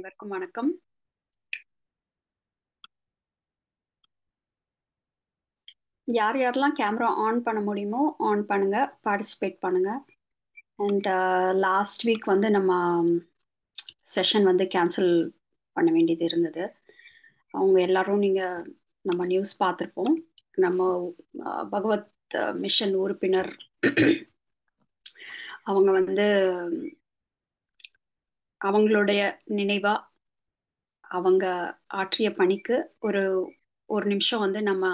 அனைவருக்கும் வணக்கம். யார் யாரெல்லாம் கேமரா ஆன் பண்ண முடியுமோ ஆன் பண்ணுங்க பார்ட்டிசிபேட் பண்ணுங்க. அண்ட் லாஸ்ட் வீக் வந்து நம்ம um, செஷன் வந்து கேன்சல் பண்ண வேண்டியது இருந்தது. அவங்க எல்லாரும் நீங்கள் நம்ம நியூஸ் பார்த்துருப்போம். நம்ம uh, பகவத் uh, மிஷன் உறுப்பினர் அவங்க வந்து அவங்களுடைய நினைவா அவங்க ஆற்றிய பணிக்கு ஒரு ஒரு நிமிஷம் வந்து நம்ம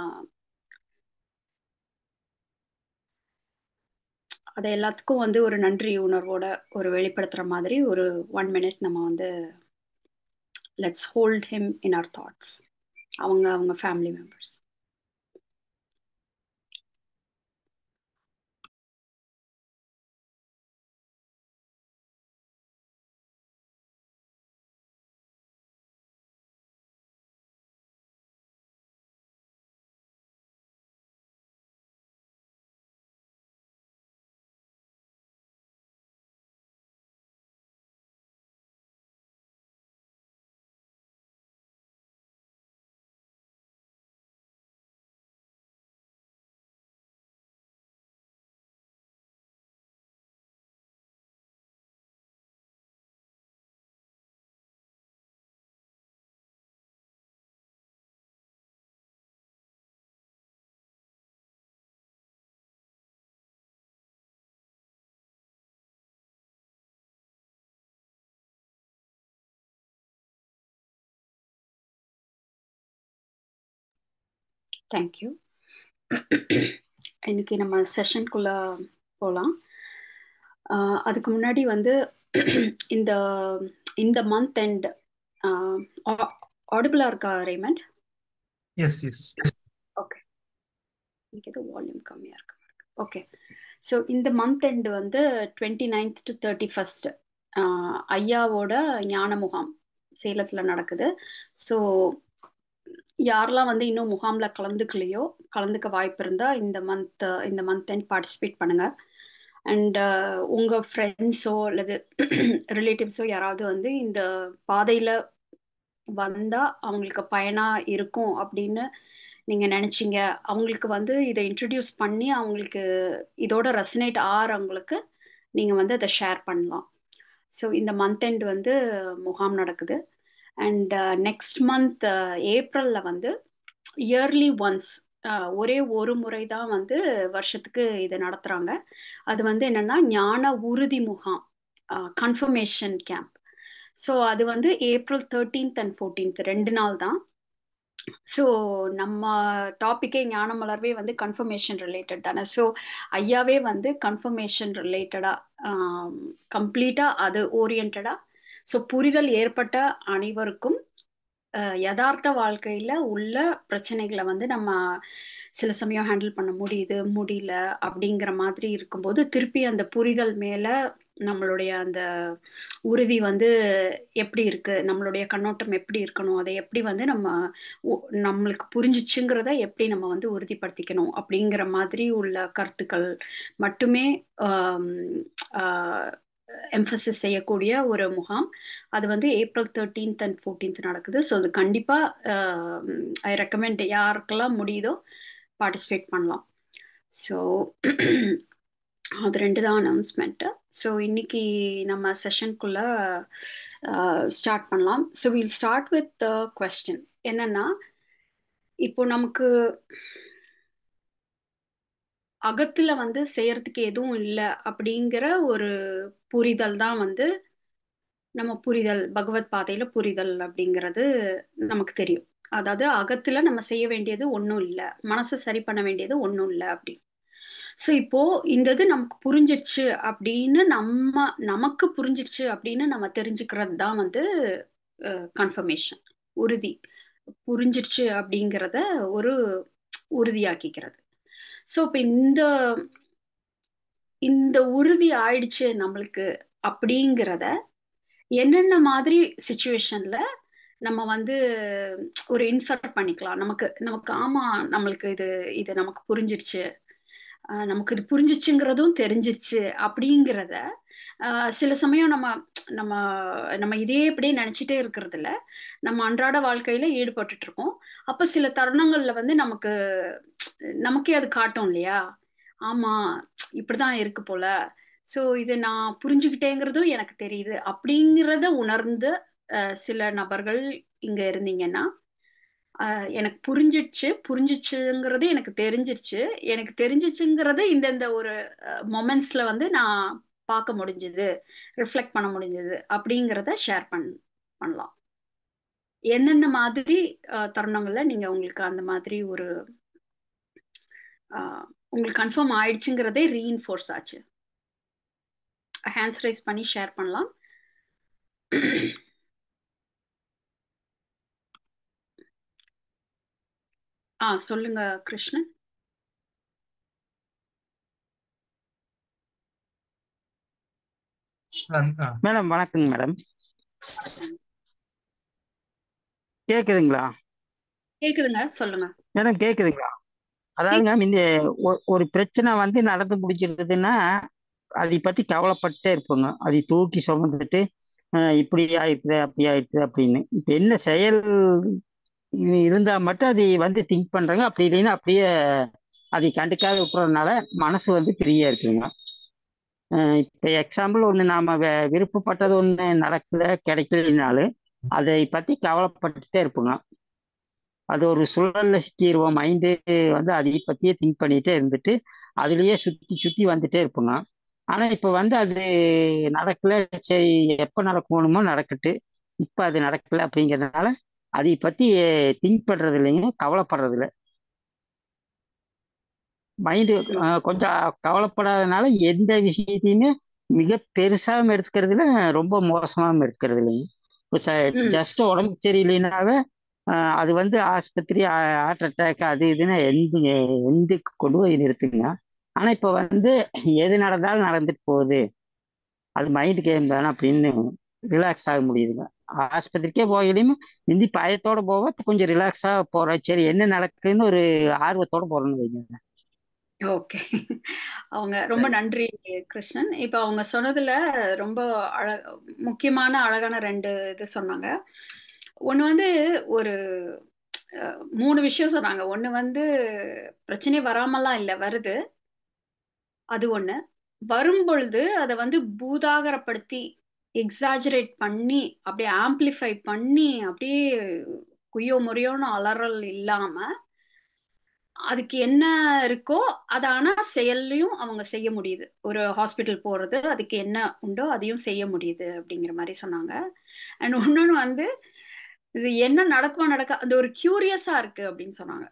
அதை எல்லாத்துக்கும் வந்து ஒரு நன்றி உணர்வோட ஒரு வெளிப்படுத்துற மாதிரி ஒரு ஒன் மினிட் நம்ம வந்து let's hold him in our thoughts அவங்க அவங்க ஃபேமிலி மெம்பர்ஸ் தேங்க்யூ இன்னைக்கு நம்ம செஷனுக்குள்ள போகலாம் அதுக்கு முன்னாடி வந்து இந்த இந்த மந்த் எண்ட் ஆடிபிளா இருக்கா ரேமண்ட் எஸ் எஸ் ஓகே இன்னைக்கு ஏதோ வால்யூம் கம்மியாக இருக்கு. ஓகே ஸோ இந்த மந்த் எண்ட் வந்து twenty ninth to thirty first ஐயாவோட ஞான முகாம் சேலத்தில் நடக்குது. ஸோ யாரெல்லாம் வந்து இன்னும் முகாமில் கலந்துக்கலையோ கலந்துக்க வாய்ப்பு இருந்தால் இந்த மந்த் இந்த மந்த் எண்ட் பார்ட்டிசிபேட் பண்ணுங்கள் அண்ட் உங்கள் ஃப்ரெண்ட்ஸோ அல்லது ரிலேட்டிவ்ஸோ யாராவது வந்து இந்த பாதையில் வந்தால் அவங்களுக்கு பயனாக இருக்கும் அப்படின்னு நீங்கள் நினச்சிங்க. அவங்களுக்கு வந்து இதை இன்ட்ரடியூஸ் பண்ணி அவங்களுக்கு இதோட ரெசனேட் ஆகிறவங்களுக்கு நீங்கள் வந்து அதை ஷேர் பண்ணலாம். ஸோ இந்த மந்த் எண்ட் வந்து முகாம் நடக்குது. அண்ட் நெக்ஸ்ட் மந்த் ஏப்ரலில் வந்து இயர்லி ஒன்ஸ் uh, ஒரே ஒரு முறை தான் வந்து வருஷத்துக்கு இதை நடத்துகிறாங்க அது வந்து என்னென்னா ஞான உறுதி முகாம் கன்ஃபர்மேஷன் கேம்ப் ஸோ அது வந்து ஏப்ரல் தேர்ட்டீன்த் அண்ட் ஃபோர்டீன்த் ரெண்டு நாள் தான். ஸோ நம்ம டாப்பிக்கே ஞான மலர்வே வந்து கன்ஃபர்மேஷன் ரிலேட்டட் தானே. ஸோ ஐயாவே வந்து கன்ஃபர்மேஷன் ரிலேட்டடாக கம்ப்ளீட்டாக அது ஓரியன்டாக ஸோ புரிதல் ஏற்பட்ட அனைவருக்கும் யதார்த்த வாழ்க்கையில் உள்ள பிரச்சனைகளை வந்து நம்ம சில சமயம் ஹேண்டில் பண்ண முடியுது முடியல அப்படிங்கிற மாதிரி இருக்கும்போது திருப்பி அந்த புரிதல் மேலே நம்மளுடைய அந்த உறுதி வந்து எப்படி இருக்கு? நம்மளுடைய கண்ணோட்டம் எப்படி இருக்கணும்? அதை எப்படி வந்து நம்ம நம்மளுக்கு புரிஞ்சிச்சுங்கிறத எப்படி நம்ம வந்து உறுதிப்படுத்திக்கணும்? அப்படிங்கிற மாதிரி உள்ள கருத்துக்கள் மட்டுமே எம்ஃபசிஸ் செய்யக்கூடிய ஒரு முகாம். அது வந்து ஏப்ரல் தேர்ட்டீன்த் அண்ட் ஃபோர்டீன்த் நடக்குது. ஸோ அது கண்டிப்பாக ஐ ரெக்கமெண்ட் யாருக்கெல்லாம் முடியுதோ பார்ட்டிசிபேட் பண்ணலாம். ஸோ அது ரெண்டு தான் அனௌன்ஸ்மெண்ட்டு ஸோ இன்னைக்கு நம்ம செஷனுக்குள்ளே ஸ்டார்ட் பண்ணலாம். So will start with question என்னென்னா இப்போ நமக்கு அகத்துல வந்து செய்யறதுக்கு எதுவும் இல்லை அப்படிங்கிற ஒரு புரிதல் தான் வந்து நம்ம புரிதல் பகவத் பாதையில புரிதல் அப்படிங்கிறது நமக்கு தெரியும். அதாவது அகத்துல நம்ம செய்ய வேண்டியது ஒன்றும் இல்லை மனசை சரி பண்ண வேண்டியது ஒன்றும் இல்லை அப்படி ஸோ இப்போ இந்த இது நமக்கு புரிஞ்சிருச்சு அப்படின்னு நம்ம நமக்கு புரிஞ்சிருச்சு அப்படின்னு நம்ம தெரிஞ்சுக்கிறது தான் வந்து கன்ஃபர்மேஷன் உறுதி. புரிஞ்சிருச்சு அப்படிங்கிறத ஒரு உறுதியாக்கிக்கிறது. ஸோ இப்போ இந்த இந்த உறுதி ஆயிடுச்சு நம்மளுக்கு அப்படிங்கிறத என்னென்ன மாதிரி சுச்சுவேஷன்ல நம்ம வந்து ஒரு இன்ஃபர் பண்ணிக்கலாம்? நமக்கு நமக்கு ஆமா நம்மளுக்கு இது இது நமக்கு புரிஞ்சிருச்சு. நமக்கு இது புரிஞ்சிச்சுங்கிறதும் தெரிஞ்சிருச்சு அப்படிங்கிறத சில சமயம் நம்ம நம்ம நம்ம இதே இப்படியே நினைச்சிட்டே இருக்கிறது நம்ம அன்றாட வாழ்க்கையில ஈடுபட்டுட்டு இருக்கோம் அப்ப சில தருணங்கள்ல வந்து நமக்கு நமக்கே அது காட்டும் இல்லையா? ஆமா இப்படிதான் இருக்கு போல. ஸோ இது நான் புரிஞ்சுக்கிட்டேங்கிறதும் எனக்கு தெரியுது. அப்படிங்கிறத உணர்ந்து சில நபர்கள் இங்க இருந்தீங்கன்னா எனக்கு புரிஞ்சிடுச்சு. புரிஞ்சிச்சுங்கிறது எனக்கு தெரிஞ்சிருச்சு எனக்கு தெரிஞ்சிச்சுங்கிறது இந்தந்த ஒரு மொமெண்ட்ஸ்ல வந்து நான் பார்க்க முடிஞ்சது ரிஃப்ளெக்ட் பண்ண முடிஞ்சது அப்படிங்கிறத ஷேர் பண் பண்ணலாம். எந்தெந்த மாதிரி ஆஹ் தருணங்கள்ல நீங்க உங்களுக்கு அந்த மாதிரி ஒரு உங்களுக்கு கன்ஃபார்ம் ஆயிடுச்சுங்கிறதே ரீஇன்ஃபோர்ஸ் ஆச்சு. ஹேண்ட்ஸ் ரைஸ் பண்ணி ஷேர் பண்ணலாம். ஆ சொல்லுங்க கிருஷ்ணன். மேடம் வணக்கங்க மேடம். கேக்குதுங்களா? கேக்குதுங்க சொல்லுங்க. மேடம் கேக்குதுங்களா? அதாவதுங்க இந்த ஒரு பிரச்சனை வந்து நடந்து முடிச்சிருக்குதுன்னா அதை பத்தி கவலைப்பட்டே இருப்போங்க. அதை தூக்கி சுமந்துட்டு இப்படி ஆயிடுது அப்படி ஆயிடுது அப்படின்னு. இப்ப என்ன செயல் இருந்தா மட்டும் அதை வந்து திங்க் பண்றாங்க. அப்படி இல்லைன்னா அப்படியே அதை கண்டுக்காத விட்டுறதுனால மனசு வந்து ஃப்ரீயா இருக்குங்க இப்ப எக்ஸாம்பிள் ஒண்ணு நாம விருப்பப்பட்டது ஒண்ணு நடக்கல கிடைக்கலனாலும் அதை பத்தி கவலைப்பட்டுட்டே இருப்போங்க. அது ஒரு சுழல்ல சிக்கிடுவோம் மைண்டு வந்து அதை பத்தியே திங்க் பண்ணிட்டே இருந்துட்டு அதுலயே சுத்தி சுத்தி வந்துட்டே இருப்போங்க. ஆனா இப்ப வந்து அது நடக்கல. சரி எப்ப நடக்கணுமோ நடக்கட்டு. இப்ப அது நடக்கல அப்படிங்கறதுனால அதை பத்தி திங்க் பண்றது இல்லைங்க கவலைப்படுறது இல்லை மைண்டு கொஞ்சம் கவலைப்படாதனால எந்த விஷயத்தையுமே மிக பெருசாவும் எடுத்துக்கிறது இல்லை ரொம்ப மோசமாவும் எடுத்துக்கிறது இல்லைங்க ஜஸ்ட் உடம்புக்கு சரியில்லைனாவே அது வந்து ஆஸ்பத்திரி ஹார்ட் அட்டாக் அது இதுன்னு எந்த எந்துக்கு கொண்டு போய் நிறுத்துங்க. ஆனா இப்ப வந்து எது நடந்தாலும் நடந்துட்டு போகுது. அது மைண்ட் கேம் தானே அப்படின்னு ரிலாக்ஸ் ஆக முடியுதுங்க. ஆஸ்பத்திரிக்கே போகலையுமே முந்தி பயத்தோட இப்ப கொஞ்சம் ரிலாக்ஸா போறேன் சரி என்ன நடக்குதுன்னு ஒரு ஆர்வத்தோட போறேன்னு வைங்க. ஓகே. அவங்க ரொம்ப நன்றி கிருஷ்ணன். இப்போ அவங்க சொன்னதுல ரொம்ப அழ முக்கியமான அழகான ரெண்டு இது சொன்னாங்க. ஒன்று வந்து ஒரு மூணு விஷயம் சொன்னாங்க. ஒன்று வந்து பிரச்சனை வராமலாம் இல்லை வருது. அது ஒன்று வரும் பொழுது அதை வந்து பூதாகரப்படுத்தி எக்ஸாஜரேட் பண்ணி அப்படியே ஆம்ப்ளிஃபை பண்ணி அப்படியே குய்யோ முறையோன்னு அலறல் இல்லாம அதுக்கு என்ன இருக்கோ அதை ஆனா செயல்லையும் அவங்க செய்ய முடியுது. ஒரு ஹாஸ்பிட்டல் போறது அதுக்கு என்ன உண்டோ அதையும் செய்ய முடியுது அப்படிங்கிற மாதிரி சொன்னாங்க. அண்ட் இன்னொன்று வந்து இது என்ன நடக்குமா நடக்க அந்த ஒரு கியூரியஸா இருக்கு அப்படின்னு சொன்னாங்க.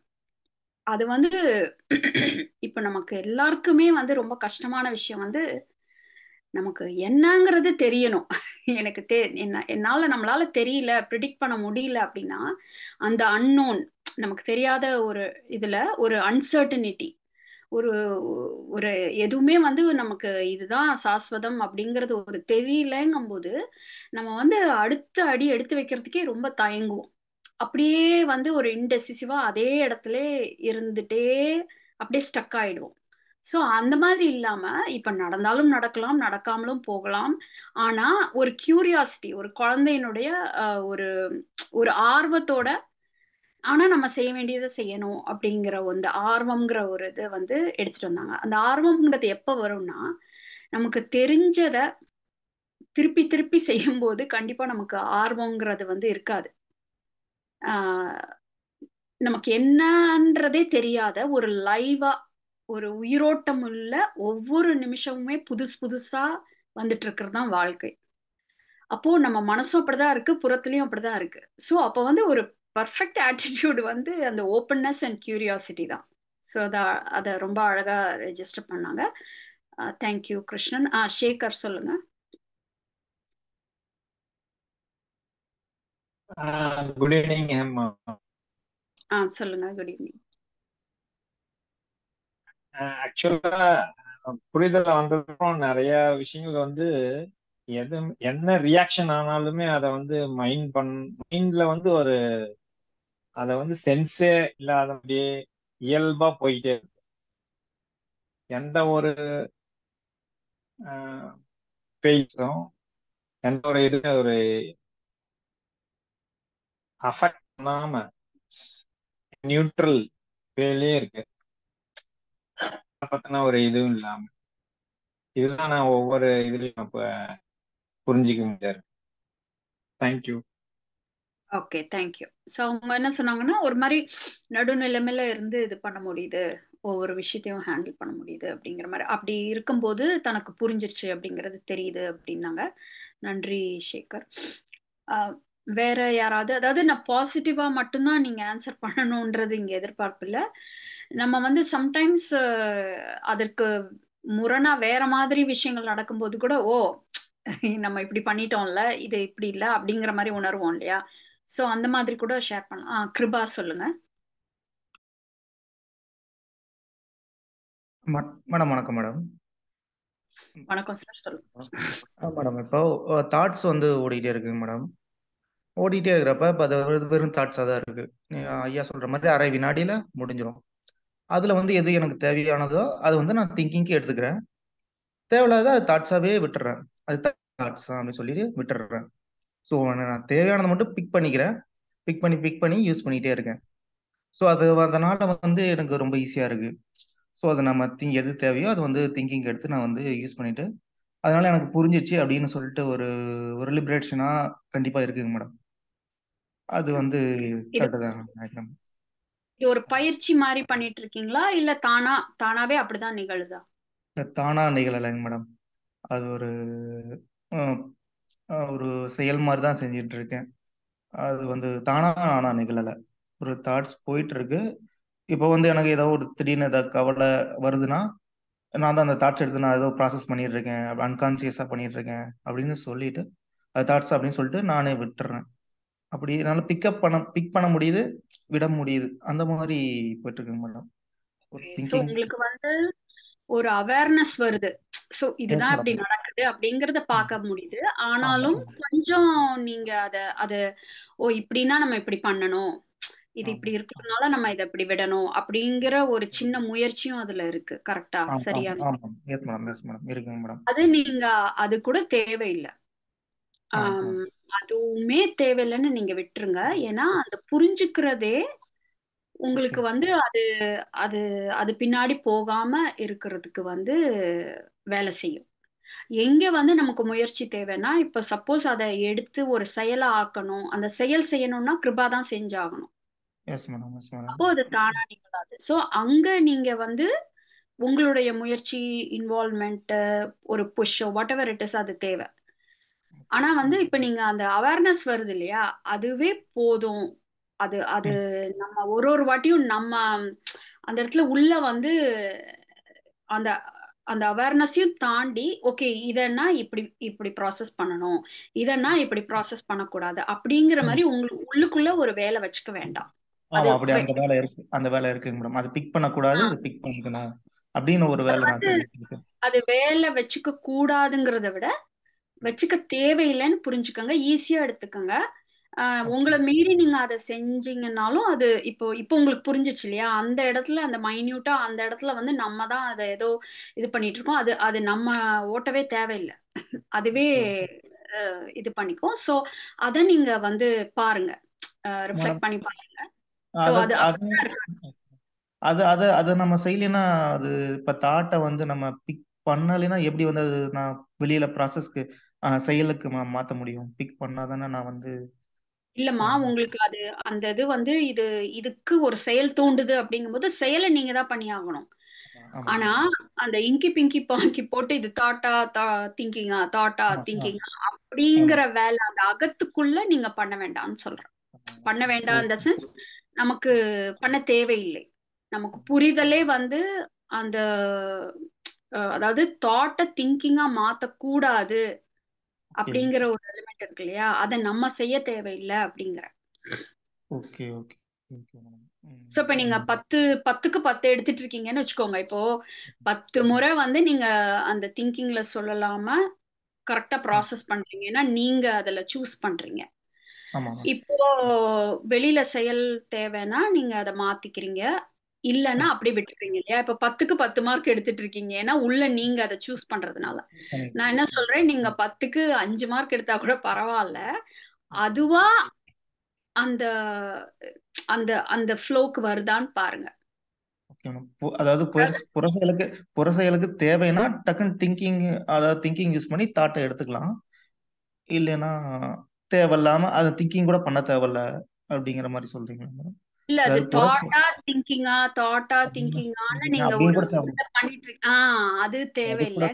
அது வந்து இப்ப நமக்கு எல்லாருக்குமே வந்து ரொம்ப கஷ்டமான விஷயம் வந்து நமக்கு என்னங்கிறது தெரியணும். எனக்கு தெ என்ன என்னால நம்மளால தெரியல ப்ரிடிக்ட் பண்ண முடியல அப்படின்னா அந்த அன்னோன் நமக்கு தெரியாத ஒரு இதுல ஒரு அன்சர்டனிட்டி ஒரு ஒரு எதுவுமே வந்து நமக்கு இதுதான் சாஸ்வதம் அப்படிங்கிறது ஒரு தெரியலங்கும்போது நம்ம வந்து அடுத்த அடி எடுத்து வைக்கிறதுக்கே ரொம்ப தயங்குவோம். அப்படியே வந்து ஒரு இன்டெசிசிவா அதே இடத்துல இருந்துட்டே அப்படியே ஸ்டக் ஆயிடுவோம். ஸோ அந்த மாதிரி இல்லாம இப்ப நடந்தாலும் நடக்கலாம் நடக்காமலும் போகலாம். ஆனா ஒரு கியூரியாசிட்டி ஒரு குழந்தையினுடைய ஒரு ஒரு ஆர்வத்தோட ஆனா நம்ம செய்ய வேண்டியதை செய்யணும் அப்படிங்கிற அந்த ஆர்வம்ங்கிற ஒரு இதை வந்து எடுத்துட்டு வந்தாங்க. அந்த ஆர்வம்ங்கிறது எப்ப வரும்னா நமக்கு தெரிஞ்சத திருப்பி திருப்பி செய்யும்போது கண்டிப்பா நமக்கு ஆர்வம்ங்கிறது வந்து இருக்காது. நமக்கு என்னன்றதே தெரியாத ஒரு லைவா ஒரு உயிரோட்டம் உள்ள ஒவ்வொரு நிமிஷமுமே புதுசு புதுசா வந்துட்டு இருக்கிறது தான் வாழ்க்கை. அப்போ நம்ம மனசும் அப்படிதான் இருக்கு புறத்துலயும் அப்படிதான் இருக்கு. ஸோ அப்போ வந்து ஒரு பர்ஃபெக்ட் ஆட்டிடியூட் வந்து அந்த ஓப்பன்னஸ் அண்ட் கியூரியாசிட்டி தான். ஸோ அதை அதை ரொம்ப அழகா ரெஜிஸ்டர் பண்ணாங்க. தேங்க்யூ கிருஷ்ணன் ஆ சேகர் சொல்லுங்க. குட் ஈவினிங் ஆ சொல்லுங்க குட் ஈவினிங் ஆக்சுவலா புரிதல வந்ததுக்கும் நிறைய விஷயங்கள் வந்து எது என்ன ரியாக்ஷன் ஆனாலுமே அதை வந்து மைண்ட் பண் மைண்ட்ல வந்து ஒரு அதை வந்து சென்ஸே இல்லாதபடியே இயல்பா போயிட்டே இருக்கு. எந்த ஒரு பேச்சும் எந்த ஒரு இது ஒரு அஃபெக்ட் பண்ணாம நியூட்ரல் வேலையே இருக்கு. பத்தின ஒரு இதுவும் இல்லாம. இதுதான் நான் ஒவ்வொரு இதுலயும் இப்ப புரிஞ்சுக்க முடியாது தேங்க்யூ ஓகே தேங்க்யூ ஸோ அவங்க என்ன சொன்னாங்கன்னா ஒரு மாதிரி நடுநிலைமையில இருந்து இது பண்ண முடியுது. ஒவ்வொரு விஷயத்தையும் ஹேண்டில் பண்ண முடியுது அப்படிங்கிற மாதிரி. அப்படி இருக்கும்போது தனக்கு புரிஞ்சிருச்சு அப்படிங்கிறது தெரியுது அப்படின்னாங்க. நன்றி சேகர். ஆஹ் வேற யாராவது அதாவது நான் பாசிட்டிவா மட்டும்தான் நீங்க ஆன்சர் பண்ணணுன்றது இங்க எதிர்பார்ப்பு இல்லை. நம்ம வந்து சம்டைம்ஸ் அதற்கு முரணா வேற மாதிரி விஷயங்கள் நடக்கும்போது கூட ஓ நம்ம இப்படி பண்ணிட்டோம்ல இது இப்படி இல்லை அப்படிங்கிற மாதிரி உணர்வோம் இல்லையா? ஸோ அந்த மாதிரி கூட ஷேர் பண்ணலாம். கிருபா சொல்லுங்க. மேடம் வணக்கம் மேடம். வணக்கம் சார் சொல்லுங்க. மேடம் இப்போ தாட்ஸ் வந்து ஓடிக்கிட்டே இருக்குங்க மேடம். ஓடிட்டே இருக்கிறப்ப இப்போ அது வெறும் தாட்ஸாக தான் இருக்கு. ஐயா சொல்ற மாதிரி அரை வினாடியில முடிஞ்சிடும் அதுல வந்து எது எனக்கு தேவையானதோ அது வந்து நான் திங்கிங்க்கு எடுத்துக்கிறேன். தேவையில்லாத அது தாட்ஸாவே விட்டுறேன். அது தாட்ஸ் அப்படின்னு சொல்லிட்டு விட்டுறேன். ஸோ நான் தேவையானதை மட்டும் பிக் பண்ணிக்கிறேன். பிக் பண்ணி பிக் பண்ணி யூஸ் பண்ணிட்டே இருக்கேன். ஸோ அது அதனால வந்து எனக்கு ரொம்ப ஈஸியா இருக்கு. ஸோ அதை நம்ம திங்க் எது தேவையோ அது வந்து திங்கிங் எடுத்து நான் வந்து யூஸ் பண்ணிட்டு அதனால எனக்கு புரிஞ்சிருச்சு அப்படின்னு சொல்லிட்டு ஒரு ஒரு லிபரேஷனா கண்டிப்பா இருக்குங்க மேடம். அது வந்து கரெக்டாக இது ஒரு பயிற்சி மாதிரி பண்ணிட்டு இருக்கீங்களா? இல்ல தானா தானாவே அப்படிதான் நிகழுதா? தானா நிகழலைங்க மேடம். அது ஒரு ஒரு செயல் மாதிரி தான் செஞ்சுட்டு இருக்கேன் அது வந்து தானா ஆனா நிகழலை. ஒரு தாட்ஸ் போயிட்டு இருக்கு இப்போ வந்து எனக்கு ஏதோ ஒரு திடீர்னு ஏதாவது கவலை வருதுன்னா நான் தான் அந்த தாட்ஸ் எடுத்து நான் ஏதோ ப்ராசஸ் பண்ணிட்டு இருக்கேன் அன்கான்சியஸா பண்ணிட்டு இருக்கேன் அப்படின்னு சொல்லிட்டு அது தாட்ஸ் அப்படின்னு சொல்லிட்டு நானே விட்டுறேன் அப்படி என்னால பிக்கப் பண்ண பிக் பண்ண முடியுது விட முடியுது. அந்த மாதிரி போயிட்டு இருக்குங்க மேடம் உங்களுக்கு வந்து ஒரு அவேர்னஸ் வருது. ஸோ இதுதான் இப்படி மேடம் நடக்குது அப்படிங்கறத பார்க்க முடியுது. ஆனாலும் கொஞ்சம் நீங்க அத அது ஓ இப்படின்னா நம்ம இப்படி பண்ணணும். இது இப்படி இருக்கிறதுனால நம்ம இதை இப்படி விடணும் அப்படிங்கிற ஒரு சின்ன முயற்சியும் அதுல இருக்கு. கரெக்டா? சரியா? அது நீங்க அது கூட தேவையில்லை. அதுவுமே தேவையில்லைன்னு நீங்க விட்டுருங்க. ஏன்னா அந்த புரிஞ்சுக்கிறதே உங்களுக்கு வந்து அது அது அது பின்னாடி போகாம இருக்கிறதுக்கு வந்து வேலை செய்யும். எங்க வந்து நமக்கு முயற்சி தேவைன்னா இப்ப சப்போஸ் அதை எடுத்து ஒரு செயலா ஆக்கணும். அந்த செயல் செய்யணும்னா கிருபா தான் செஞ்சாகணும். அப்போ அது தானா நிகழாது. சோ அங்க நீங்க வந்து உங்களுடைய முயற்சி இன்வால்மெண்ட் ஒரு புஷ்ஷோ வாட் எவர் இட் இஸ் அது தேவை. ஆனா வந்து இப்ப நீங்க அந்த அவேர்னஸ் வருது இல்லையா? அதுவே போதும். அது அது நம்ம ஒரு ஒரு வாட்டியும் நம்ம அந்த இடத்துல உள்ள வந்து அந்த அந்த அவேர்னஸையும் தாண்டி ஓகே இதன்னா இப்படி இப்படி ப்ராசஸ் பண்ணணும். இதன்னா இப்படி ப்ராசஸ் பண்ணக்கூடாது அப்படிங்கிற மாதிரி உங்களுக்கு உள்ளுக்குள்ள ஒரு வேலை வச்சுக்க வேண்டாம். அது அப்படி அந்த வேலை இருக்கு அந்த வேலை இருக்குங்க மேடம் அது பிக் பண்ணக்கூடாது இது பிக் பண்ணிக்கணும் அப்படின்னு ஒரு அது வேலை அது வேலை வச்சுக்க கூடாதுங்கிறத விட வச்சுக்க தேவையில்லைன்னு புரிஞ்சுக்கோங்க ஈஸியா எடுத்துக்கோங்க. உங்களை மீறி நீங்க அதை செஞ்சீங்கன்னாலும் அது இப்போ இப்போ உங்களுக்கு புரிஞ்சிச்சு இல்லையா? அந்த இடத்துல அந்த மைன்யூட்டா அந்த இடத்துல வந்து நம்ம தான் அதை ஏதோ இது பண்ணிட்டு இருக்கோம் அது அது நம்ம ஓட்டவே தேவையில்லை. அதுவே இது பண்ணிக்கும். ஸோ அதை நீங்க வந்து பாருங்க. ரிஃப்ளெக்ட் பண்ணி பாருங்க. அது அது அது நம்ம செய்யலைன்னா அது இப்ப தாட்டை வந்து நம்ம பிக் பண்ணலைன்னா எப்படி வந்து அது நான் வெளியில ப்ராசஸ்க்கு செயலுக்கு மாத்த முடியும்? பிக் பண்ணாதானே நான் வந்து இல்லம்மா உங்களுக்கு அது அந்த இது வந்து இது இதுக்கு ஒரு செயல் தூண்டுது அப்படிங்கும்போது செயலை நீங்க தான் பண்ணி ஆகணும் ஆனா அந்த இங்கி பிங்கி பாங்கி போட்டு இது தாட்டா தா திங்கிங்கா தாட்டா திங்கிங்கா அப்படிங்கிற வேலை அந்த அகத்துக்குள்ள நீங்க பண்ண வேண்டாம்னு சொல்றேன் பண்ண வேண்டாம் இந்த சென்ஸ் நமக்கு பண்ண தேவையில்லை. நமக்கு புரிதலே வந்து அந்த அதாவது தாட்டை திங்கிங்கா மாத்தக்கூடாது. ஓகே அப்படிங்கிற ஒரு எலிமெண்ட் இருக்கு இல்லையா? அதை நம்ம செய்ய தேவையில்லை அப்படிங்கிற. Okay okay. ஸோ இப்போ நீங்க பத்து பத்துக்கு பத்து எடுத்துட்டு இருக்கீங்கன்னு வச்சுக்கோங்க. இப்போ பத்து முறை வந்து நீங்க அந்த திங்கிங்ல சொல்லலாம கரெக்டா. ப்ராசஸ் பண்றீங்கன்னா நீங்க அதுல சூஸ் பண்றீங்க. இப்போ வெளியில செயல் தேவைன்னா நீங்க அதை மாத்திக்கிறீங்க. இல்லைன்னா அப்படியே விட்டுருக்கீங்க இல்லையா? இப்ப பத்துக்கு பத்து மார்க் எடுத்துட்டு இருக்கீங்க ஏன்னா உள்ள நீங்க அதை சூஸ் பண்றதுனால. நான் என்ன சொல்றேன்? நீங்க பத்துக்கு அஞ்சு மார்க் எடுத்தா கூட பரவாயில்ல. அதுவா அந்த அந்த அந்த ஃப்ளோக்கு வருதான்னு பாருங்க. அதாவது புற புற செயலுக்கு புற செயலுக்கு தேவைன்னா டக்குன்னு திங்கிங் அதாவது திங்கிங் யூஸ் பண்ணி தாட்டை எடுத்துக்கலாம். இல்லைன்னா தேவையில்லாம அதை திங்கிங் கூட பண்ண தேவையில்ல அப்படிங்கிற மாதிரி சொல்றீங்களா மேடம்? இல்ல அது தாட்டா திங்கிங்கா தாட்டா திங்கிங்கான்னு நீங்க ஒரு பண்ணிட்டு இருக்க ஆஹ் அது தேவையில்லை.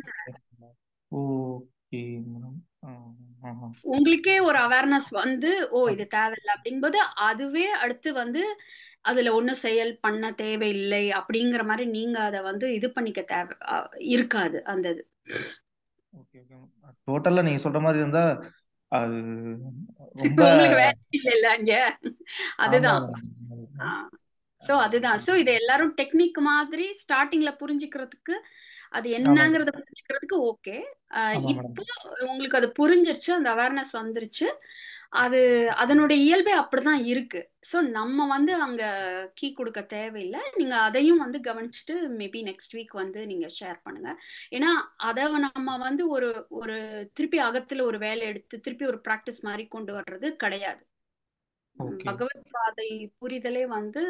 உங்களுக்கே ஒரு அவேர்னஸ் வந்து ஓ இது தேவையில்லை அப்படிங்கும்போது அதுவே அடுத்து வந்து அதுல ஒண்ணும் செயல் பண்ண தேவையில்லை அப்படிங்கிற மாதிரி நீங்க அதை வந்து இது பண்ணிக்க தேவை இருக்காது அந்த இது. டோட்டலா நீங்க சொல்ற மாதிரி இருந்தா அது ரொம்ப அதுதான். சோ அதுதான். சோ இது எல்லாரும் டெக்னிக் மாதிரி ஸ்டார்டிங்ல புரிஞ்சுக்கிறதுக்கு அது என்னங்கறத புரிஞ்சுக்கிறதுக்கு ஓகே இப்போ உங்களுக்கு அது புரிஞ்சிருச்சு அந்த அவேர்னஸ் வந்துருச்சு. அது அதனுடைய இயல்பே அப்படிதான் இருக்கு. சோ நம்ம வந்து அங்க கீ கொடுக்க தேவையில்லை. நீங்க அதையும் வந்து கவனிச்சுட்டு மேபி நெக்ஸ்ட் வீக் வந்து நீங்க ஷேர் பண்ணுங்க. ஏன்னா அதை நம்ம வந்து ஒரு ஒரு திருப்பி அகத்துல ஒரு வேலை எடுத்து திருப்பி ஒரு ப்ராக்டிஸ் மாதிரி கொண்டு வர்றது கிடையாது. பகவத் பாதை புரிதலே வந்து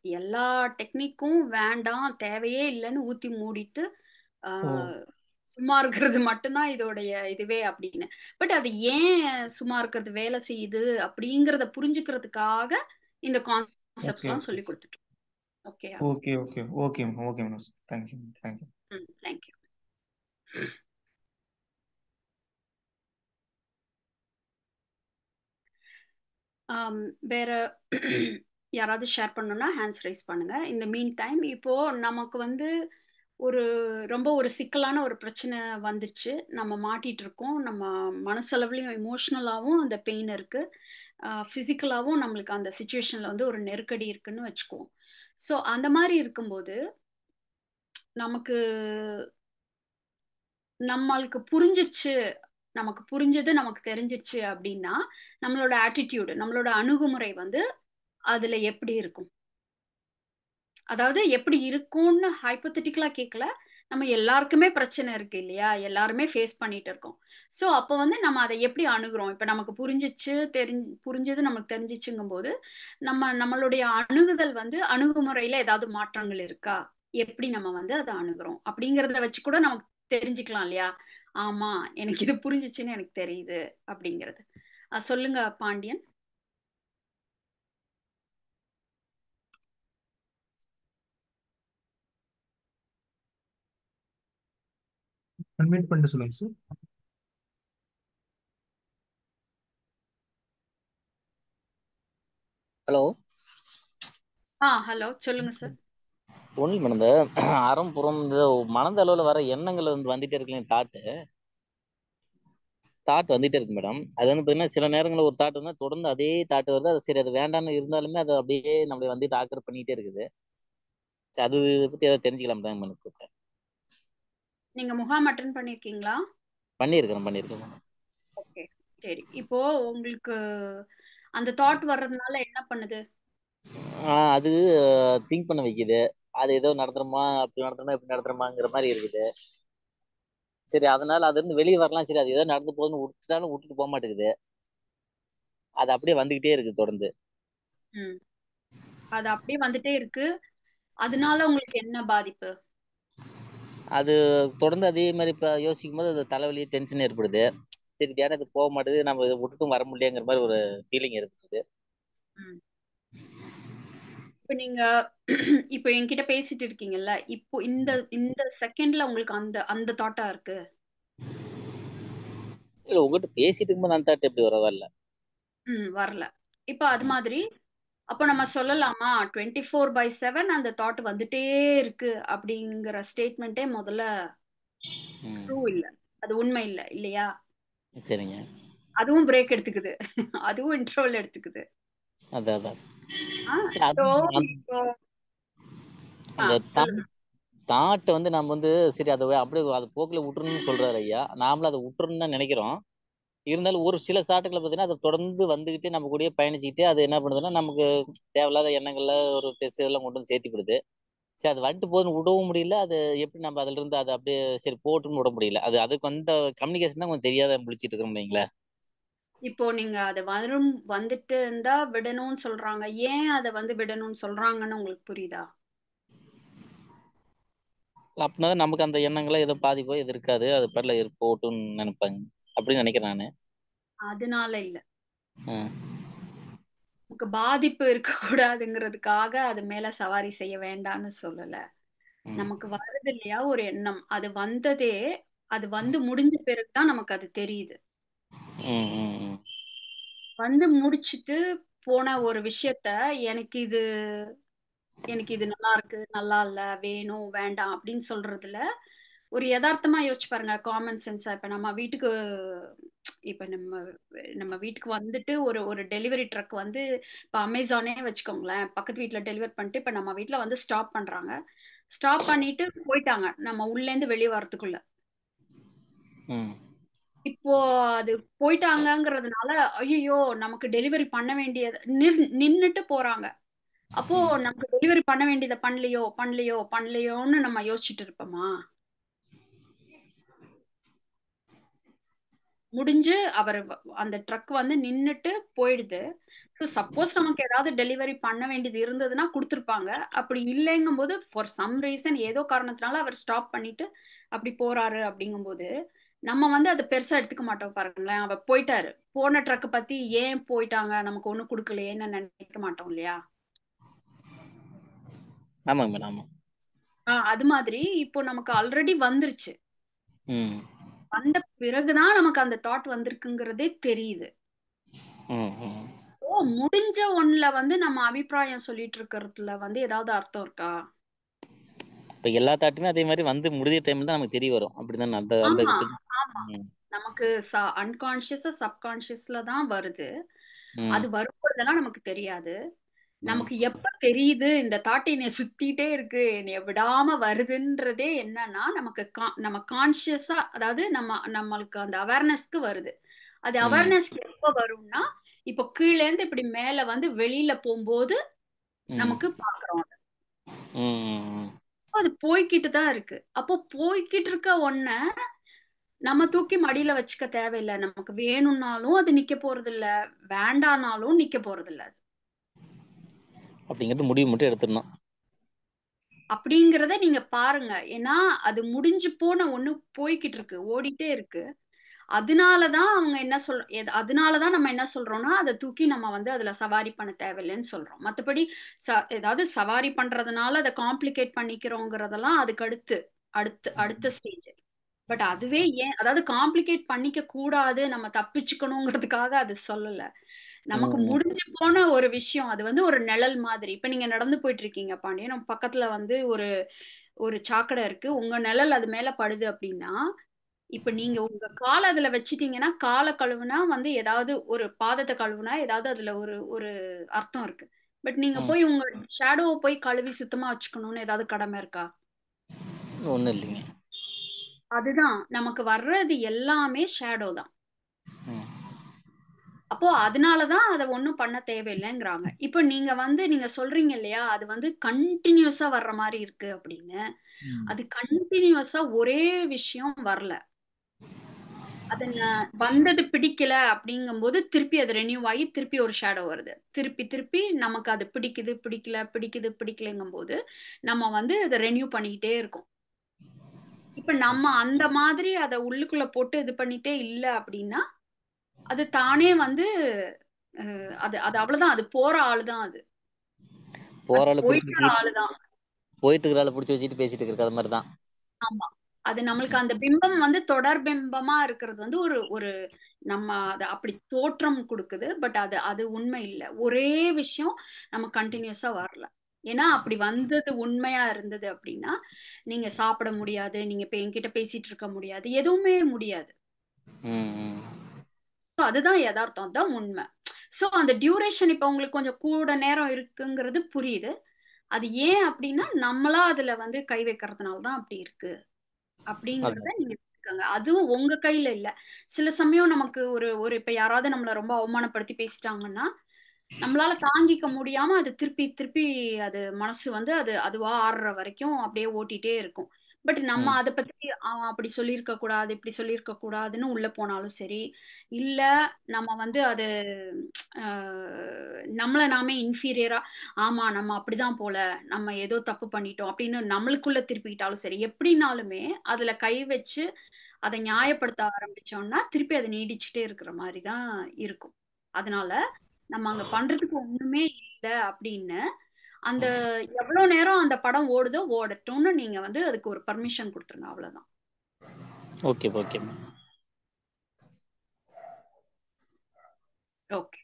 எல்லா டெக்னிக்கும் வேண்டாம் தேவையே இல்லைன்னு ஊத்தி மூடிட்டு சும்மா இருக்கிறது மட்டும்தான் இதோடைய இதுவே அப்படின்னு. பட் அது ஏன் சும்மா இருக்கிறது வேலை செய்யுது அப்படிங்கிறத புரிஞ்சுக்கிறதுக்காக இந்த கான்செப்ட்ஸ் ஓகே எல்லாம் சொல்லி கொடுத்துட்டோம். Okay okay okay okay okay madam thank you thank you ம் தேங்க்யூ ஆம், வேற யாராவது ஷேர் பண்ணணும்னா ஹேண்ட்ஸ் ரைஸ் பண்ணுங்க. இந்த மீன் டைம் இப்போ நமக்கு வந்து ஒரு ரொம்ப ஒரு சிக்கலான ஒரு பிரச்சனை வந்துருச்சு நம்ம மாட்டிட்டு இருக்கோம் நம்ம மனசளவுலையும் எமோஷ்னலாகவும் அந்த பெயின் இருக்கு. ஃபிசிக்கலாகவும் நம்மளுக்கு அந்த சுச்சுவேஷன்ல வந்து ஒரு நெருக்கடி இருக்குன்னு வச்சுக்குவோம். ஸோ அந்த மாதிரி இருக்கும்போது நமக்கு நம்மளுக்கு புரிஞ்சிருச்சு. நமக்கு புரிஞ்சது நமக்கு தெரிஞ்சிருச்சு அப்படின்னா நம்மளோட ஆட்டிடியூடு நம்மளோட அணுகுமுறை வந்து அதுல எப்படி இருக்கும்? அதாவது எப்படி இருக்கும்னு ஹைப்போத்திட்டிக்கலா கேட்கல நம்ம எல்லாருக்குமே பிரச்சனை இருக்கு இல்லையா? எல்லாருமே ஃபேஸ் பண்ணிட்டு இருக்கோம். ஸோ அப்போ வந்து நம்ம அதை எப்படி அணுகிறோம்? இப்போ நமக்கு புரிஞ்சிச்சு தெரிஞ்சு புரிஞ்சது நமக்கு தெரிஞ்சிச்சுங்கும் போது நம்ம நம்மளுடைய அணுகுதல் வந்து அணுகுமுறையில ஏதாவது மாற்றங்கள் இருக்கா? எப்படி நம்ம வந்து அதை அணுகுறோம்? அப்படிங்கிறத வச்சு கூட நமக்கு தெரிஞ்சுக்கலாம் இல்லையா? ஆமா எனக்கு இது புரிஞ்சிச்சுன்னு எனக்கு தெரியுது அப்படிங்கிறது. சொல்லுங்க பாண்டியன். அன்மியூட் பண்ணிட்டு சொல்லுங்க சார் ஹலோ. ஆ ஹலோ சொல்லுங்க சார் ஒன்றும் மேடம். இந்த அறம் புறம் இந்த மனதளவில் வர எண்ணங்கள் வந்து வந்துட்டே இருக்குல்லைங்க தாட்டு தாட் வந்துட்டே இருக்கு மேடம். அது வந்து பார்த்தீங்கன்னா சில நேரங்களில் ஒரு தாட் வந்து தொடர்ந்து அதே தாட் வருது. அது சரி அது வேண்டாம்னு இருந்தாலுமே அது அப்படியே நம்மளை வந்து ஆக்கர் பண்ணிட்டே இருக்குது. சரி அது பற்றி ஏதாவது தெரிஞ்சுக்கலாம் தான் எனக்கு கூப்பிட்டேன். நீங்க முகாம் அட்டன் பண்ணிருக்கீங்களா? பண்ணியிருக்கிறேன் பண்ணியிருக்கிறேன் ஓகே சரி. இப்போ உங்களுக்கு அந்த தாட் வர்றதுனால என்ன பண்ணுது? அது திங்க் பண்ண வைக்குது. அது ஏதோ நடத்துறோமா அப்படி நடத்துறோமா இப்படி நடத்துறோமாங்கிற மாதிரி இருக்குது. சரி அதனால அது இருந்து வெளியே வரலாம். சரி அது ஏதோ நடந்து போகுதுன்னு விட்டுட்டாலும் விட்டுட்டு போக மாட்டேங்குது. அது அப்படியே வந்துகிட்டே இருக்கு தொடர்ந்து. அது அப்படியே வந்துட்டே இருக்கு. அதனால உங்களுக்கு என்ன பாதிப்பு? அது தொடர்ந்து அதே மாதிரி இப்போ யோசிக்கும் போது அது தலைவலி டென்ஷன் ஏற்படுது. சரி யாரும் அது போக மாட்டேது நம்ம இதை விட்டுட்டும் வர முடியங்கிற மாதிரி ஒரு ஃபீலிங் இருக்குது இப்போ நீங்க இப்போ என்கிட்ட பேசிட்டு இருக்கீங்கல்ல இப்போ இந்த இந்த செகண்ட்ல உங்களுக்கு அந்த அந்த தாட்டா இருக்கு? இல்லை உங்ககிட்ட பேசிட்டு இருக்கும்போது அந்த தாட் எப்படி வரவா இல்லை ம் வரல. இப்போ அது மாதிரி அப்போ நம்ம சொல்லலாமா? டுவெண்ட்டி ஃபோர் பை செவன் அந்த தாட் வந்துட்டே இருக்கு அப்படிங்கிற ஸ்டேட்மெண்ட்டே முதல்ல ட்ரூ இல்லை. அது உண்மை இல்லை இல்லையா? சரிங்க. அதுவும் பிரேக் எடுத்துக்குது. அதுவும் இன்ட்ரோல் எடுத்துக்குது. அதான் தாட்டை வந்து நம்ம வந்து சரி அதை அப்படியே அது போக்கில் விட்டுறணும்னு சொல்றாரு ஐயா. நாமளும் அதை விட்டுறணும்னு தான் நினைக்கிறோம். இருந்தாலும் ஒரு சில தாட்டுகளை பார்த்தீங்கன்னா அதை தொடர்ந்து வந்துகிட்டே நம்ம கூடயே பயணிச்சுக்கிட்டே அது என்ன பண்ணுதுன்னா நமக்கு தேவையில்லாத எண்ணங்கள்ல ஒரு டெஸ்ட் இதெல்லாம் கொண்டு வந்து சேர்த்தி விடுது சரி அது வந்துட்டு போதுன்னு விடவும் முடியல. அது எப்படி நம்ம அதுல இருந்து அதை அப்படியே சரி போட்டுன்னு விட முடியல. அது அதுக்கு வந்த கம்யூனிகேஷன் தான் கொஞ்சம் தெரியாத முழிச்சிட்டு இருக்கோம் வைங்களேன் இப்போ நீங்க அது வரும் வந்துட்டு இருந்தா விடணும்னு சொல்றாங்க. ஏன் அதை வந்து விடணும்னு சொல்றாங்கன்னு உங்களுக்கு புரியுதா? அப்படின்னா நமக்கு அந்த எண்ணங்கள்லாம் எதுவும் பாதிப்போ எது இருக்காது. அது இரு போட்டுன்னு நினைப்பாங்க. அப்படின்னு நினைக்கிறேன் நானு. அதனால இல்ல. நமக்கு பாதிப்பு இருக்கக்கூடாதுங்கிறதுக்காக அது மேல சவாரி செய்ய வேண்டாம்னு சொல்லல. நமக்கு வருது இல்லையா ஒரு எண்ணம். அது வந்ததே அது வந்து முடிஞ்ச பிறகுதான் நமக்கு அது தெரியுது. வந்து முடிச்சிட்டு போன ஒரு விஷயத்த எனக்கு இது எனக்கு இது நல்லா இருக்கு நல்லா இல்ல வேணும் வேண்டாம் அப்படின்னு சொல்றதுல ஒரு யதார்த்தமா யோசிச்சு பாருங்க காமன் சென்ஸா இப்ப நம்ம வீட்டுக்கு இப்ப நம்ம நம்ம வீட்டுக்கு வந்துட்டு ஒரு ஒரு டெலிவரி ட்ரக் வந்து இப்ப அமேசானே வச்சுக்கோங்களேன். பக்கத்து வீட்ல டெலிவர் பண்ணிட்டு இப்ப நம்ம வீட்ல வந்து ஸ்டாப் பண்றாங்க. ஸ்டாப் பண்ணிட்டு போயிட்டாங்க. நம்ம உள்ள இருந்து வெளியே வரதுக்குள்ள இப்போ அது போயிட்டாங்கங்கிறதுனால ஐயோ நமக்கு டெலிவரி பண்ண வேண்டியது நின் நின்னுட்டு போறாங்க. அப்போ நமக்கு டெலிவரி பண்ண வேண்டியதை பண்ணலையோ பண்ணலையோ பண்ணலையோன்னு நம்ம யோசிச்சுட்டு இருப்போமா? முடிஞ்சு அவர் அந்த ட்ரக் வந்து நின்னுட்டு போயிடுது. ஸோ சப்போஸ் நமக்கு ஏதாவது டெலிவரி பண்ண வேண்டியது இருந்ததுன்னா கொடுத்துருப்பாங்க. அப்படி இல்லைங்கும்போது ஃபார் சம் ரீசன் ஏதோ காரணத்தினால அவர் ஸ்டாப் பண்ணிட்டு அப்படி போறாரு அப்படிங்கும்போது நம்ம வந்து அதை பெருசா எடுத்துக்க மாட்டோம் பாருங்களேன். அவர் போயிட்டாரு. போன ட்ரக் பத்தி ஏன் போயிட்டாங்க? நமக்கு ஒன்றும் கொடுக்கலையேன்னு நினைக்க மாட்டோம் இல்லையா? ஆமாங்க மேடம் ஆமாம். ஆ, அது மாதிரி இப்போ நமக்கு ஆல்ரெடி வந்துருச்சு. வந்த பிறகுதான் நமக்கு அந்த தாட் வந்திருக்குங்கிறதே தெரியுது. ஓ முடிஞ்ச ஒண்ணுல வந்து நம்ம அபிப்பிராயம் சொல்லிட்டு இருக்கிறதுல வந்து ஏதாவது அர்த்தம் இருக்கா? இப்போ எல்லா தாட்டுமே அதே மாதிரி வந்து முடிஞ்ச டைம் தான் நமக்கு தெரிய வரும். அப்படிதானே அந்த அந்த நமக்கு அன்கான்சியஸா சப்கான்சியஸ்ல தான் வருது. அது வரும்போதெல்லாம் நமக்கு தெரியாது. நமக்கு எப்ப தெரியுது இந்த தாட் என்னைய சுத்திட்டே இருக்கு என்னைய விடாம வருதுன்றதே என்னன்னா நமக்கு நம்ம கான்சியஸா அதாவது நம்ம நம்மளுக்கு அந்த அவேர்னஸ்க்கு வருது. அது அவேர்னஸ்க்கு எப்ப வரும்னா இப்போ கீழே இருந்து இப்படி மேல வந்து வெளியில போகும்போது நமக்கு பாக்குறோம் அது. அது போய்கிட்டு தான் இருக்கு. அப்போ போய்கிட்டு இருக்க ஒன்ன நம்ம தூக்கி மடியில வச்சுக்க தேவையில்லை. நமக்கு வேணும்னாலும் அது நிக்க போறது இல்ல வேண்டானாலும் நிக்க போறது இல்ல அப்படிங்கிறது முடிவு மட்டும் எடுத்துடணும். அப்படிங்கிறத நீங்க பாருங்க. ஏன்னா அது முடிஞ்சு போன ஒண்ணு போய்கிட்டு இருக்கு ஓடிட்டே இருக்கு. அதனாலதான் அவங்க என்ன சொல் அதனாலதான் நம்ம என்ன சொல்றோம்னா அதை தூக்கி நம்ம வந்து அதுல சவாரி பண்ண தேவையில்லைன்னு சொல்றோம். மத்தபடி ச ஏதாவது சவாரி பண்றதுனால அதை காம்ப்ளிகேட் பண்ணிக்கிறோங்கிறதெல்லாம் அதுக்கு அடுத்து அடுத்து அடுத்த ஸ்டேஜ் பட் அதுவே ஏன் அதாவது காம்ப்ளிகேட் பண்ணிக்க கூடாது நம்ம தப்பிச்சுக்கணுங்கிறதுக்காக அது சொல்லல. நமக்கு முடிஞ்சு போன ஒரு விஷயம். அது வந்து ஒரு நிழல் மாதிரி. இப்ப நீங்க நடந்து போயிட்டு இருக்கீங்க பாண்டியன். நம்ம பக்கத்துல வந்து ஒரு ஒரு சாக்கடை இருக்கு. உங்க நிழல் அது மேல படுது அப்படின்னா இப்ப நீங்க உங்க காலை அதுல வச்சிட்டீங்கன்னா காலை கழுவுனா வந்து ஏதாவது ஒரு பாதத்தை கழுவுனா ஏதாவது அதுல ஒரு ஒரு அர்த்தம் இருக்கு. பட் நீங்க போய் உங்க ஷேடோவை போய் கழுவி சுத்தமா வச்சுக்கணும்னு ஏதாவது கடமை இருக்கா? ஒன்றும் இல்லைங்க. அதுதான். நமக்கு வர்றது எல்லாமே ஷேடோ தான். அப்போ அதனாலதான் அதை ஒண்ணும் பண்ண தேவையில்லைங்கிறாங்க. இப்போ நீங்க வந்து நீங்க சொல்றீங்க இல்லையா அது வந்து கண்டினியூஸா வர்ற மாதிரி இருக்கு அப்படின்னு. அது கண்டினியூஸா ஒரே விஷயம் வரல. அது வந்தது பிடிக்கல அப்படிங்கும்போது திருப்பி அது ரெனியூ ஆகி திருப்பி ஒரு ஷேடோ வருது. திருப்பி திருப்பி நமக்கு அது பிடிக்குது பிடிக்கல பிடிக்குது பிடிக்கலைங்கும் போது நம்ம வந்து அதை ரெனியூ பண்ணிக்கிட்டே இருக்கோம். இப்ப நம்ம அந்த மாதிரி அதை உள்ளுக்குள்ள போட்டு இது பண்ணிட்டே இல்ல அப்படின்னா அது தானே வந்து அது அது அவ்வளவுதான். அது போற ஆளுதான் அது. போற ஆளு ஆளுதான். போயிட்டு இருக்கிற ஆளை பிடிச்சி வச்சுட்டு பேசிட்டு இருக்கிற மாதிரி தான் ஆமா. அது நம்மளுக்கு அந்த பிம்பம் வந்து தொடர் பிம்பமா இருக்கிறது வந்து ஒரு ஒரு நம்ம அது அப்படி தோற்றம் கொடுக்குது. பட் அது அது உண்மை இல்லை. ஒரே விஷயம் நம்ம கண்டினியூஸா வரல. ஏன்னா அப்படி வந்தது உண்மையா இருந்தது அப்படின்னா நீங்க சாப்பிட முடியாது. நீங்க இப்ப என்கிட்ட பேசிட்டு இருக்க முடியாது. எதுவுமே முடியாது. அதுதான் யதார்த்தம். அதுதான் உண்மை. சோ அந்த டியூரேஷன் இப்ப உங்களுக்கு கொஞ்சம் கூட நேரம் இருக்குங்கிறது புரியுது. அது ஏன் அப்படின்னா நம்மளா அதுல வந்து கை வைக்கிறதுனால தான் அப்படி இருக்கு. அப்படிங்கறத நீங்க அதுவும் உங்க கையில இல்ல. சில சமயம் நமக்கு ஒரு ஒரு இப்ப யாராவது நம்மள ரொம்ப அவமானப்படுத்தி பேசிட்டாங்கன்னா நம்மளால தாங்கிக்க முடியாம அது திருப்பி திருப்பி அது மனசு வந்து அது அதுவா ஆடுற வரைக்கும் அப்படியே ஓட்டிட்டே இருக்கும். பட் நம்ம அதை பத்தி அவன் அப்படி சொல்லியிருக்க கூடாது இப்படி சொல்லியிருக்க கூடாதுன்னு உள்ள போனாலும் சரி. இல்ல நம்ம வந்து அது நம்மள நாமே இன்ஃபீரியரா ஆமா நம்ம அப்படிதான் போல நம்ம ஏதோ தப்பு பண்ணிட்டோம் அப்படின்னு நம்மளுக்குள்ள திருப்பிக்கிட்டாலும் சரி எப்படினாலுமே அதுல கை வச்சு அதை நியாயப்படுத்த ஆரம்பிச்சோம்னா திருப்பி அது நீடிச்சுட்டே இருக்கிற மாதிரி தான் இருக்கும். அதனால நம்ம அங்க பண்றதுக்கு ஒண்ணுமே இல்லை அப்படின்னு அந்த எவ்வளவு நேரம் அந்த படம் ஓடுதோ ஓடட்டும்னு நீங்க வந்து அதுக்கு ஒரு பர்மிஷன் கொடுத்துருங்க அவ்வளவுதான். Okay okay okay.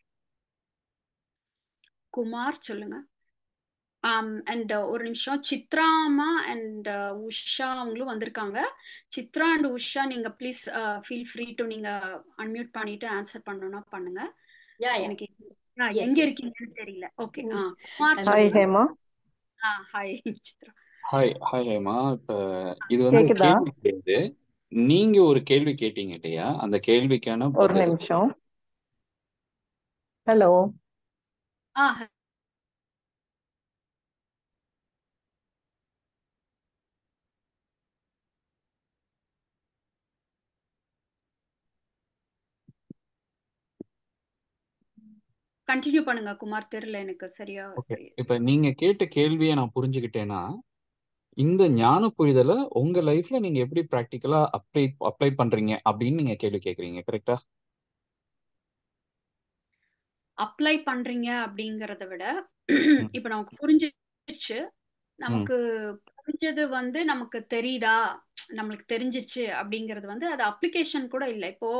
குமார் சொல்லுங்க. அண்ட் ஒரு நிமிஷம். சித்ராமா அண்ட் உஷா அவங்களும் வந்திருக்காங்க. சித்ரா அண்ட் உஷா நீங்க ப்ளீஸ் ஃபீல் ஃப்ரீ டு நீங்க அன்மியூட் பண்ணிட்டு ஆன்சர் பண்ணணும்னா பண்ணுங்க. யா யா எனக்கு எங்க இருக்கீங்கன்னு தெரியல. Okay. Hi Hema hi Chitra. Hi hi Hema இப்ப இது வந்து கேள்வி கிடையாது நீங்க ஒரு கேள்வி கேட்டீங்க இல்லையா? அந்த கேள்விக்கான ஒரு நிமிஷம். ஹலோ ஆ கண்டினியூ பண்ணுங்க குமார். தெரியல எனக்கு சரியா இப்ப நீங்க கேட்ட கேள்வியை நான் புரிஞ்சுக்கிட்டேன்னா இந்த ஞான புரிதலை உங்க லைஃப்ல நீங்க எப்படி ப்ராக்டிக்கலா அப்ளை அப்ளை பண்றீங்க அப்படின்னு நீங்க கேள்வி கேக்குறீங்க கரெக்டா அப்ளை பண்றீங்க அப்படிங்கறத விட இப்ப நமக்கு புரிஞ்சிருச்சு. நமக்கு புரிஞ்சது வந்து நமக்கு தெரியுதா? நம்மளுக்கு தெரிஞ்சிச்சு அப்படிங்கிறது வந்து அது அப்ளிகேஷன் கூட இல்லை. இப்போ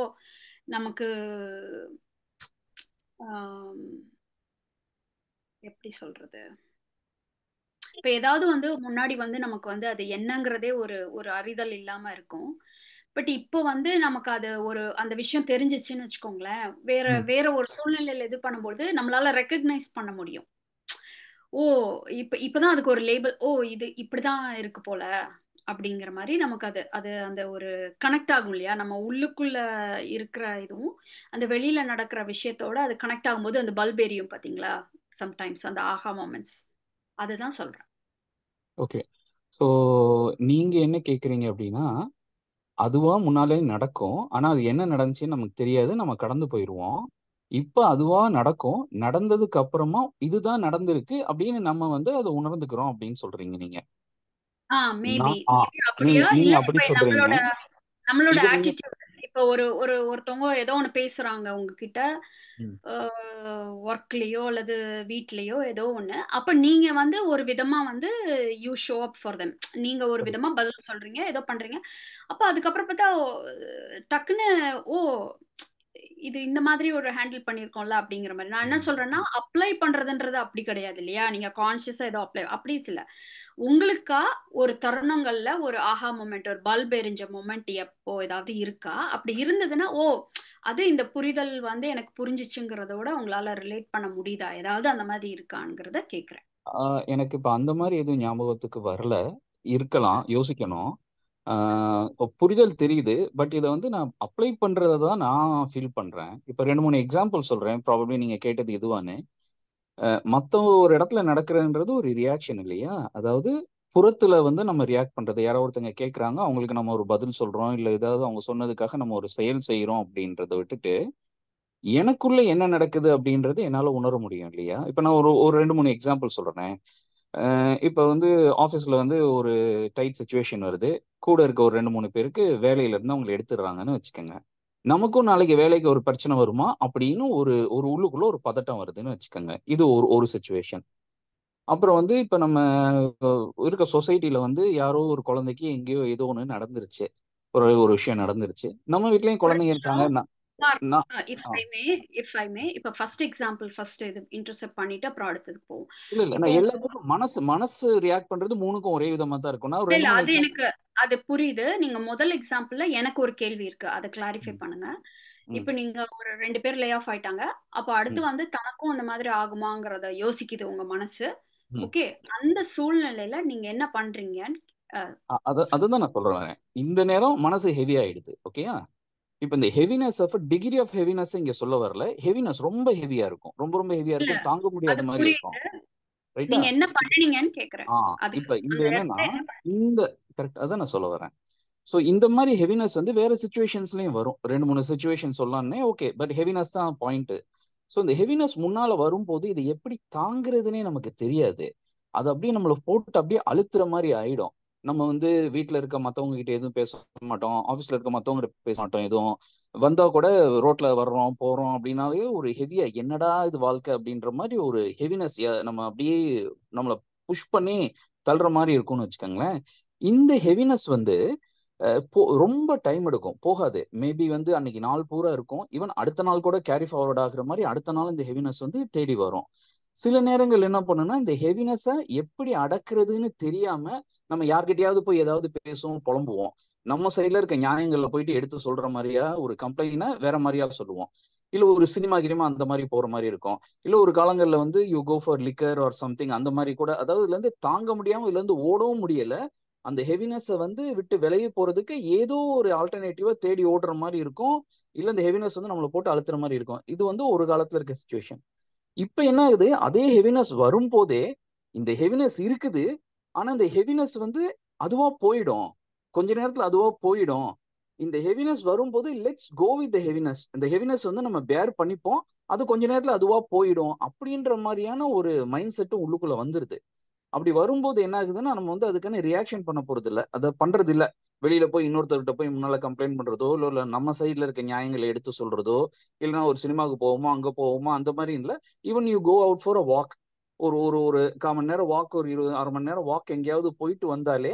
நமக்கு எப்படி சொல்றது? இப்ப ஏதாவது வந்து முன்னாடி வந்து நமக்கு வந்து அது என்னங்கிறதே ஒரு ஒரு அறிதல் இல்லாம இருக்கும். பட் இப்போ வந்து நமக்கு அது ஒரு அந்த விஷயம் தெரிஞ்சிச்சுன்னு வச்சுக்கோங்களேன். வேற வேற ஒரு சூழ்நிலையில இது பண்ணும்போது நம்மளால ரெக்கக்னைஸ் பண்ண முடியும். ஓ இப்ப இப்பதான் அதுக்கு ஒரு லேபிள் ஓ இது இப்படிதான் இருக்கு போல. அப்படிங்கிற மாதிரி நமக்கு அது அது அந்த ஒரு கனெக்ட் ஆகும் இல்லையா? நம்ம உள்ளுக்குள்ள இருக்கிற இதுவும் அந்த வெளியில நடக்கிற விஷயத்தோட அது கனெக்ட் ஆகும்போது அந்த பல்ப் எரியும் பாத்தீங்களா? சம்டைம்ஸ் அந்த ஆஹா மொமெண்ட்ஸ் அதுதான் சொல்றேன். ஓகே ஸோ நீங்க என்ன கேக்குறீங்க அப்படின்னா அதுவா முன்னாலே நடக்கும். ஆனா அது என்ன நடந்துச்சுன்னு நமக்கு தெரியாது. நம்ம கடந்து போயிடுவோம் இப்ப அதுவா நடக்கும். நடந்ததுக்கு அப்புறமா இதுதான் நடந்திருக்கு அப்படின்னு நம்ம வந்து அதை உணர்ந்துக்கிறோம் அப்படின்னு சொல்றீங்க நீங்க. மேபி அப்படியா? இல்ல இப்ப நம்மளோட நம்மளோட ஆட்டிடியூட் இப்ப ஒரு ஒரு ஒருத்தவங்க ஏதோ ஒண்ணு பேசுறாங்க உங்ககிட்ட ஒர்க்லயோ அல்லது வீட்லயோ ஏதோ ஒண்ணு. அப்ப நீங்க வந்து ஒரு விதமா வந்து you show up for them நீங்க ஒரு விதமா பதில் சொல்றீங்க ஏதோ பண்றீங்க. அப்ப அதுக்கப்புறம் பார்த்தா டக்குன்னு ஓ இது இந்த மாதிரி ஒரு ஹேண்டில் பண்ணியிருக்கோம்ல அப்படிங்கிற மாதிரி. நான் என்ன சொல்றேன்னா அப்ளை பண்றதுன்றது அப்படி கிடையாது இல்லையா? நீங்க கான்சியஸா ஏதோ அப்ளை அப்படி இல்ல. உங்களுக்கா ஒரு தருணங்கள்ல ஒரு ஆஹா மொமெண்ட் ஒரு பல்ப் எரிஞ்ச மொமெண்ட் எப்போ ஏதாவது இருக்கா? அப்படி இருந்ததுன்னா ஓ அது இந்த புரிதல் வந்து எனக்கு புரிஞ்சிச்சுங்கிறதோட உங்களால ரிலேட் பண்ண முடியுதா? ஏதாவது அந்த மாதிரி இருக்காங்கிறத கேக்குறேன். எனக்கு இப்ப அந்த மாதிரி எதுவும் ஞாபகத்துக்கு வரல. இருக்கலாம் யோசிக்கணும். புரிதல் தெரியுது. பட் இதை வந்து நான் அப்ளை பண்றதை தான் நான் ஃபீல் பண்றேன். இப்போ ரெண்டு மூணு எக்ஸாம்பிள் சொல்றேன். ப்ராபப்ளி நீங்க கேட்டது இதுவான்னு மற்ற ஒரு இடத்துல நடக்கிறன்றது ஒரு ரியாக்ஷன் இல்லையா? அதாவது புறத்துல வந்து நம்ம ரியாக்ட் பண்றது. யாரோ ஒருத்தங்க கேட்குறாங்க அவங்களுக்கு நம்ம ஒரு பதில் சொல்றோம் இல்லை ஏதாவது அவங்க சொன்னதுக்காக நம்ம ஒரு செயல் செய்யறோம் அப்படின்றத விட்டுட்டு எனக்குள்ள என்ன நடக்குது அப்படின்றது என்னால உணர முடியும் இல்லையா? இப்போ நான் ஒரு ஒரு ரெண்டு மூணு எக்ஸாம்பிள் சொல்றேன். இப்போ வந்து ஆஃபீஸில் வந்து ஒரு டைட் சுச்சுவேஷன் வருது. கூட இருக்க ஒரு ரெண்டு மூணு பேருக்கு வேலையிலேருந்து அவங்களை எடுத்துடுறாங்கன்னு வச்சுக்கோங்க. நமக்கும் நாளைக்கு வேலைக்கு ஒரு பிரச்சனை வருமா? அப்படின்னு ஒரு ஒரு உள்ளுக்குள்ள ஒரு பதட்டம் வருதுன்னு வச்சுக்கோங்க. இது ஒரு ஒரு சுச்சுவேஷன் அப்புறம் வந்து இப்போ நம்ம இருக்க சொசைட்டில வந்து யாரோ ஒரு குழந்தைக்கு எங்கேயோ ஏதோ ஒன்று நடந்துருச்சு. ஒரு ஒரு விஷயம் நடந்துருச்சு. நம்ம வீட்லயும் குழந்தைங்க இருக்காங்க. If I May if I may இப்ப ஃபர்ஸ்ட் எக்ஸாம்பிள் ஃபர்ஸ்ட் இது இன்டர்செப்ட் பண்ணிட்டு அப்புறம் அடுத்ததுக்கு போவோம் இல்ல இல்ல. இப்போ நான் எல்லாத்துக்கும் மனசு மனசு ரியாக்ட் பண்றது மூணுக்கும் ஒரே விதமா தான் இருக்கும். நான் இல்ல அது எனக்கு அது புரியுது. நீங்க முதல் எக்ஸாம்பிள்ல எனக்கு ஒரு கேள்வி இருக்கு. அதை கிளாரிஃபை பண்ணுங்க. இப்போ நீங்க ஒரு ரெண்டு பேர் லே ஆஃப் ஆயிட்டாங்க. அப்போ அடுத்து வந்து தனக்கும் அந்த மாதிரி ஆகுமாங்கிறத யோசிக்குது உங்க மனசு. ஓகே. அந்த சூழ்நிலையில நீங்க என்ன பண்றீங்கன்னு அதுதான் நான் சொல்றேன். இந்த நேரம் மனசு ஹெவி ஆயிடுது. ஓகேயா? இப்போ இந்த heaviness of degree of heaviness இங்க சொல்ல வரல. ஹெவினஸ் ரொம்ப ஹெவியா இருக்கும். ரொம்ப ரொம்ப ஹெவியா இருக்கும். தாங்க முடியாத மாதிரி இருக்கும். நீங்க என்ன பண்ணுனீங்கன்னு கேக்குறேன். இப்ப இங்க அந்த என்னன்னா இந்த கரெக்ட் அதான் நான் சொல்ல வரேன். ஸோ இந்த மாதிரி ஹெவினஸ் வந்து வேற சுச்சுவேஷன்ஸ்லயும் வரும். ரெண்டு மூணு சுச்சுவேஷன் சொல்லலாம்னே ஓகே பட் ஹெவினஸ் தான் பாயிண்ட் ஸோ இந்த ஹெவினஸ் முன்னால வரும்போது இதை எப்படி தாங்குறதுனே நமக்கு தெரியாது. அது அப்படியே நம்மளை போட்டு அப்படியே அழுத்துற மாதிரி ஆயிடும். நம்ம வந்து வீட்டில் இருக்க மற்றவங்க கிட்ட எதுவும் பேச மாட்டோம். ஆஃபீஸில் இருக்க மற்றவங்க பேச மாட்டோம் எதுவும். வந்தா கூட ரோட்ல வர்றோம் போறோம் அப்படின்னாலே ஒரு ஹெவியா என்னடா இது வாழ்க்கை அப்படின்ற மாதிரி ஒரு ஹெவினஸ் நம்ம அப்படியே நம்மளை புஷ் பண்ணி தள்ளுற மாதிரி இருக்கும்னு வச்சுக்கோங்களேன். இந்த ஹெவினஸ் வந்து போ- ரொம்ப டைம் எடுக்கும். போகாது. மேபி வந்து அன்னைக்கு நாள் பூரா இருக்கும். ஈவன் அடுத்த நாள் கூட கேரி ஃபார்வர்ட் ஆகுற மாதிரி அடுத்த நாள் இந்த ஹெவினஸ் வந்து தேடி வரும். சில நேரங்கள் என்ன பண்ணுன்னா இந்த ஹெவினஸை எப்படி அடக்குறதுன்னு தெரியாம நம்ம யார்கிட்டயாவது போய் ஏதாவது பேசுவோம் புலம்புவோம். நம்ம சைட்ல இருக்க நியாயங்கள்ல போயிட்டு எடுத்து சொல்ற மாதிரியா ஒரு கம்ப்ளைண்ட்னா வேற மாதிரியா சொல்லுவோம். இல்ல ஒரு சினிமா கினிமா அந்த மாதிரி போற மாதிரி இருக்கும். இல்ல ஒரு காலங்கள்ல வந்து you go for liquor or something அந்த மாதிரி கூட அதாவது இதுல இருந்து தாங்க முடியாம இதுல இருந்து ஓடவும் முடியல. அந்த ஹெவினஸை வந்து விட்டு விலகி போறதுக்கு ஏதோ ஒரு ஆல்டர்னேட்டிவா தேடி ஓடுற மாதிரி இருக்கும். இல்ல இந்த ஹெவினஸ் வந்து நம்மளை போட்டு அழுத்துற மாதிரி இருக்கும். இது வந்து ஒரு காலத்துல இருக்க சுச்சுவேஷன் இப்ப என்ன ஆகுது? அதே ஹெவினஸ் வரும்போதே இந்த ஹெவினஸ் இருக்குது. ஆனா இந்த ஹெவினஸ் வந்து அதுவா போயிடும். கொஞ்ச நேரத்துல அதுவா போயிடும். இந்த ஹெவினஸ் வரும்போது let's go with the heaviness இந்த ஹெவினஸ் வந்து நம்ம பேர் பண்ணிப்போம். அது கொஞ்ச நேரத்துல அதுவா போயிடும். அப்படின்ற மாதிரியான ஒரு மைண்ட் செட்டும் உள்ளுக்குள்ள வந்துருது. அப்படி வரும்போது என்ன ஆகுதுன்னா நம்ம வந்து அதுக்கான ரியாக்ஷன் பண்ண போறது இல்லை அதை பண்றது இல்லை வெளியில போய் இன்னொருத்தர்கிட்ட போய் முன்னால கம்ப்ளைண்ட் பண்றதோ இல்ல இல்ல நம்ம சைட்ல இருக்க நியாயங்களை எடுத்து சொல்றதோ இல்லைன்னா ஒரு சினிமாவுக்கு போவோமா அங்க போவோமா அந்த மாதிரி இல்ல. Even you go out for a walk ஒரு ஒரு ஒரு கால் மணி நேரம் வாக் ஒரு இருபது அரை மணி நேரம் வாக் எங்கேயாவது போயிட்டு வந்தாலே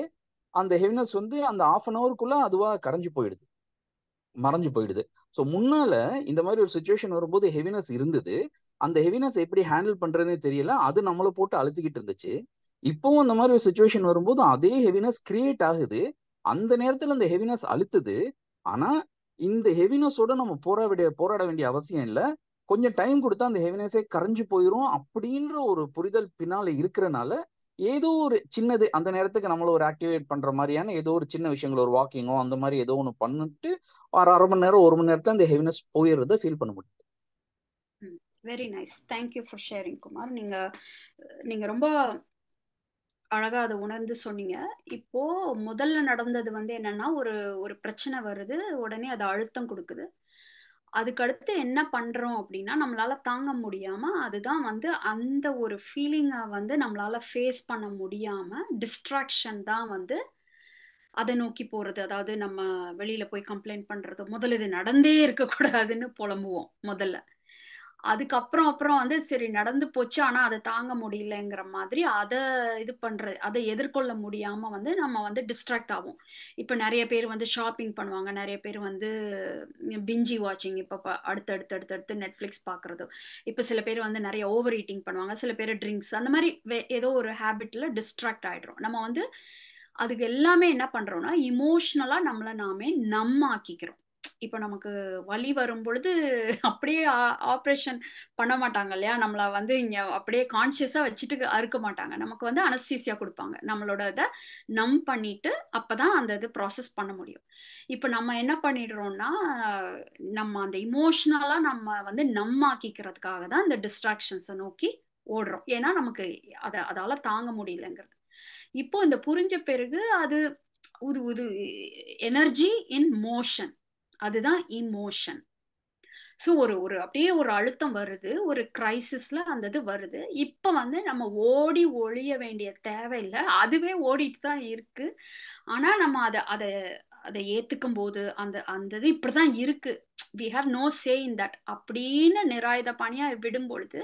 அந்த ஹெவினஸ் வந்து அந்த ஆஃப் அன் ஹவருக்குள்ள அதுவா கரைஞ்சு போயிடுது. மறைஞ்சு போயிடுது. ஸோ முன்னால இந்த மாதிரி ஒரு சுச்சுவேஷன் வரும்போது ஹெவினஸ் இருந்தது. அந்த ஹெவினஸ் எப்படி ஹேண்டில் பண்றதுன்னு தெரியல. அது நம்மளை போட்டு அழுத்திக்கிட்டு இருந்துச்சு. இப்போவும் அந்த மாதிரி ஒரு சுச்சுவேஷன் வரும்போது அதே ஹெவினஸ் கிரியேட் ஆகுது. அந்த நேரத்துல இந்த ஹெவினஸ் அழுத்துது. ஆனா இந்த ஹெவினஸோட நம்ம போராட போராட வேண்டிய அவசியம் இல்லை. கொஞ்சம் டைம் கொடுத்தா அந்த ஹெவினஸே கரைஞ்சு போயிடும் அப்படின்ற ஒரு புரிதல் பின்னால இருக்கிறனால ஏதோ ஒரு சின்னது அந்த நேரத்துக்கு நம்மள ஒரு ஆக்டிவேட் பண்ற மாதிரியான ஏதோ ஒரு சின்ன விஷயங்கள் ஒரு வாக்கிங்கோ அந்த மாதிரி ஏதோ ஒன்று பண்ணிட்டு ஒரு அரை மணி நேரம் ஒரு மணி நேரத்துல அந்த ஹெவினஸ் போயிடுறத ஃபீல் பண்ண முடியும். Very nice thank you for sharing Kumar. நீங்க நீங்க ரொம்ப அழகா அதை உணர்ந்து சொன்னீங்க. இப்போ முதல்ல நடந்தது வந்து என்னன்னா ஒரு ஒரு பிரச்சனை வருது உடனே அது அழுத்தம் கொடுக்குது. அதுக்கடுத்து என்ன பண்றோம் அப்படின்னா நம்மளால தாங்க முடியாம அதுதான் வந்து அந்த ஒரு ஃபீலிங்கை வந்து நம்மளால ஃபேஸ் பண்ண முடியாம டிஸ்ட்ராக்ஷன் தான் வந்து அதை நோக்கி போறது. அதாவது நம்ம வெளியில போய் கம்ப்ளைண்ட் பண்றது முதல்ல இது நடந்தே இருக்கக்கூடாதுன்னு புலம்புவோம் முதல்ல. அதுக்கப்புறம் அப்புறம் வந்து சரி நடந்து போச்சு. ஆனா அதை தாங்க முடியலங்கிற மாதிரி அதை இது பண்ற அதை எதிர்கொள்ள முடியாம வந்து நம்ம வந்து டிஸ்ட்ராக்ட் ஆகும் இப்ப நிறைய பேர் வந்து ஷாப்பிங் பண்ணுவாங்க. நிறைய பேர் வந்து பிஞ்சி வாட்சிங் இப்ப அடுத்து அடுத்து அடுத்து அடுத்து நெட்ஃபிளிக்ஸ் பாக்குறது இப்ப சில பேர் வந்து நிறைய ஓவர் ஈட்டிங் பண்ணுவாங்க. சில பேர் ட்ரிங்க்ஸ் அந்த மாதிரி வே- ஏதோ ஒரு ஹேபிட்ல டிஸ்ட்ராக்ட் ஆயிடுறோம். நம்ம வந்து அதுக்கு எல்லாமே என்ன பண்றோம்னா இமோஷனலா நம்மளை நாமே நம்ம ஆக்கிக்கிறோம். இப்போ நமக்கு வலி வரும் பொழுது அப்படியே ஆப்ரேஷன் பண்ண மாட்டாங்க இல்லையா? நம்மள வந்து இங்க அப்படியே கான்சியஸா வச்சுட்டு அறுக்க மாட்டாங்க. நமக்கு வந்து அனஸ்தீசியா கொடுப்பாங்க. நம்மளோட இதை நம் பண்ணிட்டு அப்பதான் அந்த இது ப்ராசஸ் பண்ண முடியும். இப்போ நம்ம என்ன பண்ணிடுறோம்னா நம்ம அந்த இமோஷனலா நம்ம வந்து நம்ம ஆக்கிக்கிறதுக்காக தான் இந்த டிஸ்ட்ராக்ஷன்ஸை நோக்கி ஓடுறோம். ஏன்னா நமக்கு அதை அதால தாங்க முடியலங்கிறது. இப்போ இந்த புரிஞ்ச பிறகு அது உது உது எனர்ஜி இன் மோஷன் அதுதான் இமோஷன் ஸோ ஒரு ஒரு அப்படியே ஒரு அழுத்தம் வருது ஒரு கிரைசிஸ்ல அந்த இது வருது. இப்போ வந்து நம்ம ஓடி ஒழிய வேண்டிய தேவையில்லை அதுவே ஓடிட்டு தான் இருக்கு. ஆனால் நம்ம அதை அதை அதை ஏத்துக்கும் போது அந்த அந்த இது இப்படிதான் இருக்கு. We have no say in that அப்படின்னு நிராயுத பணியா விடும் பொழுது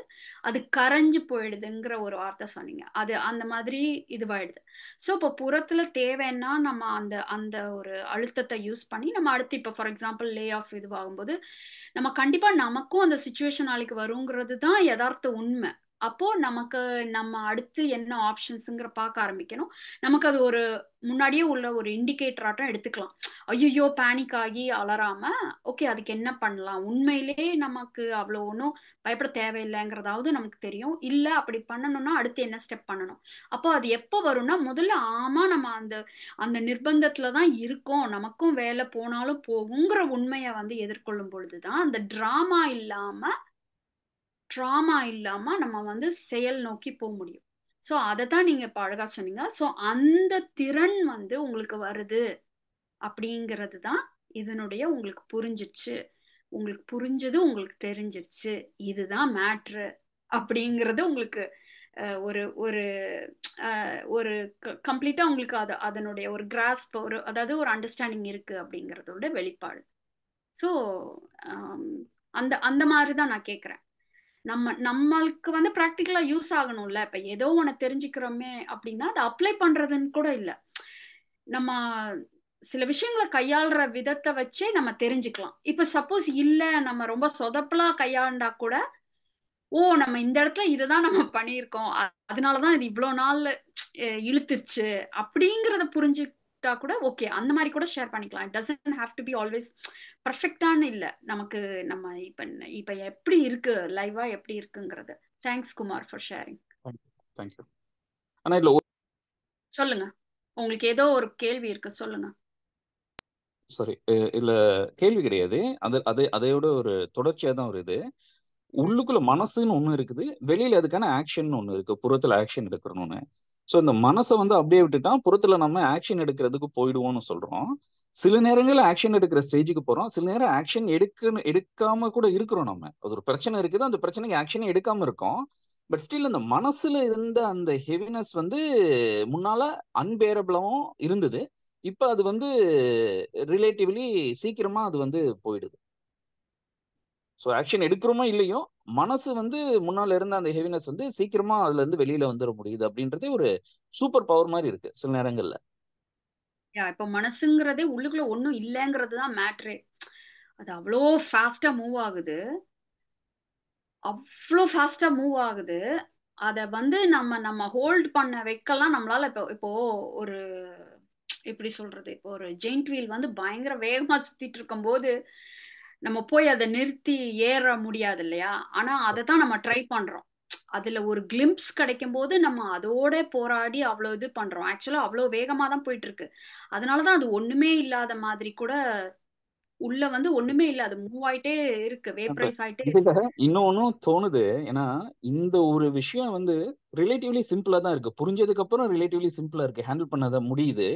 அது கரைஞ்சு போயிடுதுங்கிற ஒரு வார்த்தை சொன்னீங்க. அது அந்த மாதிரி இதுவாயிடுது. ஸோ இப்போ புறத்துல தேவைன்னா நம்ம அந்த அந்த ஒரு அழுத்தத்தை யூஸ் பண்ணி நம்ம அடுத்து இப்போ ஃபார் எக்ஸாம்பிள் லே ஆஃப் இதுவாகும்போது நம்ம கண்டிப்பா நமக்கும் அந்த சுச்சுவேஷன் நாளைக்கு வருங்கிறது தான் யதார்த்த உண்மை. அப்போ நமக்கு நம்ம அடுத்து என்ன ஆப்ஷன்ஸுங்கிற பார்க்க ஆரம்பிக்கணும். நமக்கு அது ஒரு முன்னாடியே உள்ள ஒரு இண்டிகேட்டராட்டம் எடுத்துக்கலாம். ஐயோ பேனிக் ஆகி அலறாம ஓகே அதுக்கு என்ன பண்ணலாம்? உண்மையிலே நமக்கு அவ்வளோ ஒன்றும் பயப்பட தேவையில்லைங்கிறதாவது நமக்கு தெரியும். இல்லை அப்படி பண்ணணும்னா அடுத்து என்ன ஸ்டெப் பண்ணணும்? அப்போ அது எப்போ வரும்னா முதல்ல ஆமா நம்ம அந்த அந்த நிர்பந்தத்துல தான் இருக்கோம். நமக்கும் வேலை போனாலும் போகுங்கிற உண்மையை வந்து எதிர்கொள்ளும் பொழுதுதான் அந்த ட்ராமா இல்லாம ட்ராமா இல்லாமல் நம்ம வந்து செயல் நோக்கி போக முடியும். ஸோ அதை தான் நீங்கள் இப்போ அழகாக சொன்னீங்க. ஸோ அந்த திறன் வந்து உங்களுக்கு வருது அப்படிங்கிறது தான் இதனுடைய உங்களுக்கு புரிஞ்சிச்சு உங்களுக்கு புரிஞ்சது உங்களுக்கு தெரிஞ்சிருச்சு. இதுதான் மேட்ரு அப்படிங்கிறது உங்களுக்கு ஒரு ஒரு ஒரு கம்ப்ளீட்டாக உங்களுக்கு அது அதனுடைய ஒரு கிராஸ்ப் ஒரு அதாவது ஒரு அண்டர்ஸ்டாண்டிங் இருக்குது அப்படிங்கிறதோட வெளிப்பாடு. ஸோ அந்த அந்த மாதிரி தான் நான் கேட்குறேன் நம்ம நம்மளுக்கு வந்து ப்ராக்டிக்கலா யூஸ் ஆகணும்ல. இப்ப ஏதோ ஒண்ணு தெரிஞ்சுக்கிறோமே அப்படின்னா அதை அப்ளை பண்றதுன்னு கூட இல்ல. நம்ம சில விஷயங்களை கையாளுற விதத்தை வச்சே நம்ம தெரிஞ்சுக்கலாம். இப்ப சப்போஸ் இல்ல நம்ம ரொம்ப சொதப்பலா கையாண்டா கூட ஓ நம்ம இந்த இடத்துல இதுதான் நம்ம பண்ணியிருக்கோம். அதனாலதான் இது இவ்வளவு நாள் இழுத்துருச்சு அப்படிங்கறத புரிஞ்சுட்டா கூட ஓகே அந்த மாதிரி கூட ஷேர் பண்ணிக்கலாம். It doesn't have to be always பர்ஃபெக்டான இல்ல. நமக்கு நம்ம இப்ப இப்ப எப்படி இருக்கு? லைவா எப்படி இருக்குங்கிறது. Thanks Kumar for sharing thank you ஆனா இதுல சொல்லுங்க. உங்களுக்கு ஏதோ ஒரு கேள்வி இருக்கு சொல்லுங்க. சாரி இல்ல கேள்வி கிடையாது. அது அது அதையோட ஒரு தொடர்ச்சியா தான் வருது. உள்ளுக்குள்ள மனசுன்னு ஒண்ணு இருக்குது. வெளியில அதுக்கான ஆக்ஷன் ஒண்ணு இருக்கு. புறத்துல ஆக்ஷன் எடுக்கணும்னு. ஸோ இந்த மனசை வந்து அப்படியே விட்டுட்டா புறத்துல நம்ம ஆக்ஷன் எடுக்கிறதுக்கு போயிடுவோம்னு சொல்றோம். சில நேரங்களில் ஆக்ஷன் எடுக்கிற ஸ்டேஜுக்கு போறோம். சில நேரம் ஆக்ஷன் எடுக்கணும் எடுக்காம கூட இருக்கிறோம் நம்ம. அது ஒரு பிரச்சனை இருக்குது. அந்த பிரச்சனைக்கு ஆக்ஷன் எடுக்காம இருக்கோம். பட் ஸ்டில் அந்த மனசுல இருந்த அந்த ஹெவினஸ் வந்து முன்னால அன்பேரபிளாவும் இருந்தது. இப்ப அது வந்து ரிலேட்டிவ்லி சீக்கிரமா அது வந்து போயிடுது. ஸோ ஆக்ஷன் எடுக்கிறோமோ இல்லையோ மனசு வந்து முன்னால் இருந்த அந்த ஹெவினஸ் வந்து சீக்கிரமா அதுல இருந்து வெளியில வந்துட முடியுது அப்படின்றதே ஒரு சூப்பர் பவர் மாதிரி இருக்கு சில நேரங்கள்ல. யா இப்போ மனசுங்கிறதே உள்ளுக்குள்ள ஒன்றும் இல்லைங்கிறது தான் மேட்ரே அது அவ்வளோ ஃபாஸ்டா மூவ் ஆகுது. அவ்வளோ ஃபாஸ்டா மூவ் ஆகுது. அதை வந்து நம்ம நம்ம ஹோல்ட் பண்ண வைக்கலாம் நம்மளால. இப்போ இப்போ ஒரு எப்படி சொல்றது? இப்போ ஒரு ஜெயிண்ட் வீல் வந்து பயங்கர வேகமா சுத்திட்டு இருக்கும்போது நம்ம போய் அதை நிறுத்தி ஏற முடியாது இல்லையா? ஆனா அதை தான் நம்ம ட்ரை பண்றோம். அதுல ஒரு கிளிம்ப்ஸ் கிடைக்கும் போது நம்ம அதோட போராடி அவ்வளோ இது பண்றோம். ஆக்சுவலா அவ்வளோ வேகமா தான் போயிட்டு இருக்கு அதனாலதான் அது ஒண்ணுமே இல்லாத மாதிரி கூட உள்ள வந்து ஒண்ணுமே இல்ல அது மூவ் ஆயிட்டே இருக்கு. வேப்ரைஸ் ஆயிட்டே இதுல இன்னொன்னும் தோணுது. ஏன்னா இந்த ஒரு விஷயம் வந்து ரிலேட்டிவ்லி சிம்பிளா தான் இருக்கு. புரிஞ்சதுக்கு அப்புறம் ரிலேட்டிவ்லி சிம்பிளா இருக்கு. ஹேண்டில் பண்ணத முடியுது.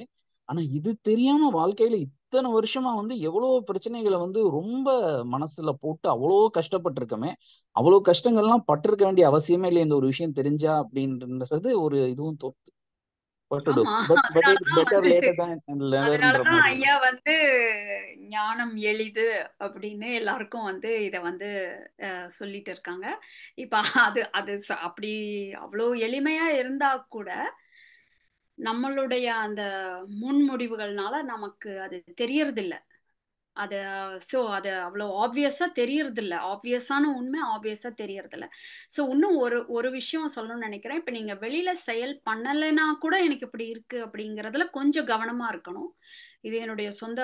ஆனா இது தெரியாம வாழ்க்கையில இத்தனை வருஷமா வந்து எவ்வளவு பிரச்சனைகளை வந்து ரொம்ப மனசுல போட்டு அவ்வளோ கஷ்டப்பட்டிருக்கமே அவ்வளவு கஷ்டங்கள்லாம் பட்டிருக்க வேண்டிய அவசியமே இல்லை இந்த ஒரு விஷயம் தெரிஞ்சா அப்படின்றது ஒரு இதுவும் மாதிரி. ஐயா வந்து ஞானம் எளிது அப்படின்னு எல்லாருக்கும் வந்து இத வந்து சொல்லிட்டு இருக்காங்க. இப்ப அது அது அப்படி அவ்வளோ எளிமையா இருந்தா கூட நம்மளுடைய அந்த முன்முடிவுகள்னால நமக்கு அது தெரியறதில்ல. அது ஸோ அது அவ்வளோ ஆப்வியஸா தெரியறதில்ல. ஆப்வியஸான உண்மை ஆப்வியஸா தெரியறதில்ல. ஸோ இன்னும் ஒரு ஒரு விஷயம் சொல்லணும்னு நினைக்கிறேன். இப்போ நீங்க வெளியில செயல் பண்ணலைன்னா கூட எனக்கு இப்படி இருக்கு அப்படிங்கிறதுல கொஞ்சம் கவனமா இருக்கணும். இது என்னுடைய சொந்த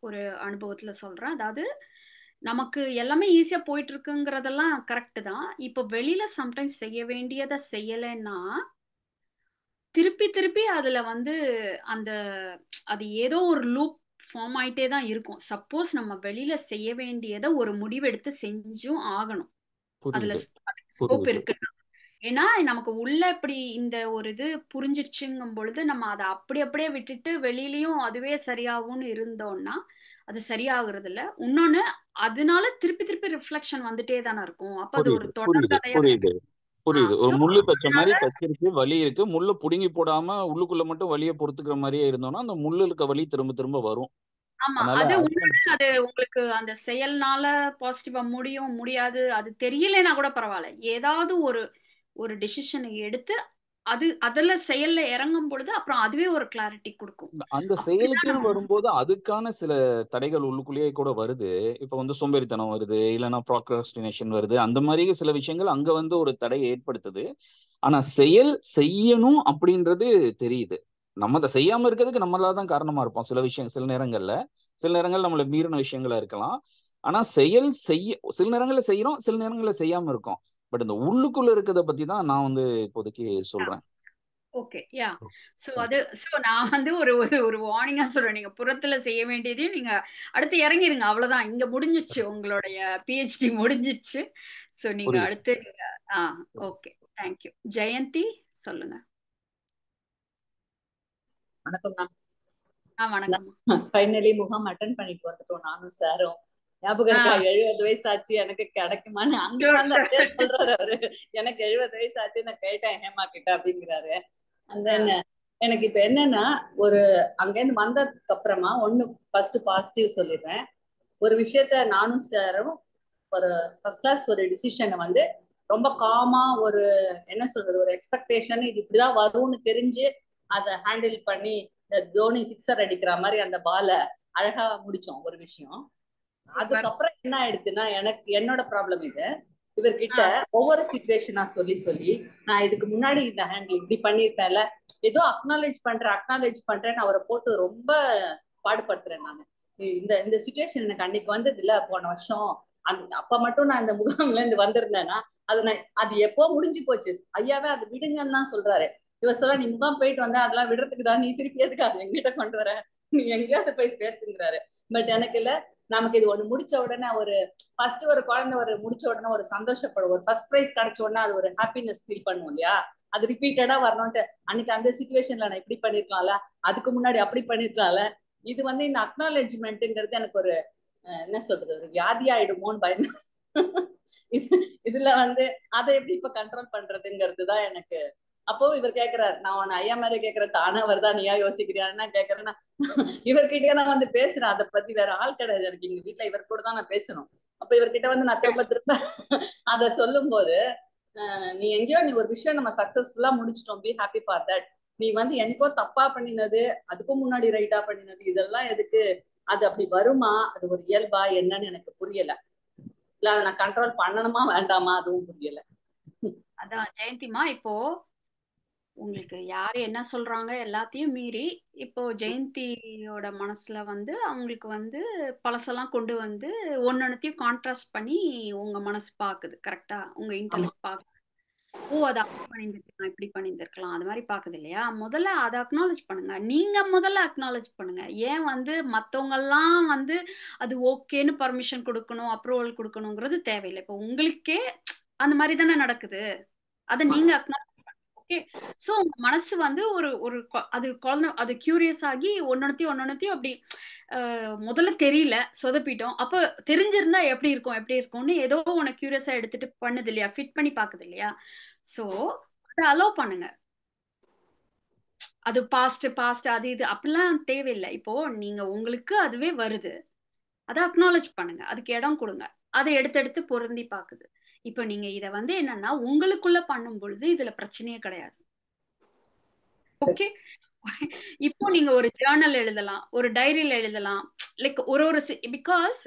ஒரு அனுபவத்துல சொல்றேன். அதாவது நமக்கு எல்லாமே ஈஸியாக போயிட்டு இருக்குங்கிறதெல்லாம் கரெக்ட் தான். இப்போ வெளியில சம்டைம்ஸ் செய்ய வேண்டியதை செய்யலைன்னா திருப்பி திருப்பி அதுல வந்து அந்த அது ஏதோ ஒரு லூப் ஃபார்ம் ஆயிட்டே தான் இருக்கும். சப்போஸ் நம்ம வெளியில செய்ய வேண்டியதை ஒரு முடிவெடுத்து செஞ்சும் ஆகணும். அதுல ஸ்கோப் இருக்குன்னா. ஏன்னா நமக்கு உள்ள இப்படி இந்த ஒரு இது புரிஞ்சிருச்சுங்கும் பொழுது நம்ம அதை அப்படி அப்படியே விட்டுட்டு வெளியிலயும் அதுவே சரியாகும்னு இருந்தோம்னா அது சரியாகிறது இல்ல இன்னொன்னு அதனால திருப்பி திருப்பி ரிஃப்ளெக்ஷன் வந்துட்டே தானே இருக்கும். அப்ப அது ஒரு தொடர்கதையா புரியுது. ஒரு முள்ளு தச்ச மாதிரி தச்சிருக்கு வலி இருக்கு. முள்ளு புடுங்கி போடாம உள்ளுக்குள்ள மட்டும் வலியை பொறுத்துக்கிற மாதிரியே இருந்தோம்னா அந்த முள்ளு இருக்க வலி திரும்ப திரும்ப வரும். ஆமா. அது உண்மையிலே அது உங்களுக்கு அந்த செயல்னால பாசிட்டிவா முடியும் முடியாது அது தெரியலைன்னா கூட பரவாயில்ல. ஏதாவது ஒரு ஒரு டெசிஷனை எடுத்து அது அதுல செயல்ல இறங்கும் பொழுது அப்புறம் அதுவே ஒரு கிளாரிட்டி கொடுக்கும். அந்த நம்ம வரும்போது அதுக்கான சில தடைகள் உள்ளுக்குள்ளேயே கூட வருது. இப்ப வந்து சோம்பேறித்தனம் வருது இல்லைன்னா ப்ராக்ரஸ்டினேஷன் வருது. அந்த மாதிரி சில விஷயங்கள் அங்க வந்து ஒரு தடையை ஏற்படுத்துது. ஆனா செயல் செய்யணும் அப்படின்றது தெரியுது. நம்ம அதை செய்யாம இருக்கிறதுக்கு நம்மளால தான் காரணமா இருப்போம். சில விஷயம் சில நேரங்கள்ல. சில நேரங்கள் நம்மள மீறின விஷயங்களா இருக்கலாம். ஆனா செயல் செய்ய சில நேரங்கள்ல செய்யறோம் சில நேரங்கள்ல செய்யாம இருக்கோம். பட் இந்த உள்ளுக்குள்ள இருக்கிறத பத்தி தான் நான் வந்து இப்போதைக்கு சொல்றேன். ஓகே யா சோ அது சோ நான் வந்து ஒரு ஒரு ஒரு வார்னிங்கா சொல்றேன். நீங்க புறத்துல செய்ய வேண்டியதையும் நீங்க அடுத்து இறங்கிருங்க. அவ்வளவுதான். இங்க முடிஞ்சிருச்சு. உங்களுடைய பிஹெச்டி முடிஞ்சிருச்சு. சோ நீங்க புரியுது. அடுத்து ஆ ஓகே தேங்க்யூ ஜெயந்தி சொல்லுங்க. வணக்கம் மேம் ஆ வணக்கம்மா ஃபைனலி முகாம் அட்டன் பண்ணிட்டு வந்துட்டோம் நானும் சாரும் ஞாபகம் இருக்கா? எழுபது வயசு ஆச்சு எனக்கு கிடைக்குமான்னு. அங்க சொல்றாரு அவரு. எனக்கு எழுபது வயசு ஆச்சு நான் கேட்டேன் ஹேமா கிட்ட அப்படிங்கிறாரு. தென் எனக்கு இப்ப என்னன்னா ஒரு அங்கேருந்து வந்ததுக்கு அப்புறமா ஒண்ணு ஃபர்ஸ்ட் பாசிட்டிவ் சொல்லிடுறேன். ஒரு விஷயத்த நானும் சாரும் ஒரு ஃபர்ஸ்ட் கிளாஸ் ஒரு டிசிஷனை வந்து ரொம்ப காமா ஒரு என்ன சொல்றது ஒரு எக்ஸ்பெக்டேஷன் இது இப்படிதான் வரும்னு தெரிஞ்சு அதை ஹேண்டில் பண்ணி இந்த தோனி சிக்ஸர் அடிக்கிற மாதிரி அந்த பாலை அழகா முடிச்சோம் ஒரு விஷயம். அதுக்கப்புறம் என்ன ஆயிடுச்சுன்னா எனக்கு என்னோட ப்ராப்ளம் இது. இவர்கிட்ட ஒவ்வொரு சுச்சுவேஷனா சொல்லி சொல்லி நான் இதுக்கு முன்னாடி இந்த ஹேண்டில் இப்படி பண்ணியிருப்பேன்ல ஏதோ அக்னாலேஜ் பண்றேன் அக்னாலேஜ் பண்றேன்னு அவரை போட்டு ரொம்ப பாடுபடுத்துறேன் நான். இந்த இந்த சுச்சுவேஷன் எனக்கு அன்னைக்கு வந்தது இல்ல போன வருஷம். அந்த அப்ப மட்டும் நான் இந்த முகாம்ல இருந்து வந்திருந்தேன்னா அது நான் அது எப்போ முடிஞ்சு போச்சு? ஐயாவே அது விடுங்கன்னு தான் சொல்றாரு. இவர் சொல்ல நீ முகாம் போயிட்டு வந்தா அதெல்லாம் விடுறதுக்கு தான் நீ திருப்பி எதுக்கு அதை எங்கிட்ட கொண்டு வர? நீ எங்கேயாவது போய் பேசுங்கிறாரு. பட் எனக்கு இல்ல நமக்கு இது ஒண்ணு முடிச்ச உடனே ஒரு ஃபர்ஸ்ட் ஒரு குழந்தை ஒரு முடிச்ச உடனே ஒரு சந்தோஷப்படும். ஒரு ஃபர்ஸ்ட் ப்ரைஸ் கிடைச்ச உடனே அது ஒரு ஹாப்பினஸ் ஃபீல் பண்ணுவோம் இல்லையா? அது ரிப்பீட்டடா வரணும்ட்டு அன்னைக்கு அந்த சுச்சுவேஷன்ல நான் இப்படி பண்ணிருக்கலாம்ல அதுக்கு முன்னாடி அப்படி பண்ணிருக்கலாம்ல. இது வந்து இந்த அக்னாலஜ்மெண்ட்ங்கிறது எனக்கு ஒரு அஹ், என்ன சொல்றது ஒரு வியாதி ஆயிடுமோன்னு பயம் இதுல வந்து அதை எப்படி இப்ப கண்ட்ரோல் பண்றதுங்கிறது தான் எனக்கு அப்போ இவர் கேக்குறாரு நான் உன்னை ஐயா மாதிரி கேக்குற தானே வருதா? நீயா யோசிக்கிறியான்னு கேக்குறேன்னா இவர்கிட்ட நான் வந்து பேசுறேன். அதை பத்தி வேற ஆள் கிடையாது. எனக்கு எங்க வீட்டுல இவர் கூட தான் நான் பேசணும். அப்ப இவர்கிட்ட வந்து நான் திரும்ப திரும்ப சொல்லும் போது நீ எங்கேயோ நீ ஒரு விஷயம் நம்ம சக்சஸ்ஃபுல்லா முடிச்சிட்டோம். பி ஹாப்பி ஃபார் தட் நீ வந்து எனக்கோ தப்பா பண்ணினது அதுக்கும் முன்னாடி ரைட்டா பண்ணினது இதெல்லாம் எதுக்கு? அது அப்படி வருமா? அது ஒரு இயல்பா? என்னன்னு எனக்கு புரியல. இல்ல அதை நான் கண்ட்ரோல் பண்ணணுமா? வேண்டாமா? அதுவும் புரியல. அதான் ஜெயந்திமா இப்போ உங்களுக்கு யாரு என்ன சொல்றாங்க எல்லாத்தையும் மீறி இப்போ ஜெயந்தியோட மனசுல வந்து அவங்களுக்கு வந்து பழசெல்லாம் கொண்டு வந்து ஒன்னொன்னத்தையும் கான்ட்ராஸ்ட் பண்ணி உங்க மனசு பாக்குது. கரெக்டா உங்க ஆமா. இன்டெலெக்ட் பாக்குது ஓ அதை அப்படி இப்படி பண்ணியிருந்திருக்கலாம் அது மாதிரி பாக்குது இல்லையா? முதல்ல அதை அக்னாலேஜ் பண்ணுங்க. நீங்க முதல்ல அக்னாலேஜ் பண்ணுங்க. ஏன் வந்து மத்தவங்க எல்லாம் வந்து அது ஓகேன்னு பர்மிஷன் கொடுக்கணும் அப்ரூவல் கொடுக்கணுங்கிறது தேவையில்லை. இப்போ உங்களுக்கே அந்த மாதிரி தானே நடக்குது. அதை நீங்க அக்னாலேஜ் ஓகே சோ உங்க மனசு வந்து ஒரு ஒரு கொ- அது குழந்தை அது கியூரியஸ் ஆகி ஒன்னொன்னத்தையும் ஒன்னொன்னத்தையும் அப்படி முதல்ல தெரியல சொதப்பிட்டோம். அப்போ தெரிஞ்சிருந்தா எப்படி இருக்கும் எப்படி இருக்கும்னு ஏதோ உனக்கு கியூரியஸா எடுத்துட்டு பண்ணுது இல்லையா? ஃபிட் பண்ணி பாக்குது இல்லையா? சோ அதை அலோவ் பண்ணுங்க. அது பாஸ்ட் பாஸ்ட் அது இது அப்படிலாம் தேவையில்லை. இப்போ நீங்க உங்களுக்கு அதுவே வருது. அதை அக்னாலஜ் பண்ணுங்க. அதுக்கு இடம் கொடுங்க. அதை எடுத்து எடுத்து பொருந்தி பாக்குது. இப்போ நீங்க இத வந்து என்னன்னா உங்களுக்குள்ள பண்ணும் பொழுது இதுல பிரச்சனையே கிடையாது. ஓகே இப்போ நீங்க ஒரு ஜேர்னல் எழுதலாம் ஒரு டைரியில எழுதலாம் லைக் ஒரு ஒரு பிகாஸ்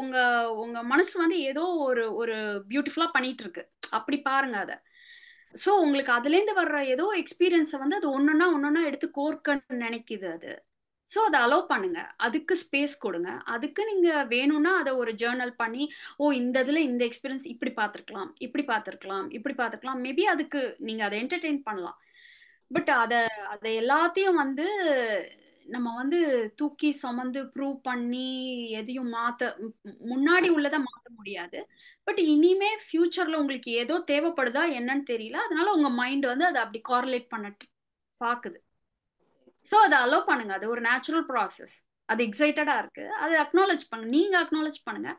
உங்க உங்க மனசு வந்து ஏதோ ஒரு ஒரு பியூட்டிஃபுல்லா பண்ணிட்டு இருக்கு அப்படி பாருங்க அத. ஸோ உங்களுக்கு அதுலேருந்து வர்ற ஏதோ எக்ஸ்பீரியன்ஸை வந்து அது ஒன்னொன்னா ஒன்னொன்னா எடுத்து கோர்க்கன்னு நினைக்குது அது. ஸோ அதை அலோவ் பண்ணுங்க. அதுக்கு ஸ்பேஸ் கொடுங்க. அதுக்கு நீங்க வேணும்னா அதை ஒரு ஜேர்னல் பண்ணி ஓ இந்த இதுல இந்த எக்ஸ்பீரியன்ஸ் இப்படி பார்த்துருக்கலாம் இப்படி பார்த்துருக்கலாம் இப்படி பார்த்துருக்கலாம். மேபி அதுக்கு நீங்க அதை என்டர்டெயின் பண்ணலாம். பட் அதை அதை எல்லாத்தையும் வந்து நம்ம வந்து தூக்கி சுமந்து ப்ரூவ் பண்ணி எதையும் மாத்த முன்னாடி உள்ளதை மாற்ற முடியாது. பட் இனிமே ஃபியூச்சர்ல உங்களுக்கு ஏதோ தேவைப்படுதா என்னன்னு தெரியல. அதனால உங்க மைண்ட் வந்து அதை அப்படி கார்லேட் பண்ண பாக்குது ஸோ அதை அலோவ் பண்ணுங்க. அது ஒரு நேச்சுரல் ப்ராசஸ் அது எக்ஸைட்டடா இருக்கு. அதை அக்னாலேஜ் பண்ணுங்க. நீங்க அக்னாலேஜ் பண்ணுங்க.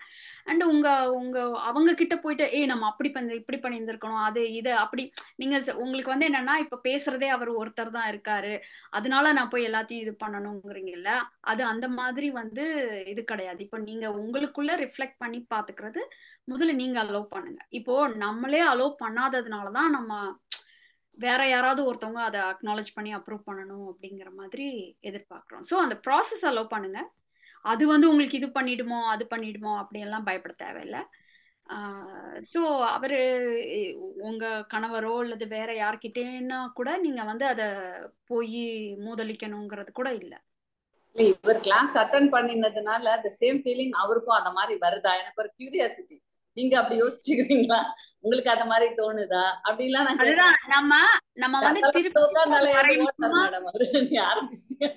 அண்ட் உங்க உங்க அவங்க கிட்ட போயிட்டு ஏய் நம்ம அப்படி பண்ணி இப்படி பண்ணியிருந்திருக்கணும். அது இது அப்படி. நீங்க உங்களுக்கு வந்து என்னன்னா இப்ப பேசுறதே அவர் ஒருத்தர் தான் இருக்காரு. அதனால நான் போய் எல்லாத்தையும் இது பண்ணணுங்கிறீங்கல்ல அது அந்த மாதிரி வந்து இது கிடையாது. இப்போ நீங்க உங்களுக்குள்ள ரிஃப்ளெக்ட் பண்ணி பாத்துக்கிறது முதல்ல நீங்க அலோவ் பண்ணுங்க. இப்போ நம்மளே அலோவ் பண்ணாததுனால தான் நம்ம வேற யாராவது ஒருத்தவங்க அதை அக்னாலேஜ் பண்ணி அப்ரூவ் பண்ணணும் அப்படிங்கிற மாதிரி எதிர்பார்க்குறோம். ஸோ அந்த ப்ராசஸ் அலோவ் பண்ணுங்க. அது வந்து உங்களுக்கு இது பண்ணிடுமோ அது பண்ணிடுமோ அப்படியெல்லாம் பயப்பட தேவையில்லை. ஸோ அவர் உங்க கணவரோ அல்லது வேற யார்கிட்டேன்னா கூட நீங்க வந்து அதை போய் மோதலிக்கணுங்கிறது கூட இல்லை. இல்ல இவர் கிளாஸ் அட்டன் பண்ணினதுனால அந்த சேம் ஃபீலிங் அவருக்கும் அந்த மாதிரி வருதா? எனக்கு ஒரு கியூரியாசிட்டி நீங்க அப்படி யோசிச்சுக்கிறீங்களா? உங்களுக்கு அந்த மாதிரி தோணுதா? அப்படிலாம் அதுதான் நம்ம நம்ம வந்து திருப்பி ஆரம்பிச்சிட்டியா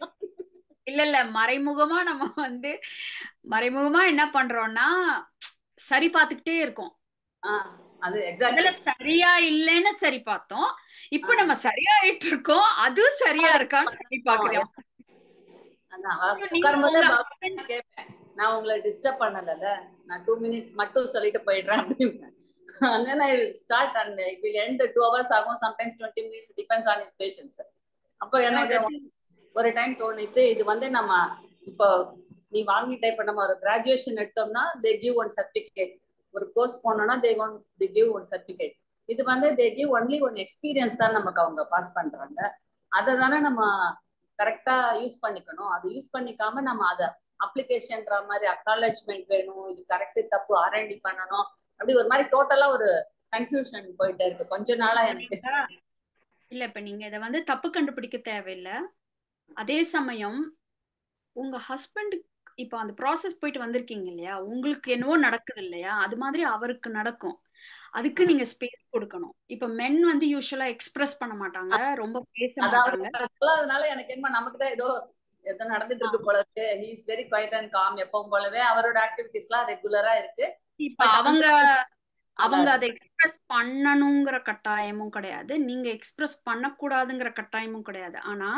இல்ல இல்ல மறைமுகமா நம்ம வந்து மறைமுகமா என்ன பண்றோம்னா சரி பார்த்துக்கிட்டே இருக்கோம். அது அதுல சரியா இல்லைன்னு சரி பார்த்தோம். இப்ப நம்ம சரியாயிட்டு இருக்கோம். அது சரியா இருக்கான்னு சரி பாக்குறோம் நான் உங்களை டிஸ்டர்ப் பண்ணல நான் டூ மினிட்ஸ் மட்டும் சொல்லிட்டு போயிடுறேன் அப்படின்னு and then I will start and it will end two hours ஆகும். Sometimes twenty minutes depends on his patience. அப்போ எனக்கு ஒரு டைம் தோணிட்டு இது வந்து நம்ம இப்போ நீ வாங்கிட்ட இப்ப நம்ம ஒரு கிராஜுவேஷன் எடுத்தோம்னா தே கிவ் ஒன் சர்டிபிகேட் ஒரு கோர்ஸ் போனோம்னா they one they give one certificate இது வந்து they give only one experience தான் நமக்கு அவங்க பாஸ் பண்றாங்க. அதை தானே நம்ம கரெக்டா யூஸ் பண்ணிக்கணும். அது யூஸ் பண்ணிக்காம நம்ம அதை அப்ளிகேஷன்ற மாதிரி அக்னாலஜ்மெண்ட் வேணும் இது கரெக்ட் தப்பு ஆர்என்டி பண்ணணும் அப்படி ஒரு மாதிரி டோட்டலா ஒரு கன்ஃபியூஷன் போயிட்டே இருக்கு. கொஞ்ச நாளா எனக்கு. இல்ல இப்ப நீங்க இதை வந்து தப்பு கண்டுபிடிக்க தேவையில்லை. அதே சமயம் உங்க ஹஸ்பண்ட் இப்ப அந்த ப்ராசஸ் போயிட்டு வந்திருக்கீங்க இல்லையா? உங்களுக்கு என்னவோ நடக்குது இல்லையா? அது மாதிரி அவருக்கு நடக்கும். அதுக்கு நீங்க ஸ்பேஸ் கொடுக்கணும். இப்ப மென் வந்து யூஸ்வலா எக்ஸ்பிரஸ் பண்ண மாட்டாங்க ரொம்ப பேச மாட்டாங்க. சொல்லாதனால எனக்கு என்ன நமக்கு தான் ஏதோ ஏதோ நடந்துட்டு இருக்கு போல இருக்கு he is very quiet and calm எப்பவும் போலவே. அவரோட ஆக்டிவிட்டிஸ் எல்லாம் ரெகுலரா இருக்கு. அவங்க அவங்க அதை எக்ஸ்பிரஸ் பண்ணணுங்கிற கட்டாயமும் கிடையாது. நீங்க எக்ஸ்பிரஸ் பண்ணக்கூடாதுங்கிற கட்டாயமும் கிடையாது. ஆனா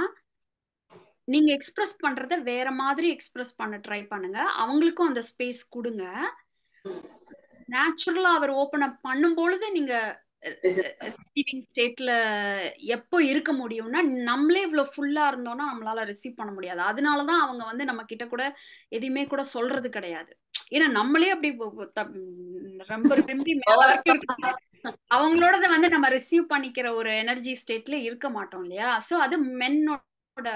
நீங்க எக்ஸ்பிரஸ் பண்றத வேற மாதிரி எக்ஸ்பிரஸ் பண்ண ட்ரை பண்ணுங்க. அவங்களுக்கும் அந்த ஸ்பேஸ் கொடுங்க. நேச்சுரலா அவர் ஓபன் அப் பண்ணும் பொழுது நீங்க ரிசீவிங் ஸ்டேட்ல எப்போ இருக்க முடியும்னா நம்மளே இவ்வளவு ஃபுல்லா இருந்தோம்னா நம்மளால ரிசீவ் பண்ண முடியாது. அதனாலதான் அவங்க வந்து நம்ம கிட்ட கூட எதையுமே கூட சொல்றது கிடையாது. ஏன்னா நம்மளே அப்படி ரொம்ப விரும்பி. அவங்களோடத வந்து நம்ம ரிசீவ் பண்ணிக்கிற ஒரு எனர்ஜி ஸ்டேட்ல இருக்க மாட்டோம் இல்லையா? சோ அது மென்னோட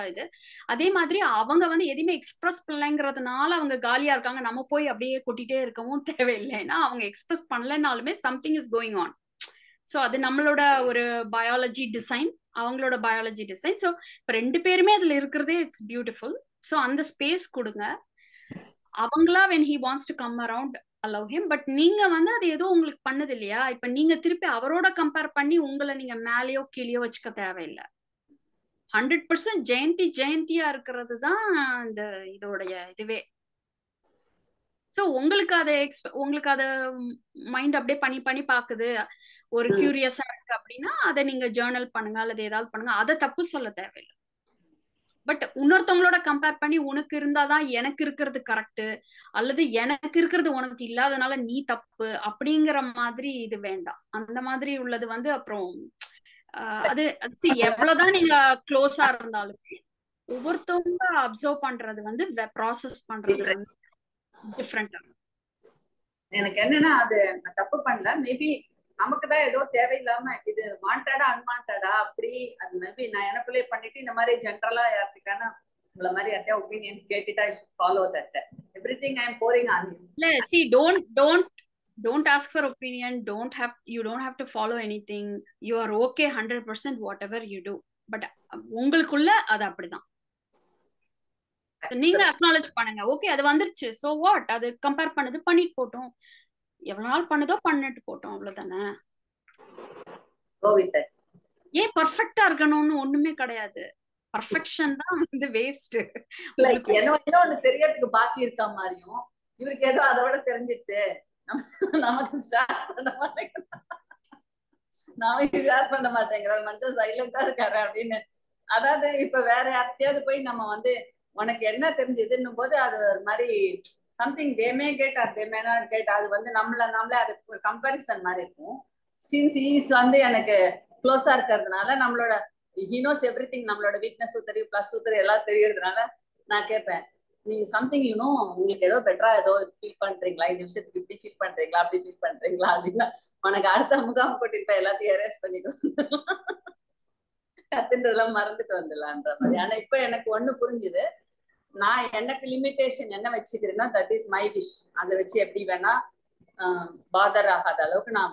இது. அதே மாதிரி அவங்க வந்து எதுவுமே எக்ஸ்பிரஸ் பண்ணலைங்கிறதுனால அவங்க காலியா இருக்காங்க. நம்ம போய் அப்படியே கொட்டிட்டே இருக்கவும் தேவையில்லை. ஏன்னா அவங்க express பண்ணலைனாலுமே something is going on so அது நம்மளோட ஒரு பயாலஜி டிசைன் அவங்களோட பயாலஜி டிசைன் ஸோ இப்போ ரெண்டு பேருமே அதுல இருக்கிறதே இட்ஸ் பியூட்டிஃபுல் ஸோ அந்த ஸ்பேஸ் கொடுங்க. அவங்களா when he wants to come around allow him but நீங்க வந்து அது ஏதோ உங்களுக்கு பண்ணது இல்லையா? இப்ப நீங்க திருப்பி அவரோட கம்பேர் பண்ணி உங்களை நீங்க மேலேயோ கீழேயோ வச்சுக்க தேவையில்லை. ஹண்ட்ரட் பர்சன்ட் ஜெயந்தி ஜெயந்தியா இருக்கிறது தான் இந்த இதோடைய இதுவே. ஸோ உங்களுக்கு அதை எக்ஸ்ப உங்களுக்கு அதை மைண்ட் அப்படியே பண்ணி பண்ணி பாக்குது. ஒரு. கியூரியஸா இருக்கு அப்படின்னா அதை நீங்க ஜேர்னல் பண்ணுங்க அல்லது ஏதாவது பண்ணுங்க. அதை தப்பு சொல்ல தேவையில்லை. பட் இன்னொருத்தவங்களோட கம்பேர் பண்ணி உனக்கு இருந்தாதான் எனக்கு இருக்கிறது கரெக்ட் அல்லது எனக்கு இருக்கிறது உனக்கு இல்லாதனால நீ தப்பு அப்படிங்கிற மாதிரி இது வேண்டாம். அந்த மாதிரி உள்ளது வந்து அப்புறம் அது எவ்வளவுதான் நீங்க க்ளோஸா இருந்தாலுமே ஒவ்வொருத்தவங்க அப்சர்வ் பண்றது வந்து ப்ராசஸ் பண்றது வந்து டிஃப்ரெண்டா எனக்கு என்னன்னா அது நான் தப்பு பண்ணல. மேபி நமக்கு தான் ஏதோ தேவையில்லாம இது வாண்டடா அன்வான்டா அப்படி அது மேபி நான் எனக்குள்ளே பண்ணிட்டு இந்த மாதிரி ஜென்ரலா யார்கிட்டனா உங்களை மாதிரி யார்கிட்ட ஒப்பீனியன் கேட்டுட்டு I follow that everything I am boring on இல்ல see don't don't don't ask for opinion don't have you don't have to follow anything you are okay hundred percent whatever you do but உங்களுக்குள்ள அது அப்படிதான். நீங்க acknowledge பண்ணுங்க. Okay அது வந்துருச்சு. So what அது compare பண்ணது பண்ணிட்டு போட்டோம். எவ்வளவு நாள் பண்ணுதோ பண்ணிட்டு போட்டோம். அவ்வளவுதானே? கோ வித் தட் ஏன் பர்ஃபெக்டா இருக்கணும்னு ஒண்ணுமே கிடையாது. பர்ஃபெக்ஷன் தான் வந்து வேஸ்ட் இன்னொன்னு தெரியறதுக்கு பாக்கி இருக்க மாதிரியும் இவருக்கு ஏதோ அதோட தெரிஞ்சிட்டு நமக்கு ஷேர் பண்ண மாட்டேங்கிறார். நாளைக்கு ஷேர் பண்ண மாட்டேங்கிறார் மனுஷன் சைலண்டா இருக்காரு அப்படின்னு. அதாவது இப்ப வேற யார்கிட்டயாவது போய் நம்ம வந்து உனக்கு என்ன தெரிஞ்சதுன்னும் போது அது ஒரு மாதிரி something they may get or they may not get அது வந்து நம்மள நம்மளே அதுக்கு ஒரு கம்பாரிசன் மாதிரி இருக்கும். சின்ஸ் ஈஸ் வந்து எனக்கு க்ளோஸா இருக்கிறதுனால நம்மளோட ஹீனோஸ் எவ்ரி திங் நம்மளோட வீக்னஸும் தெரியும் ப்ளஸ் தெரியும் எல்லாம் தெரியறதுனால நான் கேட்பேன் நீங்க சம்திங் யூனோ உங்களுக்கு ஏதோ பெட்டரா ஏதோ ஃபீல் பண்றீங்களா? இந்த விஷயத்துக்கு இப்படி ஃபீல் பண்றீங்களா? அப்படி ஃபீல் பண்றீங்களா? அப்படின்னா உனக்கு அடுத்த முகாம் கூட்டிட்டு போய் எல்லாத்தையும் எரேஸ் பண்ணிட்டு கத்துன்றதெல்லாம் மறந்துட்டு வந்துடலான்ற மாதிரி. ஆனா இப்ப எனக்கு ஒண்ணு புரிஞ்சுது. நான் எனக்கு லிமிட்டேஷன் என்ன வச்சுக்கிறேன்னா தட் இஸ் மை விஷ் அதை வச்சு எப்படி வேணா பாதர் ஆகாத அளவுக்கு நான்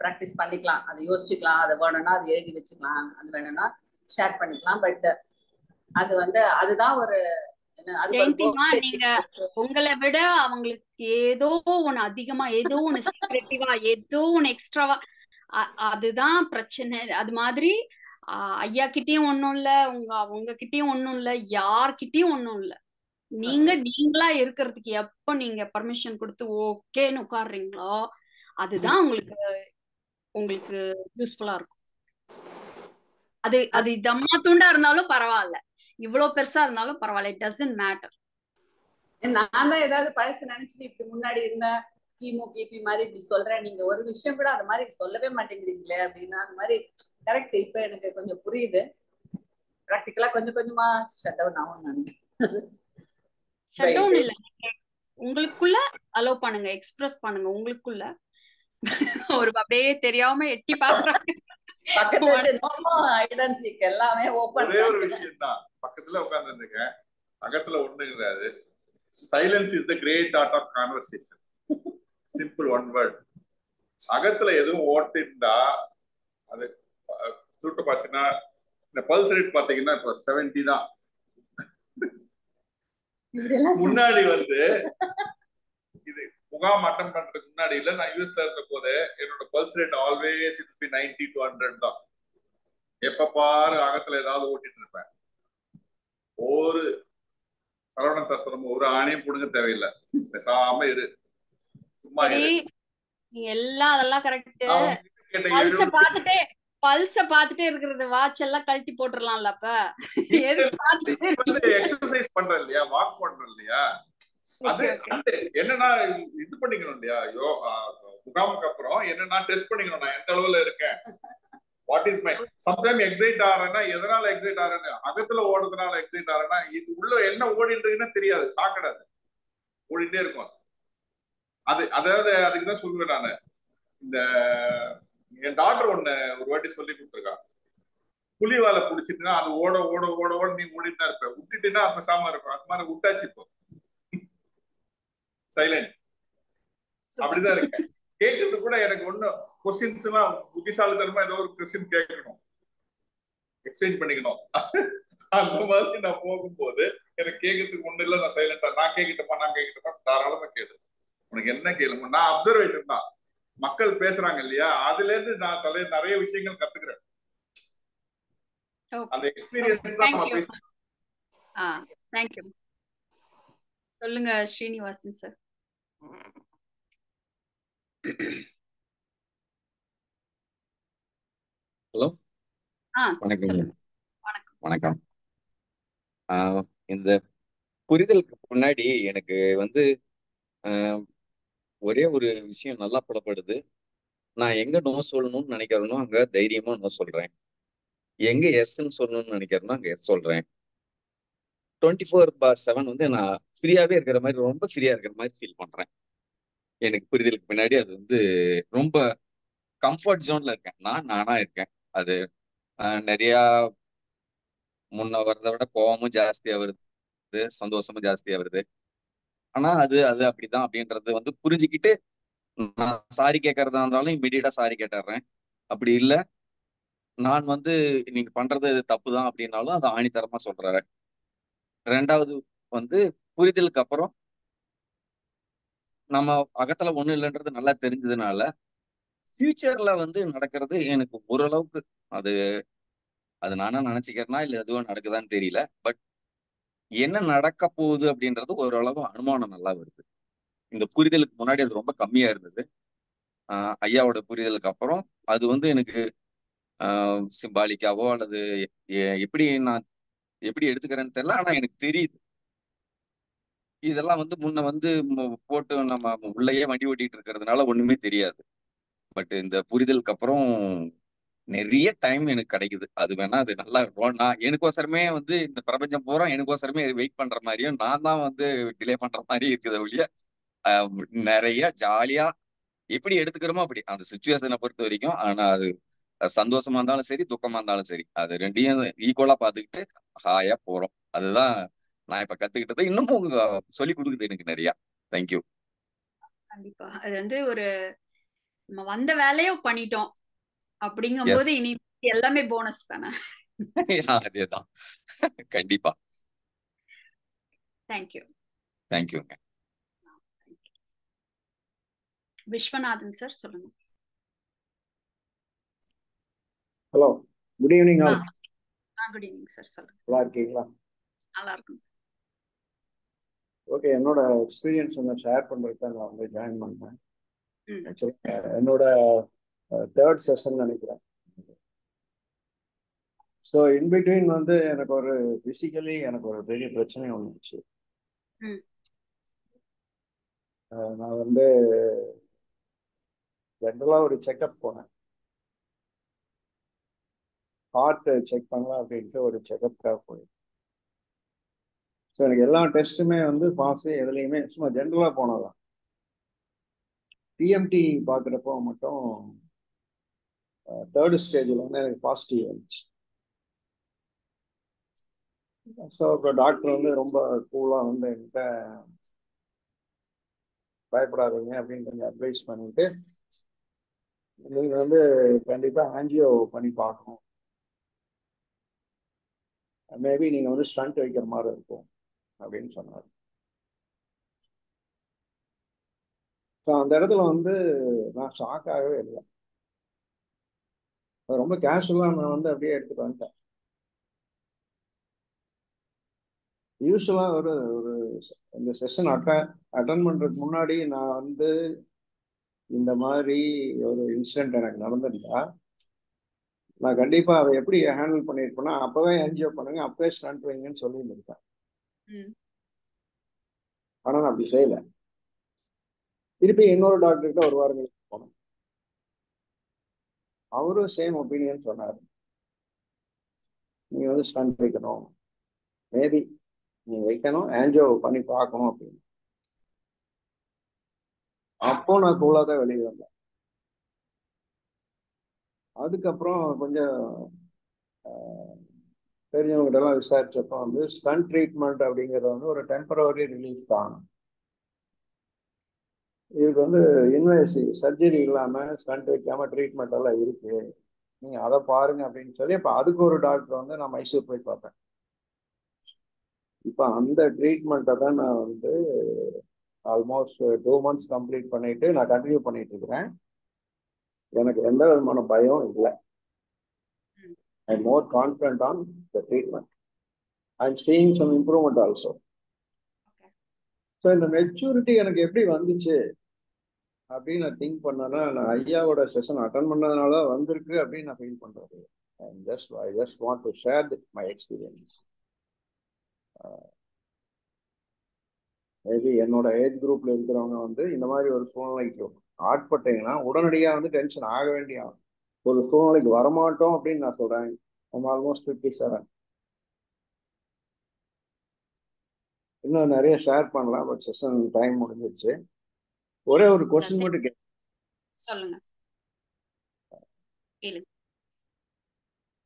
ப்ராக்டிஸ் பண்ணிக்கலாம். அதை யோசிச்சுக்கலாம். அது வேணும்னா அது எழுதி வச்சுக்கலாம். அது வேணும்னா ஷேர் பண்ணிக்கலாம். பட் அது வந்து அதுதான் ஒரு நீங்க உங்களை விட அவங்களுக்கு ஏதோ ஒண்ணு அதிகமா ஏதோ ஒண்ணு சீக்ரெட்டிவா ஏதோ ஒண்ணு எக்ஸ்ட்ராவா அதுதான் பிரச்சனை. அது மாதிரி ஐயா கிட்டயும் ஒண்ணும் இல்ல உங்க அவங்க கிட்டயும் ஒண்ணும் இல்ல யார்கிட்டயும் ஒண்ணும் இல்ல. நீங்க நீங்களா இருக்கிறதுக்கு எப்ப நீங்க பர்மிஷன் கொடுத்து ஓகேன்னு உட்காடுறீங்களோ அதுதான் உங்களுக்கு உங்களுக்கு யூஸ்ஃபுல்லா இருக்கும். அது அது தம்மா துண்டா இருந்தாலும் பரவாயில்ல. இவ்வளவு பெருசா இருந்தாலும் பரவாயில்ல. இட் டசன்ட் மேட்டர் நான் தான் ஏதாவது பழசு நினைச்சிட்டு இப்படி முன்னாடி இருந்த கிமு கிபி மாதிரி இப்படி சொல்றேன். நீங்க ஒரு விஷயம் கூட அது மாதிரி சொல்லவே மாட்டேங்கிறீங்களே அப்படின்னா அந்த மாதிரி கரெக்ட் இப்ப எனக்கு கொஞ்சம் புரியுது. ப்ராக்டிக்கலா கொஞ்சம் கொஞ்சமா ஷட் டவுன் ஆகும் நான் ஷட் டவுன் இல்ல. உங்களுக்குள்ள அலோவ் பண்ணுங்க. எக்ஸ்பிரஸ் பண்ணுங்க. உங்களுக்குள்ள. ஒரு அப்படியே தெரியாம எட்டி பாக்குறாங்க ஒரே ஒரு விஷயம் தான் பக்கத்துல உட்கார்ந்து இருக்கேன் அகத்துல ஒண்ணு கிடையாது silence is the great art of conversation simple one word அகத்துல எதுவும் ஓட்டிருந்தா அது சுட்டு பாச்சுன்னா இந்த பல்ஸ் ரேட் பாத்தீங்கன்னா இப்போ செவன்டி தான். முன்னாடி வந்து இது முகாம் அட்டன் பண்றதுக்கு முன்னாடி இல்ல நான் யூஎஸ்ல இருந்த போது என்னோட pulse rate always be ninety to hundred தான். எப்ப பாரு அகத்துல ஏதாவது ஓட்டிட்டு இருப்பேன். ஒரு சரவணன் சார் சொல்லும் ஒரு ஆணையும் புடுங்க தேவையில்லை. பேசாம இரு. சும்மா எல்லாம் அதெல்லாம் கரெக்ட் பல்ச பாத்துட்டே இருக்கிறது வாட்ச் எல்லாம் கழட்டி போட்டுடலாம்ல அப்ப? எக்ஸசைஸ் பண்றேன் இல்லையா? வாக் பண்றேன் இல்லையா? அது என்னன்னா இது பண்ணிக்கணும் இல்லையா? யோ முகாமுக்கு அப்புறம் என்னன்னா டெஸ்ட் பண்ணிக்கணும். நான் எந்த அளவுல இருக்கேன்? What is my sometime excite ஆறேன்னா எதனால எக்ஸைட் ஆறேன்னு? அகத்துல ஓடுறதுனால எக்ஸைட் ஆறேன்னா இது உள்ள என்ன ஓடிட்டுன்னு தெரியாது. சாக்கடாது ஓடிட்டே இருக்கும். அது அதாவது அதுக்கு தான் சொல்லுவேன் நானு. இந்த என் டாக்டர் ஒண்ணு ஒரு வாட்டி சொல்லி கொடுத்துருக்கா. புலி வாழை பிடிச்சிட்டுனா அது ஓட ஓட ஓட ஓட நீ ஓடிட்டு தான் இருப்ப. விட்டுட்டுனா அப்ப சாம இருக்கும். அது மாதிரி விட்டாச்சு இப்போ. சைலண்ட் அப்படிதான் இருக்கேன். கேட்கறது கூட எனக்கு ஒண்ணு கொஸ்டின்ஸ் எல்லாம் புத்திசாலித்தனமா ஏதோ ஒரு கொஸ்டின் கேட்கணும். எக்ஸ்சேஞ்ச் பண்ணிக்கணும். அந்த மாதிரி நான் போகும்போது எனக்கு கேட்கறதுக்கு ஒண்ணு இல்ல. நான் சைலண்டா நான் கேட்கிட்டப்பா நான் கேட்கிட்டப்பா தாராளமா கேளு. உனக்கு என்ன கேளுங்க நான் அப்சர்வேஷன் தான். மக்கள் பேசுறாங்க இல்லையா? அதுல இருந்து நான் சில நிறைய விஷயங்கள் கத்துக்கிறேன். அந்த எக்ஸ்பீரியன்ஸ் தான் நம்ம பேசுறோம் தேங்க்யூ சொல்லுங்க ஸ்ரீனிவாசன் சார் ஹலோ ஆ வணக்கம். வணக்கம். வணக்கம். ஆஹ் இந்த புரிதலுக்கு முன்னாடி எனக்கு வந்து ஆஹ் ஒரே ஒரு விஷயம் நல்லா புலப்படுது. நான் எங்க நோ சொல்லணும்னு நினைக்கிறேனோ அங்க தைரியமா நோ சொல்றேன். எங்க எஸ்ன்னு சொல்லணும்னு நினைக்கிறேனோ அங்க எஸ் சொல்றேன். டுவெண்ட்டி ஃபோர் பார் செவன் வந்து நான் ஃப்ரீயாவே இருக்கிற மாதிரி ரொம்ப ஃப்ரீயா இருக்கிற மாதிரி ஃபீல் பண்றேன். எனக்கு புரிதலுக்கு பின்னாடி அது வந்து ரொம்ப கம்ஃபர்ட் ஜோன்ல இருக்கேன். நான் நானா இருக்கேன். அது நிறையா நிறைய முன்ன வர்றதை விட கோவமும் ஜாஸ்தியா வருது சந்தோஷமும் ஜாஸ்தியா வருது. ஆனா அது அது அப்படிதான் அப்படின்றது வந்து புரிஞ்சுக்கிட்டு நான் சாரி கேட்கறதா இருந்தாலும் இமீடியட்டா சாரி கேட்டுறேன் அப்படி இல்ல. நான் வந்து நீங்க பண்றது தப்பு தான் அப்படின்னாலும் அதை ஆணித்தரமா சொல்றேன் ரெண்டாவது வந்து புரிதலுக்கு அப்புறம் நம்ம அகத்துல ஒண்ணு இல்லைன்றது நல்லா தெரிஞ்சதுனால ஃபியூச்சர்ல வந்து நடக்கிறது எனக்கு ஓரளவுக்கு அது அது நானா நினைச்சுக்கிறேன்னா இல்ல எதுவும் நடக்குதான்னு தெரியல. பட் என்ன நடக்க போகுது அப்படின்றது ஓரளவு அனுமானம் நல்லா வருது. இந்த புரிதலுக்கு முன்னாடி அது ரொம்ப கம்மியா இருந்தது. ஆஹ் ஐயாவோட புரிதலுக்கு அப்புறம் அது வந்து எனக்கு ஆஹ் சிம்பாலிக்காவோ அல்லது எப்படி நான் எப்படி எடுத்துக்கிறேன்னு தெரியல ஆனா எனக்கு தெரியுது. இதெல்லாம் வந்து முன்ன வந்து போட்டு நம்ம உள்ளேயே வண்டி ஓட்டிட்டு இருக்கிறதுனால ஒண்ணுமே தெரியாது. பட் இந்த புரிதலுக்கு அப்புறம் நிறைய டைம் எனக்கு கிடைக்குது. அது வேணா அது நல்லா இருக்கும். நான் எனக்கோசரமே வந்து இந்த பிரபஞ்சம் பூரா எனக்கோசரமே வெயிட் பண்ற மாதிரியும் நான் தான் வந்து டிலே பண்ற மாதிரி இருக்குது ஒழிய நிறைய ஜாலியா எப்படி எடுத்துக்கிறோமோ அப்படி. அந்த சுச்சுவேஷனை பொறுத்த வரைக்கும் ஆனா அது சந்தோஷமா இருந்தாலும் சரி துக்கமா இருந்தாலும் சரி அது ரெண்டையும் ஈக்குவலா பார்த்துக்கிட்டு ஹாயா போறோம். அதுதான் நான் இப்ப கத்துக்கிட்டது இன்னமும் உங்க சொல்லி கொடுக்குது எனக்கு நிறைய. தேங்க்யூ கண்டிப்பா. அது வந்து ஒரு நம்ம வந்த வேலையோ பண்ணிட்டோம். அப்படிங்கும்போது எஸ் இனி எல்லாமே போனஸ் தானே? அதேதான். கண்டிப்பா. தேங்க்யூ தேங்க்யூங்க விஸ்வநாதன் சார் சொல்லுங்க. Hello good evening ah all good evening sir சொல்லுங்க. நல்லா இருக்கீங்களா? நல்லா இருக்கும் ஓகே என்னோட எக்ஸ்பீரியன்ஸ் நான் ஷேர் பண்ணுறதுக்கு தான் நான் வந்து ஜாயின் பண்ணேன் என்னோட தேர்ட் செஷன் நினைக்கிறேன். ஸோ இன்பிட்வீன் வந்து எனக்கு ஒரு ஃபிசிக்கலி எனக்கு ஒரு பெரிய பிரச்சனை ம். நான் வந்து ஜென்ரலாக ஒரு செக்கப் போனேன். ஹார்ட் செக் பண்ணலாம் அப்படின்ட்டு ஒரு செக்கப்காக போய் ஸோ எனக்கு எல்லா டெஸ்ட்டுமே வந்து பாஸ் எதுலேயுமே சும்மா ஜென்ரலாக போனதான் டிஎம்டி பார்க்குறப்போ மட்டும் தேர்டு ஸ்டேஜில் வந்து எனக்கு பாசிட்டிவ் வந்துச்சு. ஸோ அப்புறம் டாக்டர் வந்து ரொம்ப கூலாக வந்து என்கிட்ட பயப்படாதீங்க அப்படின்னு கொஞ்சம் அட்வைஸ் பண்ணிட்டு நீங்கள் வந்து கண்டிப்பாக ஆன்ஜியோ பண்ணி பார்க்கணும். மேபி நீங்கள் வந்து ஸ்டண்ட் வைக்கிற மாதிரி இருக்கும் அப்படின்னு சொன்னார். ஸோ அந்த இடத்துல வந்து நான் ஷாக்காகவே ஆகவே இல்லை. ரொம்ப கேஷுவலாக நான் வந்து அப்படியே எடுத்துட்டு வந்துட்டேன். யூஸ்வலாக ஒரு ஒரு இந்த செஷன் அட்ட அட்டன் பண்ணுறதுக்கு முன்னாடி நான் வந்து இந்த மாதிரி ஒரு இன்சிடென்ட் எனக்கு நடந்திருந்தா நான் கண்டிப்பாக அதை எப்படி ஹேண்டில் பண்ணியிருப்பேன்னா அப்போவே என்ஜிஓ பண்ணுங்க அப்பவே ஸ்டண்ட் வைங்கன்னு சொல்லியிருந்திருப்பேன் ம். ஆனால் நான் அப்படி செய்யலை. திருப்பி இன்னொரு டாக்டர்கிட்ட ஒரு வாரம் போனேன். அவரும் சேம் ஒப்பீனியன் சொன்னார். நீங்க வந்து ஸ்டண்ட் வைக்கணும். மேபி நீ வைக்கணும் ஆன்ஜோ பண்ணி பார்க்கணும் அப்படின்னு. அப்போ நான் கூலாக தான் வெளியே வந்தேன். அதுக்கப்புறம் கொஞ்சம் தெரிஞ்சவங்ககிட்ட எல்லாம் விசாரிச்சப்போ வந்து ஸ்டன் ட்ரீட்மெண்ட் அப்படிங்கிறது வந்து ஒரு டெம்பரவரி ரிலீஃப் தான். இதுக்கு வந்து இன்வேசிவ் சர்ஜரி இல்லாம ஸ்டண்ட் வைக்காம ட்ரீட்மெண்ட் எல்லாம் இருக்கு. நீங்க அதை பாருங்க அப்படின்னு சொல்லி அப்ப அதுக்கு ஒரு டாக்டர் வந்து நான் மைசூர் போய் பார்த்தேன். இப்ப அந்த ட்ரீட்மெண்ட்டை தான் நான் வந்து ஆல்மோஸ்ட் டூ மந்த்ஸ் கம்ப்ளீட் பண்ணிட்டு நான் கண்டினியூ பண்ணிட்டு இருக்கிறேன். எனக்கு எந்த விதமான பயம் இல்லை. I more confident on the treatment I am seeing some improvement also so இந்த மெச்சூரிட்டி எனக்கு எப்படி வந்துச்சு? அப்படின்னு நான் திங்க் பண்ணேன்னா நான் ஐயாவோட செஷன் அட்டன் பண்ணதுனால தான் வந்திருக்கு அப்படின்னு நான் ஃபீல் பண்ணுறது just I just want to share my experience maybe என்னோட ஏஜ் குரூப்ல இருக்கிறவங்க வந்து இந்த மாதிரி ஒரு சூழ்நிலைக்கு ஆட்பட்டீங்கன்னா உடனடியாக வந்து டென்ஷன் ஆக வேண்டிய ஒரு சூழ்நிலைக்கு வரமாட்டோம் அப்படின்னு நான் சொல்றேன். ஆல்மோஸ்ட் ஃபிஃப்டி செவன் இன்னும் நிறைய ஷேர் பண்ணலாம் பட் செஷன் டைம் முடிஞ்சிருச்சு. ஒரே ஒரு கொஸ்டின் மட்டும் கே சொல்லுங்க.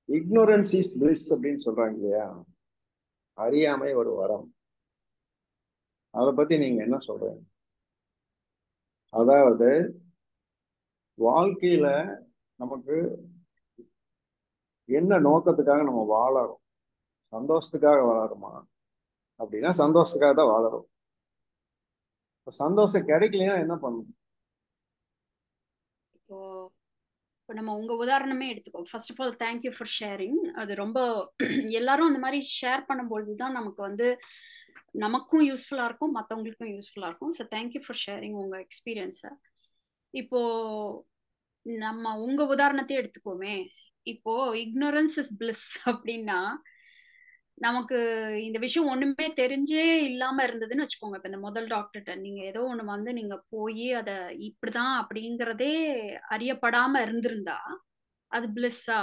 இக்னோரன்ஸ் இஸ் பிளிஸ் அப்படின்னு சொல்றாங்க இல்லையா? அறியாமை ஒரு வரம். அதை பத்தி நீங்க என்ன சொல்றீங்க? அதாவது வாழ்க்கையில நமக்கு என்ன நோக்கத்துக்காக நம்ம வாழறோம்? சந்தோஷத்துக்காக வாழறோமா? அப்படின்னா சந்தோஷத்துக்காக தான் வாழறோம். சந்தோஷம் கிடைக்கலையா என்ன பண்ணணும்? இப்போ இப்போ நம்ம உங்க உதாரணமே எடுத்துக்கோ. First of all thank you for sharing அது ரொம்ப எல்லாரும் அந்த மாதிரி ஷேர் பண்ணும்பொழுது தான் நமக்கு வந்து நமக்கும் யூஸ்ஃபுல்லா இருக்கும் மற்றவங்களுக்கும் யூஸ்ஃபுல்லா இருக்கும். ஸோ தேங்க்யூ ஃபார் ஷேரிங் உங்க எக்ஸ்பீரியன்ஸை இப்போ நம்ம உங்க உதாரணத்தையே எடுத்துக்கோமே. இப்போ இக்னோரன்ஸ் இஸ் பிளிஸ் அப்படின்னா நமக்கு இந்த விஷயம் ஒண்ணுமே தெரிஞ்சே இல்லாம இருந்ததுன்னு வச்சுக்கோங்க. இப்ப இந்த முதல் டாக்டர்கிட்ட நீங்க ஏதோ ஒண்ணு வந்து நீங்க போய் அத இப்படிதான் அப்படிங்கறதே அறியப்படாம இருந்திருந்தா அது பிளிஸ்ஸா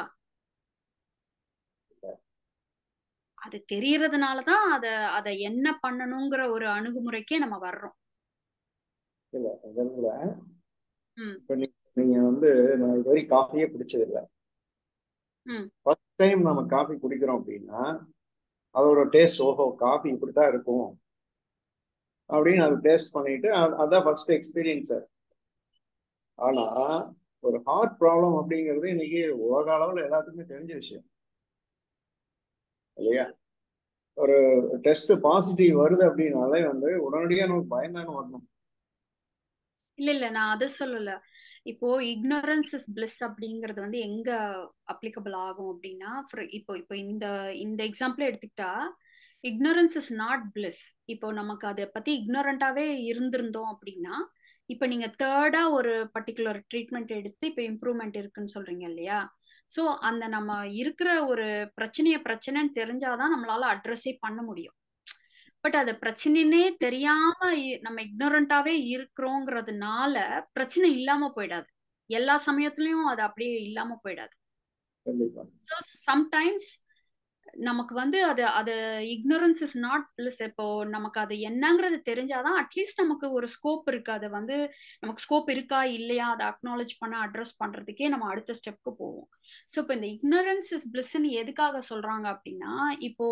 அது தெரியறதுனாலதான் அத அத என்ன பண்ணணுங்கிற ஒரு அணுகுமுறைக்கே நம்ம வர்றோம். இல்ல இப்ப நீங்க வந்து நான் இது வரைக்கும் காஃபியே பிடிச்சது இல்லை ஃபர்ஸ்ட் டைம் நம்ம காஃபி குடிக்கிறோம் அப்படின்னா அதோட டேஸ்ட் ஓஹோ காஃபி இப்படித்தான் இருக்கும். அப்படின்னு அது டேஸ்ட் பண்ணிட்டு அதான் ஃபர்ஸ்ட் எக்ஸ்பீரியன்ஸ் ஆனா ஒரு ஹார்ட் ப்ராப்ளம் அப்படிங்கிறது இன்னைக்கு உலக அளவுல எல்லாத்துக்குமே தெரிஞ்ச விஷயம். இல்லையா? ஒரு டெஸ்ட் பாசிட்டிவ் வருது அப்படின்னாலே வந்து உடனடியாக நமக்கு பயந்தாங்க வரணும். இல்ல இல்ல நான் அதை சொல்லல. இப்போ இக்னோரன்ஸ் இஸ் bliss அப்படிங்கிறது வந்து எங்க அப்ளிகபிள் ஆகும் அப்படின்னா இப்போ இப்போ இந்த இந்த எக்ஸாம்பிள் எடுத்துக்கிட்டா இக்னோரன்ஸ் இஸ் நாட் bliss. இப்போ நமக்கு அதை பத்தி இக்னோரண்டாவே இருந்திருந்தோம் அப்படின்னா இப்போ நீங்க தேர்டா ஒரு பர்டிகுலர் ட்ரீட்மெண்ட் எடுத்து இப்போ இம்ப்ரூவ்மெண்ட் இருக்குன்னு சொல்றீங்க இல்லையா? ஸோ அந்த நம்ம இருக்கிற ஒரு பிரச்சனைய பிரச்சனைன்னு தெரிஞ்சாதான் நம்மளால அட்ரஸே பண்ண முடியும். பட் அது பிரச்சனைனே தெரியாம நம்ம இக்னோரண்டாவே இருக்கிறோங்கிறதுனால பிரச்சனை இல்லாம போயிடாது. எல்லா சமயத்துலயும் அது அப்படியே இல்லாம போயிடாது. சம்டைம்ஸ் நமக்கு வந்து அது அது இக்னோரன்ஸ் இஸ் நாட் பிளஸ் இப்போ நமக்கு அது என்னங்கிறது தெரிஞ்சாதான் அட்லீஸ்ட் நமக்கு ஒரு ஸ்கோப் இருக்கு. அது வந்து நமக்கு ஸ்கோப் இருக்கா இல்லையா? அதை அக்னாலேஜ் பண்ண அட்ரஸ் பண்றதுக்கே நம்ம அடுத்த ஸ்டெப்க்கு போவோம். ஸோ இப்போ இந்த இக்னோரன்ஸ் இஸ் பிளஸ்ன்னு எதுக்காக சொல்றாங்க அப்படின்னா இப்போ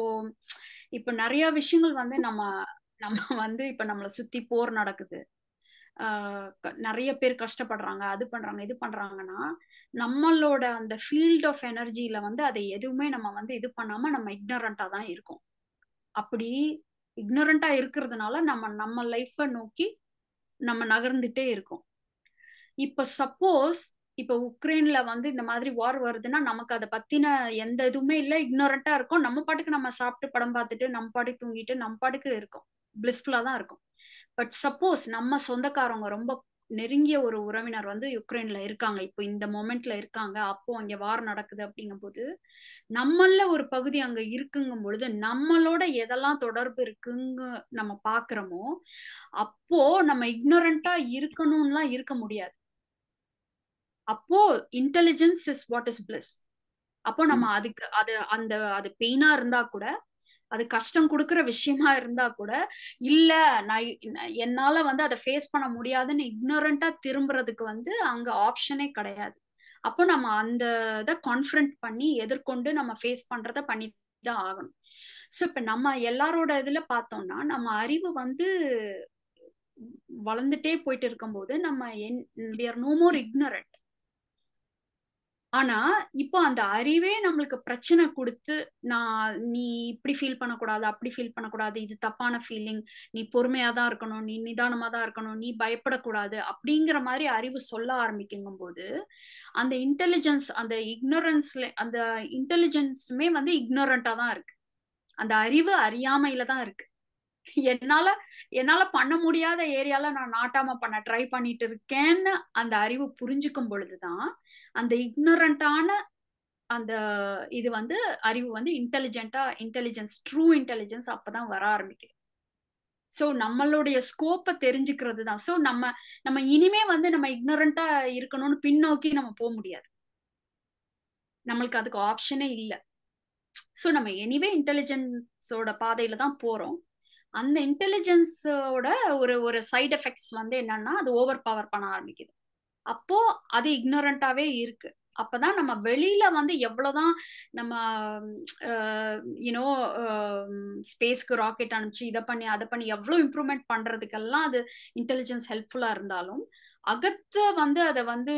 இப்போ நிறைய விஷயங்கள் வந்து நம்ம நம்ம வந்து இப்போ நம்மளை சுத்தி போர் நடக்குது. க- நிறைய பேர் கஷ்டப்படுறாங்க அது பண்றாங்க இது பண்றாங்கன்னா நம்மளோட அந்த ஃபீல்ட் ஆஃப் எனர்ஜியில வந்து அதை எதுவுமே நம்ம வந்து இது பண்ணாம நம்ம இக்னரண்டா தான் இருக்கோம். அப்படி இக்னரண்டா இருக்கிறதுனால நம்ம நம்ம லைஃப்பை நோக்கி நம்ம நகர்ந்துட்டே இருக்கோம். இப்ப சப்போஸ் இப்ப உக்ரைன்ல வந்து இந்த மாதிரி வார் வருதுன்னா நமக்கு அதை பத்தின எந்த இதுவுமே இல்லை. இக்னோரண்டா இருக்கும். நம்ம பாட்டுக்கு நம்ம சாப்பிட்டு படம் பார்த்துட்டு நம்ம பாட்டுக்கு தூங்கிட்டு நம்ம பாட்டுக்கு இருக்கோம். பிளிஸ்ஃபுல்லா தான் இருக்கும். பட் சப்போஸ் நம்ம சொந்தக்காரங்க ரொம்ப நெருங்கிய ஒரு உறவினர் வந்து யுக்ரைன்ல இருக்காங்க. இப்போ இந்த மொமெண்ட்ல இருக்காங்க. அப்போ அங்க வார் நடக்குது அப்படிங்கும்போது நம்மள ஒரு பகுதி அங்க இருக்குங்கும் பொழுது நம்மளோட எதெல்லாம் தொடர்பு இருக்குங்க நம்ம பாக்குறோமோ அப்போ நம்ம இக்னோரண்டா இருக்கணும்லாம் இருக்க முடியாது. அப்போ intelligence is what is plus அப்போ நம்ம அதுக்கு அது அந்த அது பெயினா இருந்தா கூட அது கஷ்டம் கொடுக்குற விஷயமா இருந்தா கூட இல்ல நான் என்னால வந்து அதை ஃபேஸ் பண்ண முடியாதுன்னு இக்னோரண்டா திரும்புறதுக்கு வந்து அங்க ஆப்ஷனே கிடையாது. அப்போ நம்ம அந்த இதை கான்ஃபிரண்ட் பண்ணி எதிர்கொண்டு நம்ம ஃபேஸ் பண்றத பண்ணி தான் ஆகணும். ஸோ இப்ப நம்ம எல்லாரோட இதுல பார்த்தோம்னா நம்ம அறிவு வந்து வளர்ந்துட்டே போயிட்டு இருக்கும்போது நம்ம என் we are no more ignorant. ஆனா இப்போ அந்த அறிவே நம்மளுக்கு பிரச்சனை கொடுத்து நான் நீ இப்படி ஃபீல் பண்ணக்கூடாது அப்படி ஃபீல் பண்ணக்கூடாது இது தப்பான ஃபீலிங் நீ பொறுமையா தான் இருக்கணும் நீ நிதானமா தான் இருக்கணும் நீ பயப்படக்கூடாது அப்படிங்கிற மாதிரி அறிவு சொல்ல ஆரம்பிக்குங்கும் போது அந்த இன்டெலிஜென்ஸ் அந்த இக்னோரன்ஸ்ல அந்த இன்டெலிஜென்ஸுமே வந்து இக்னோரண்டா தான் இருக்கு. அந்த அறிவு அறியாமையில தான் இருக்கு. என்னால என்னால பண்ண முடியாத ஏரியால நான் நாட்டாம பண்ண ட்ரை பண்ணிட்டு இருக்கேன்னு அந்த அறிவு புரிஞ்சுக்கும் பொழுதுதான் அந்த இக்னோரண்டான அந்த இது வந்து அறிவு வந்து இன்டெலிஜென்ட்டா இன்டெலிஜென்ஸ் ட்ரூ இன்டெலிஜென்ஸ் அப்பதான் வர ஆரம்பிக்குது. ஸோ நம்மளுடைய ஸ்கோப்பை தெரிஞ்சுக்கிறது தான் ஸோ நம்ம நம்ம இனிமே வந்து நம்ம இக்னோரண்டா இருக்கணும்னு பின்னோக்கி நம்ம போக முடியாது. நம்மளுக்கு அதுக்கு ஆப்ஷனே இல்லை. ஸோ நம்ம எனிவே இன்டெலிஜென்ஸோட பாதையில தான் போறோம். அந்த இன்டெலிஜென்ஸோட ஒரு ஒரு சைடு எஃபெக்ட்ஸ் வந்து என்னன்னா அது ஓவர் பவர் பண்ண ஆரம்பிக்குது. அப்போ அது இக்னோரண்டாவே இருக்கு. அப்பதான் நம்ம வெளியில வந்து எவ்வளவுதான் நம்ம யூனோ ஸ்பேஸ்க்கு ராக்கெட் அனுப்பிச்சு இதை பண்ணி அதை பண்ணி எவ்வளவு இம்ப்ரூவ்மெண்ட் பண்றதுக்கெல்லாம் அது இன்டெலிஜென்ஸ் ஹெல்ப்ஃபுல்லா இருந்தாலும் அகத்த வந்து அதை வந்து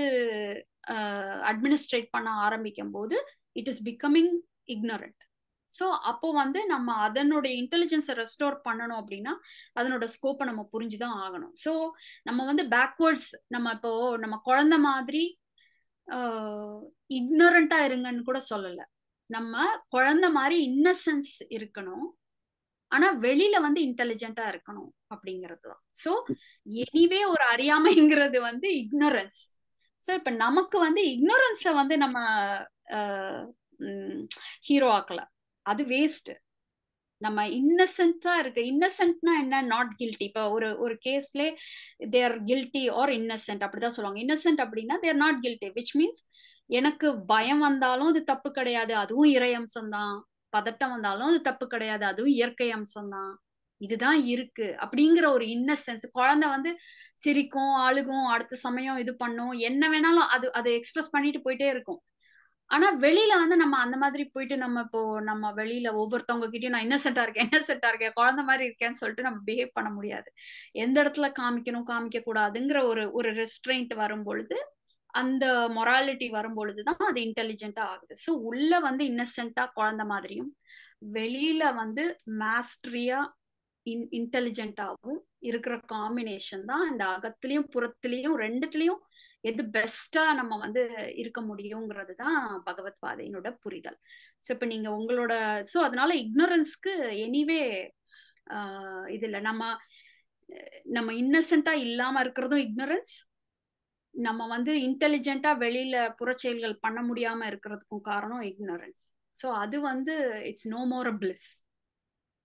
அட்மினிஸ்ட்ரேட் பண்ண ஆரம்பிக்கும் போது it is becoming ignorant so அப்போ வந்து நம்ம அதனுடைய இன்டெலிஜென்ஸை ரெஸ்டோர் பண்ணணும் அப்படின்னா அதனோட ஸ்கோப்பை நம்ம புரிஞ்சுதான் ஆகணும். ஸோ நம்ம வந்து பேக்வேர்ட்ஸ் நம்ம இப்போ நம்ம குழந்த மாதிரி இக்னோரண்டா இருங்கன்னு கூட சொல்லல. நம்ம குழந்தை மாதிரி இன்னசென்ஸ் இருக்கணும். ஆனா வெளியில வந்து இன்டெலிஜென்ட்டா இருக்கணும் அப்படிங்கிறது தான் ஸோ எனிவே ஒரு அறியாமைங்கிறது வந்து இக்னோரன்ஸ் ஸோ இப்ப நமக்கு வந்து இக்னோரன்ஸை வந்து நம்ம ஹீரோ ஆக்கல. அது வேஸ்ட் நம்ம இன்னசென்ட்டா இருக்கு இன்னசென்ட்னா என்ன? நாட் கில்ட்டி இப்போ ஒரு ஒரு கேஸ்ல தேர் கில்ட்டி ஆர் இன்னசென்ட் அப்படிதான் சொல்லுவாங்க. இன்னசென்ட் அப்படின்னா they're not guilty which means எனக்கு பயம் வந்தாலும் அது தப்பு கிடையாது. அதுவும் இறை அம்சம்தான். பதட்டம் வந்தாலும் அது தப்பு கிடையாது. அதுவும் இயற்கை அம்சம் தான் இதுதான் இருக்கு அப்படிங்கிற ஒரு இன்னசென்ஸ் குழந்தை வந்து சிரிக்கும் அழுகும் அடுத்த சமயம் இது பண்ணும். என்ன வேணாலும் அது அதை எக்ஸ்பிரஸ் பண்ணிட்டு போயிட்டே இருக்கும். ஆனா வெளியில வந்து நம்ம அந்த மாதிரி போயிட்டு நம்ம இப்போ நம்ம வெளியில ஒவ்வொருத்தவங்க கிட்டயும் நான் இன்னசென்டா இருக்கேன் இன்னசென்ட்டா இருக்கேன் குழந்தை மாதிரி இருக்கேன்னு சொல்லிட்டு நம்ம பிஹேவ் பண்ண முடியாது. எந்த இடத்துல காமிக்கணும் காமிக்க கூடாதுங்கிற ஒரு ஒரு ரெஸ்ட்ரெயின்ட் வரும் பொழுது அந்த மொராலிட்டி வரும் பொழுதுதான் அது இன்டெலிஜென்ட்டா ஆகுது. ஸோ உள்ள வந்து இன்னசென்ட்டா குழந்தை மாதிரியும் வெளியில வந்து மாஸ்டரியா இன் இன்டெலிஜென்ட்டாகவும் இருக்கிற காம்பினேஷன் தான் இந்த அகத்திலையும் புறத்துலையும் ரெண்டுத்துலயும் எது பெஸ்டா நம்ம வந்து இருக்க முடியுங்கிறது தான் பகவத் பாதையினோட புரிதல். ஸோ இப்போ நீங்க உங்களோட ஸோ அதனால இக்னோரன்ஸ்க்கு எனிவே இது இல்லை. நம்ம நம்ம இன்னசென்ட்டா இல்லாம இருக்கிறதும் இக்னரன்ஸ் நம்ம வந்து இன்டெலிஜென்ட்டா வெளியில புறச்செயல்கள் பண்ண முடியாம இருக்கிறதுக்கும் காரணம் இக்னரன்ஸ் ஸோ அது வந்து it's no more a bliss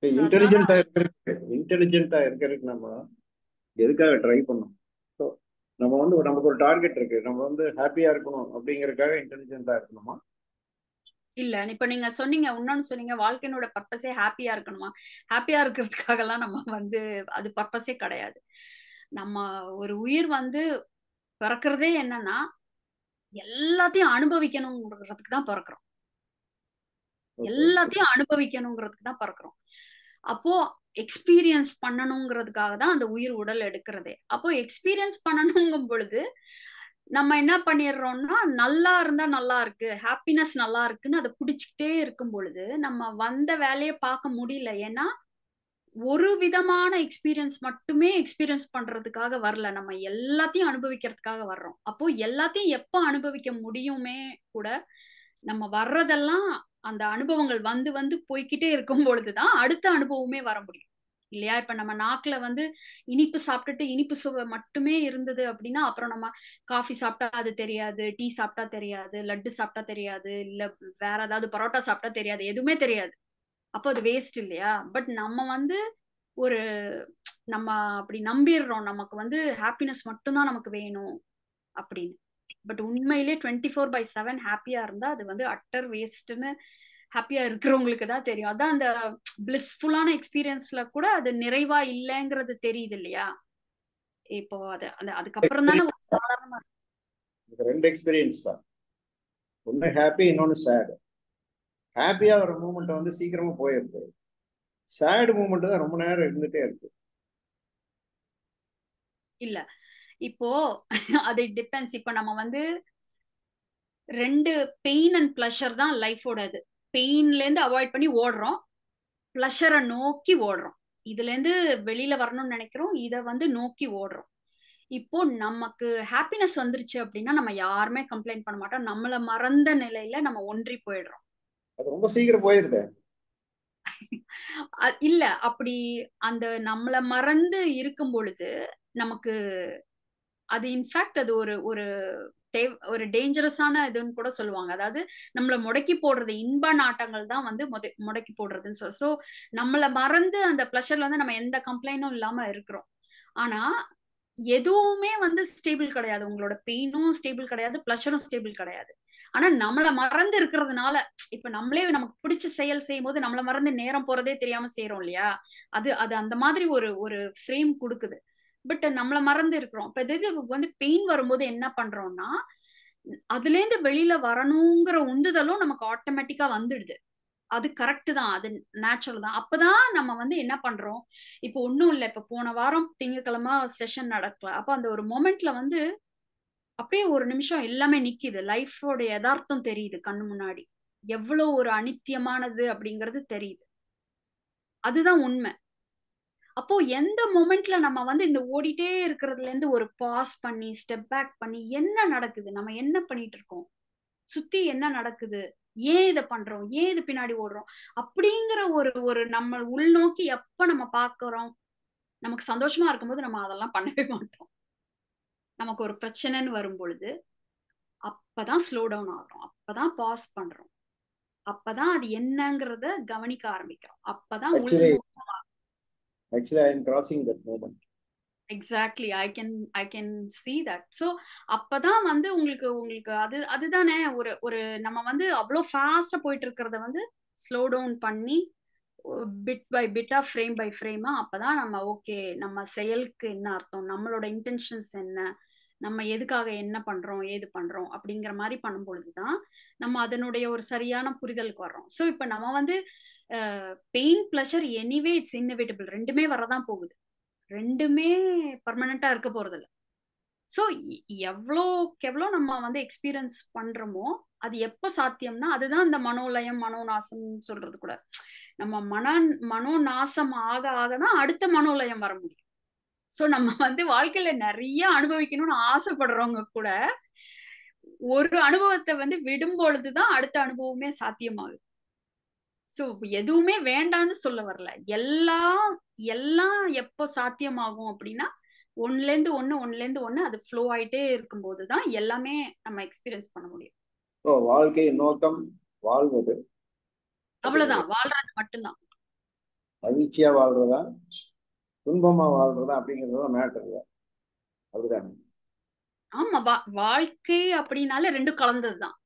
இன்டெலிஜென்ட்டா இருக்கிறதுக்கு இன்டெலிஜென்ட்டா இருக்கிறதுக்கு நம்ம எதுக்காக ட்ரை பண்ணோம் நம்ம வந்து நமக்கு ஒரு டார்கெட் இருக்கு. நம்ம வந்து ஹாப்பியா இருக்கணும் அப்படிங்கறதுக்காக இன்டெலிஜென்ட்டா இருக்கணுமா? இல்ல. இப்ப நீங்க சொன்னீங்க இன்னொன்னு சொன்னீங்க வாழ்க்கையினோட பர்பஸே ஹாப்பியா இருக்கணுமா? ஹாப்பியா இருக்கிறதுக்காக எல்லாம் நம்ம வந்து அது பர்பஸே கிடையாது. நம்ம ஒரு உயிர் வந்து பிறக்கிறதே என்னன்னா எல்லாத்தையும் அனுபவிக்கணுங்கிறதுக்கு தான் பிறக்கிறோம். எல்லாத்தையும் அனுபவிக்கணுங்கிறதுக்கு தான் பிறக்கிறோம். அப்போ எக்ஸ்பீரியன்ஸ் பண்ணணுங்கிறதுக்காக தான் அந்த உயிர் உடல் எடுக்கிறதே. அப்போ எக்ஸ்பீரியன்ஸ் பண்ணணுங்கும் பொழுது நம்ம என்ன பண்ணிடுறோம்னா நல்லா இருந்தா நல்லா இருக்கு ஹாப்பினஸ் நல்லா இருக்குன்னு அதை பிடிச்சிக்கிட்டே இருக்கும் பொழுது நம்ம வந்த வேலையை பார்க்க முடியல. ஏன்னா ஒரு விதமான எக்ஸ்பீரியன்ஸ் மட்டுமே எக்ஸ்பீரியன்ஸ் பண்றதுக்காக வரல. நம்ம எல்லாத்தையும் அனுபவிக்கிறதுக்காக வர்றோம். அப்போ எல்லாத்தையும் எப்போ அனுபவிக்க முடியுமே கூட நம்ம வர்றதெல்லாம் அந்த அனுபவங்கள் வந்து வந்து போய்கிட்டே இருக்கும் பொழுதுதான் அடுத்த அனுபவமே வர முடியும். இல்லையா? இப்ப நம்ம நாக்குல வந்து இனிப்பு சாப்பிட்டுட்டு இனிப்பு சுவை மட்டுமே இருந்தது அப்படின்னா அப்புறம் நம்ம காஃபி சாப்பிட்டா அது தெரியாது டீ சாப்பிட்டா தெரியாது லட்டு சாப்பிட்டா தெரியாது இல்ல வேற ஏதாவது பரோட்டா சாப்பிட்டா தெரியாது எதுவுமே தெரியாது. அப்போ அது வேஸ்ட் இல்லையா? பட் நம்ம வந்து ஒரு நம்ம அப்படி நம்பிடுறோம். நமக்கு வந்து ஹாப்பினஸ் மட்டும்தான் நமக்கு வேணும் அப்படின்னு. பட் உண்மையிலே டுவெண்ட்டி ஃபோர் பை செவன் ஹாப்பியா இருந்தா அது வந்து அட்டர் வேஸ்ட்னு ஹாப்பியா இருக்கிறவங்களுக்கு தான் தெரியும். அதான் அந்த பிளிஸ்ஃபுல்லான எக்ஸ்பீரியன்ஸ்ல கூட அது நிறைவா இல்லைங்கிறது தெரியுது இல்லையா? இப்போ அது அந்த அதுக்கப்புறம் தானே ஒரு சாதாரணமா ரெண்டு எக்ஸ்பீரியன்ஸ் தான். ஒன்று ஹாப்பி இன்னொன்று சேடு ஹாப்பியா ஒரு மூமெண்ட் வந்து சீக்கிரமா போயிருக்கு சேடு மூமெண்ட் தான் ரொம்ப நேரம் இருந்துட்டே இருக்கு. இல்ல. இப்போ அது டிபெண்ட்ஸ் இப்போ நம்ம வந்து ரெண்டு பெயின் அண்ட் ப்ளஷர் தான் லைஃபோட இது பெயின்ல இருந்து அவாய்ட் பண்ணி ஓடுறோம். ப்ளஷரை நோக்கி ஓடுறோம். இதுல இருந்து வெளியில வரணும்னு நினைக்கிறோம். இதை வந்து நோக்கி ஓடுறோம். இப்போ நமக்கு ஹாப்பினஸ் வந்துருச்சு அப்படின்னா நம்ம யாருமே கம்ப்ளைண்ட் பண்ண மாட்டோம். நம்மள மறந்த நிலையில நம்ம ஒன்றி போயிடுறோம். அது ரொம்ப சீக்கிரம் போயிருது. இல்ல. அப்படி அந்த நம்மள மறந்து இருக்கும் பொழுது நமக்கு அது இன்ஃபேக்ட் அது ஒரு ஒரு டே- ஒரு டேஞ்சரஸான இதுன்னு கூட சொல்லுவாங்க. அதாவது நம்மள முடக்கி போடுறது இன்ப நாட்டங்கள் தான் வந்து முடக்கி போடுறதுன்னு சொல்ல ஸோ நம்மள மறந்து அந்த ப்ளஷர்ல வந்து நம்ம எந்த கம்ப்ளைண்டும் இல்லாம இருக்கிறோம். ஆனா எதுவுமே வந்து ஸ்டேபிள் கிடையாது. உங்களோட பெயினும் ஸ்டேபிள் கிடையாது ப்ளஷரும் ஸ்டேபிள் கிடையாது. ஆனா நம்மள மறந்து இருக்கிறதுனால இப்ப நம்மளே நமக்கு பிடிச்ச செயல் செய்யும் போது நம்மள மறந்து நேரம் போறதே தெரியாம செய்யறோம் இல்லையா? அது அது அந்த மாதிரி ஒரு ஒரு ஃப்ரேம் கொடுக்குது. பட் நம்மள மறந்து இருக்கிறோம். இப்ப இது வந்து பெயின் வரும்போது என்ன பண்றோம்னா அதுல இருந்து வெளியில வரணுங்கிற உந்துதலும் நமக்கு ஆட்டோமேட்டிக்கா வந்துடுது. அது கரெக்ட் தான். அது நேச்சுரல் தான். அப்பதான் நம்ம வந்து என்ன பண்றோம்? இப்போ ஒண்ணும் இல்லை. இப்ப போன வாரம் திங்கக்கிழமை செஷன் நடக்கல. அப்ப அந்த ஒரு மொமெண்ட்ல வந்து அப்படியே ஒரு நிமிஷம் எல்லாமே நிக்குது. லைஃபோட யதார்த்தம் தெரியுது கண்ணு முன்னாடி. எவ்வளவு ஒரு அனித்தியமானது அப்படிங்கிறது தெரியுது. அதுதான் உண்மை. அப்போ எந்த மொமெண்ட்ல நம்ம வந்து இந்த ஓடிட்டே இருக்கிறதுல இருந்து ஒரு பாஸ் பண்ணி ஸ்டெப் பேக் பண்ணி என்ன நடக்குது? நம்ம என்ன பண்ணிட்டு இருக்கோம்? சுத்தி என்ன நடக்குது? ஏன் இதை பண்றோம்? ஏன் இது பின்னாடி ஓடுறோம்? அப்படிங்கிற ஒரு ஒரு நம்ம உள்நோக்கி எப்ப நம்ம பாக்குறோம் நமக்கு சந்தோஷமா இருக்கும்போது நம்ம அதெல்லாம் பண்ணவே மாட்டோம். நமக்கு ஒரு பிரச்சனைன்னு வரும் பொழுது அப்பதான் ஸ்லோ டவுன் ஆகுறோம். அப்பதான் பாஸ் பண்றோம். அப்பதான் அது என்னங்கிறத கவனிக்க ஆரம்பிக்கிறோம். அப்பதான் உள்நோக்கமா actually I am crossing that moment exactly I can I can see that so அப்பதான் வந்து உங்களுக்கு உங்களுக்கு அது அதுதானே ஒரு ஒரு நம்ம வந்து அவ்வளோ ஃபாஸ்டா போயிட்டு இருக்கிறத வந்து ஸ்லோ டவுன் பண்ணி பிட் பை பிட்டா ஃப்ரேம் பை ஃப்ரேமா அப்பதான் நம்ம ஓகே நம்ம செயலுக்கு என்ன அர்த்தம்? நம்மளோட இன்டென்ஷன்ஸ் என்ன? நம்ம எதுக்காக என்ன பண்றோம்? ஏது பண்றோம்? அப்படிங்கிற மாதிரி பண்ணும்பொழுது தான் நம்ம அதனுடைய ஒரு சரியான புரிதலுக்கு வர்றோம். ஸோ இப்போ நம்ம வந்து pain pleasure anyway it's inevitable ரெண்டுமே வரதான் போகுது. ரெண்டுமே பர்மனண்டா இருக்க போறது இல்லை ஸோ எவ்வளோக்கு எவ்வளோ நம்ம வந்து எக்ஸ்பீரியன்ஸ் பண்றோமோ அது எப்போ சாத்தியம்னா அதுதான் இந்த மனோலயம் மனோநாசம் சொல்றது கூட. நம்ம மன மனோநாசம் ஆக ஆக தான் அடுத்த மனோலயம் வர முடியும். ஸோ நம்ம வந்து வாழ்க்கையில நிறைய அனுபவிக்கணும்னு ஆசைப்படுறவங்க கூட ஒரு அனுபவத்தை வந்து விடும் பொழுதுதான் அடுத்த அனுபவமே சாத்தியமாகுது. ஸோ எதுவுமே வேண்டாம்னு சொல்ல வரல. எல்லாம் எல்லாம் எப்போ சாத்தியமாகும் அப்படின்னா ஒன்னுலேருந்து ஒன்று ஒன்னுலேருந்து ஒன்று அது ஃப்ளோ ஆயிட்டே இருக்கும்போது தான் எல்லாமே நம்ம எக்ஸ்பீரியன்ஸ் பண்ண முடியும். ஸோ வாழ்க்கை நோக்கம் வாழ்வது. அவ்வளவுதான். வாழ்றது மட்டும்தான். மகிழ்ச்சியா வாழ்றதா துன்பமா வாழ்றதா அப்படிங்கிறது மேட்டர் அப்படிதானே? ஆமா வா வாழ்க்கை அப்படின்னாலே ரெண்டும் கலந்ததுதான்.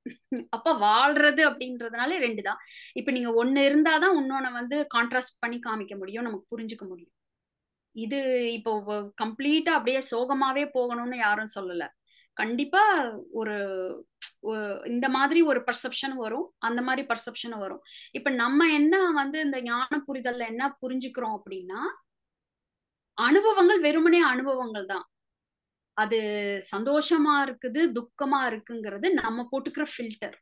அப்ப வாழ்றது அப்படின்றதுனாலே ரெண்டு தான் இப்ப நீங்க ஒண்ணு இருந்தாதான் இன்னொன்னு வந்து கான்ட்ராஸ்ட் பண்ணி காமிக்க முடியும் நமக்கு புரிஞ்சுக்க முடியும். இது இப்போ கம்ப்ளீட்டா அப்படியே சோகமாவே போகணும்னு யாரும் சொல்லல. கண்டிப்பா ஒரு இந்த மாதிரி ஒரு பர்செப்ஷன் வரும் அந்த மாதிரி பர்செப்ஷன் வரும். இப்ப நம்ம என்ன வந்து இந்த ஞான புரிதல்ல என்ன புரிஞ்சுக்கிறோம் அப்படின்னா அனுபவங்கள் வெறுமனே அனுபவங்கள் தான் அது சந்தோஷமா இருக்குது துக்கமா இருக்குங்கிறது நம்ம போட்டுக்கிற ஃபில்டர்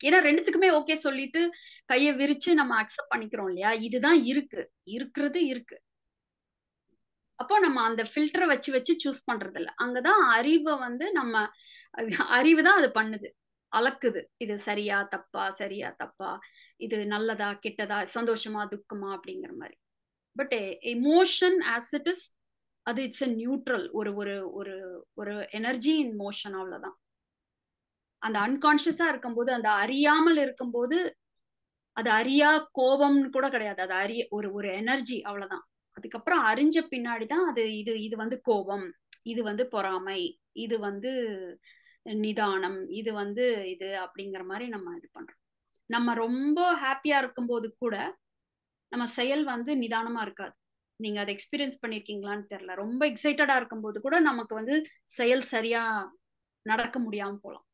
ஏன்னா ரெண்டுத்துக்குமே ஓகே சொல்லிட்டு கையை விரிச்சு நம்ம அக்செப்ட் பண்ணிக்கிறோம் இல்லையா? இதுதான் இருக்கு. இருக்கிறது இருக்கு. அப்போ நம்ம அந்த ஃபில்டரை வச்சு வச்சு சூஸ் பண்றது இல்லை அங்கதான் அறிவை வந்து நம்ம அறிவு தான் அது பண்ணுது. அளக்குது. இது சரியா தப்பா சரியா தப்பா? இது நல்லதா கெட்டதா சந்தோஷமா துக்கமா அப்படிங்கிற மாதிரி. But emotion as it is அது இட்ஸ் எ நியூட்ரல் ஒரு ஒரு ஒரு ஒரு எனர்ஜி இன் மோஷன் அவ்வளவுதான். அந்த அன்கான்சியஸா இருக்கும்போது அந்த அறியாமல் இருக்கும்போது அது அறியா கோபம்னு கூட கிடையாது. அது அறிய ஒரு ஒரு எனர்ஜி அவ்வளவுதான். அதுக்கப்புறம் அறிஞ்ச பின்னாடி தான் அது இது இது வந்து கோபம் இது வந்து பொறாமை இது வந்து நிதானம் இது வந்து இது அப்படிங்கிற மாதிரி நம்ம இது பண்றோம். நம்ம ரொம்ப ஹாப்பியா இருக்கும்போது கூட நம்ம செயல் வந்து நிதானமா இருக்காது. நீங்க அதை எக்ஸ்பீரியன்ஸ் பண்ணிருக்கீங்களான்னு தெரியல. ரொம்ப எக்ஸைட்டடா இருக்கும்போது கூட நமக்கு வந்து செயல் சரியா நடக்க முடியாம போலாம்.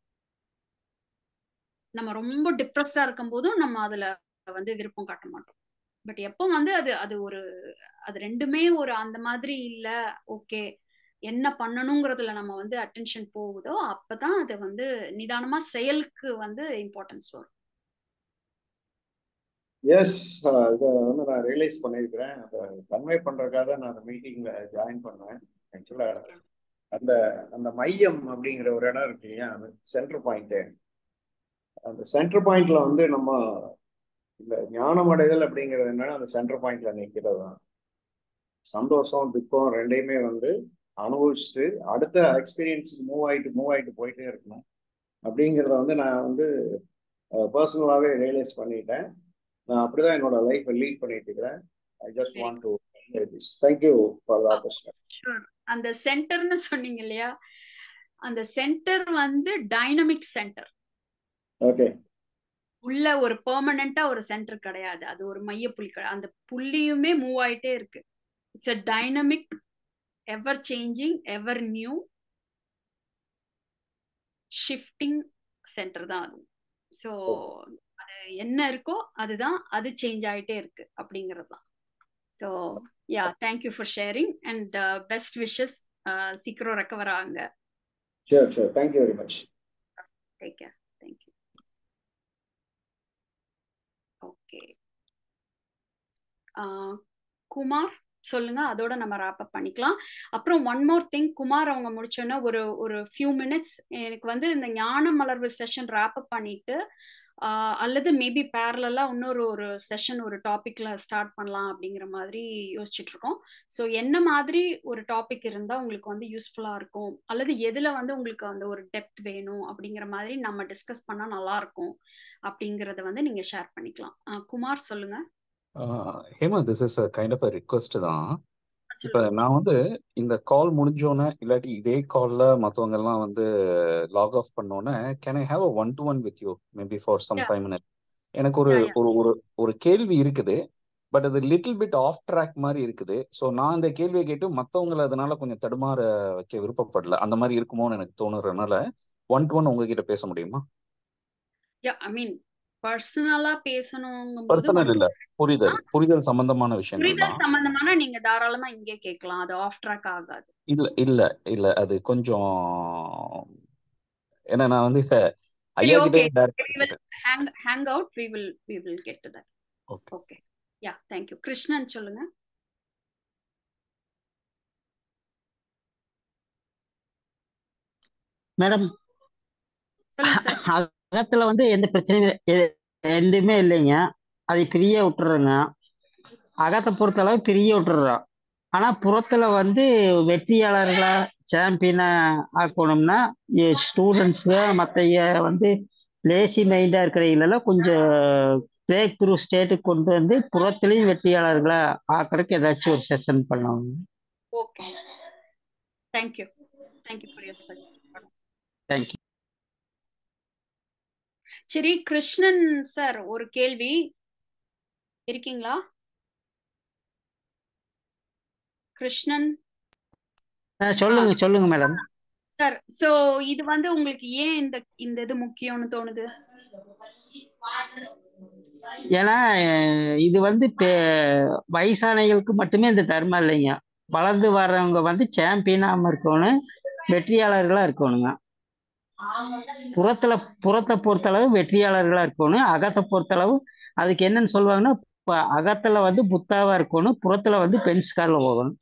நம்ம ரொம்ப டிப்ரெஸ்டா இருக்கும் போதும் நம்ம அதுல வந்து விருப்பம் காட்ட மாட்டோம். பட் எப்போ வந்து அது அது ஒரு அது ரெண்டுமே ஒரு அந்த மாதிரி இல்ல ஓகே என்ன பண்ணணுங்கிறதுல நம்ம வந்து அட்டென்ஷன் போகுதோ அப்பதான் அது வந்து நிதானமா செயலுக்கு வந்து இம்பார்ட்டன்ஸ் வரும். எஸ் இதை வந்து நான் ரியலைஸ் பண்ணியிருக்கிறேன். அதை கன்வே பண்ணுறதுக்காக நான் அந்த மீட்டிங்கில் ஜாயின் பண்ணேன். ஆக்சுவலாக அந்த அந்த மையம் அப்படிங்கிற ஒரு இடம் இருக்கு இல்லையா? அந்த சென்டர் பாயிண்ட்டு அந்த சென்டர் பாயிண்ட்ல வந்து நம்ம இந்த ஞானம் அடைதல் அப்படிங்கிறது என்னன்னா அந்த சென்டர் பாயிண்ட்ல நிற்கிறது தான். சந்தோஷம் துக்கம் ரெண்டையுமே வந்து அனுபவிச்சுட்டு அடுத்த எக்ஸ்பீரியன்ஸுக்கு மூவ் ஆகிட்டு மூவ் ஆகிட்டு போயிட்டே இருக்கணும். அப்படிங்கிறத வந்து நான் வந்து பர்சனலாகவே ரியலைஸ் பண்ணிட்டேன். நான் அப்படிதான் என்னோட லைஃப்பை லீட் பண்ணிட்டு இருக்கிறேன். I just want to this thank you for the opportunity அந்த சென்டர்னு சொன்னீங்க இல்லையா? அந்த சென்டர் வந்து டைனமிக் சென்டர் ஓகே உள்ள ஒரு பெர்மனண்டா ஒரு சென்டர் கிடையாது. அது ஒரு மைய புள்ளி அந்த புள்ளியுமே மூவ் ஆயிட்டே இருக்கு. It's a dynamic ever changing ever new shifting centre தான் அது. ஸோ என்ன இருக்கோ அதுதான் அது சேஞ்ச் ஆயிட்டே இருக்கு அப்படிங்கிறது தான் so yeah thank you for sharing and best wishes சீக்கிரம் ரெக்கவர் ஆகுங்க. Sure sure thank you very much take care thank you okay Kumar சொல்லுங்க. அதோட நம்ம ரேப் அப் பண்ணிக்கலாம். அப்புறம் ஒன் மோர் திங் குமார் அவங்க முடிச்சோன்னா ஒரு ஒரு ஃபியூ மினிட்ஸ் எனக்கு வந்து இந்த ஞான மலர்வு செஷன் ரேப் அப் பண்ணிட்டு அல்லது மேபி பேரலா இன்னொரு ஒரு செஷன் ஒரு டாபிக்ல ஸ்டார்ட் பண்ணலாம் அப்படிங்கிற மாதிரி யோசிச்சுட்டு இருக்கோம். ஸோ என்ன மாதிரி ஒரு டாபிக் இருந்தால் உங்களுக்கு வந்து யூஸ்ஃபுல்லா இருக்கும்? அல்லது எதுல வந்து உங்களுக்கு அந்த ஒரு டெப்த் வேணும்? அப்படிங்கிற மாதிரி நம்ம டிஸ்கஸ் பண்ணா நல்லா இருக்கும் அப்படிங்கறத வந்து நீங்க ஷேர் பண்ணிக்கலாம். குமார் சொல்லுங்க. Hema this is kind of request தான். இப்போ நான் வந்து இந்த கால் முடிஞ்சோன்னே இல்லாட்டி இதே கால்ல மற்றவங்க எல்லாம் வந்து லாக் ஆஃப் பண்ணோன்னே can I have a one to one with you maybe for some five minute எனக்கு ஒரு ஒரு ஒரு ஒரு கேள்வி இருக்குது. பட் அது லிட்டில் பிட் ஆஃப் ட்ராக் மாதிரி இருக்குது. ஸோ நான் இந்த கேள்வியை கேட்டு மற்றவங்களை அதனால கொஞ்சம் தடுமாற வைக்க விருப்பப்படல. அந்த மாதிரி இருக்குமோன்னு எனக்கு தோணுறதுனால ஒன் டு ஒன் உங்ககிட்ட பேச முடியுமா? யா ஐ மீன் பர்சனலா பேசணுங்கும் போது பர்சனல் இல்ல. புரிதல். புரிதல் சம்பந்தமான விஷயங்கள் புரிதல் சம்பந்தமான நீங்க தாராளமா இங்கே கேட்கலாம். அது ஆஃப் ட்ராக் ஆகாது. இல்ல இல்ல இல்ல. அது கொஞ்சம் ஏன்னா நான் வந்து ஐயா கிட்டே hang hang out. We will we will get to that. Okay okay. Yeah thank you. Krishnan சொல்லுங்க. மேடம் அகத்துல வந்து எந்த பிரச்சனையும் எதுவுமே இல்லைங்க. அதை பிரிய விட்டுறோங்க அகத்தை பொறுத்தளவு பிரிய விட்டுறோம். ஆனா புறத்துல வந்து வெற்றியாளர்களா சாம்பியனா ஆக்கணும்னா ஸ்டூடெண்ட்ஸுங்க மற்ற வந்து லேசி மைண்டா இருக்கிறவங்களெல்லாம் கொஞ்சம் பிரேக் த்ரூ ஸ்டேட்டுக்கு கொண்டு வந்து புறத்துலயும் வெற்றியாளர்களா ஆக்குறதுக்கு ஏதாச்சும் ஒரு செஷன் பண்ணணும். Okay thank you. For your suggestion. Thank you சரி கிருஷ்ணன் சார் ஒரு கேள்வி. இருக்கீங்களா? கிருஷ்ணன்? சொல்லுங்க சொல்லுங்க மேடம். சார் சோ இது வந்து உங்களுக்கு ஏன் இந்த இந்த இது முக்கியம்னு தோணுது? ஏன்னா இது வந்து வயசானவங்களுக்கு மட்டுமே இந்த தர்மம் இல்லைங்க. வளர்ந்து வர்றவங்க வந்து சாம்பியனாம இருக்கணும் வெற்றியாளர்களா இருக்கணுங்க. புறத்துல புறத்தை பொறுத்தளவு வெற்றியாளர்களா இருக்கணும். அகத்தை பொறுத்தளவு அதுக்கு என்னன்னு சொல்லுவாங்கன்னா அகத்துல வந்து புத்தாவா இருக்கணும். புறத்துல வந்து பென்ஸ்கார்ல போகணும்.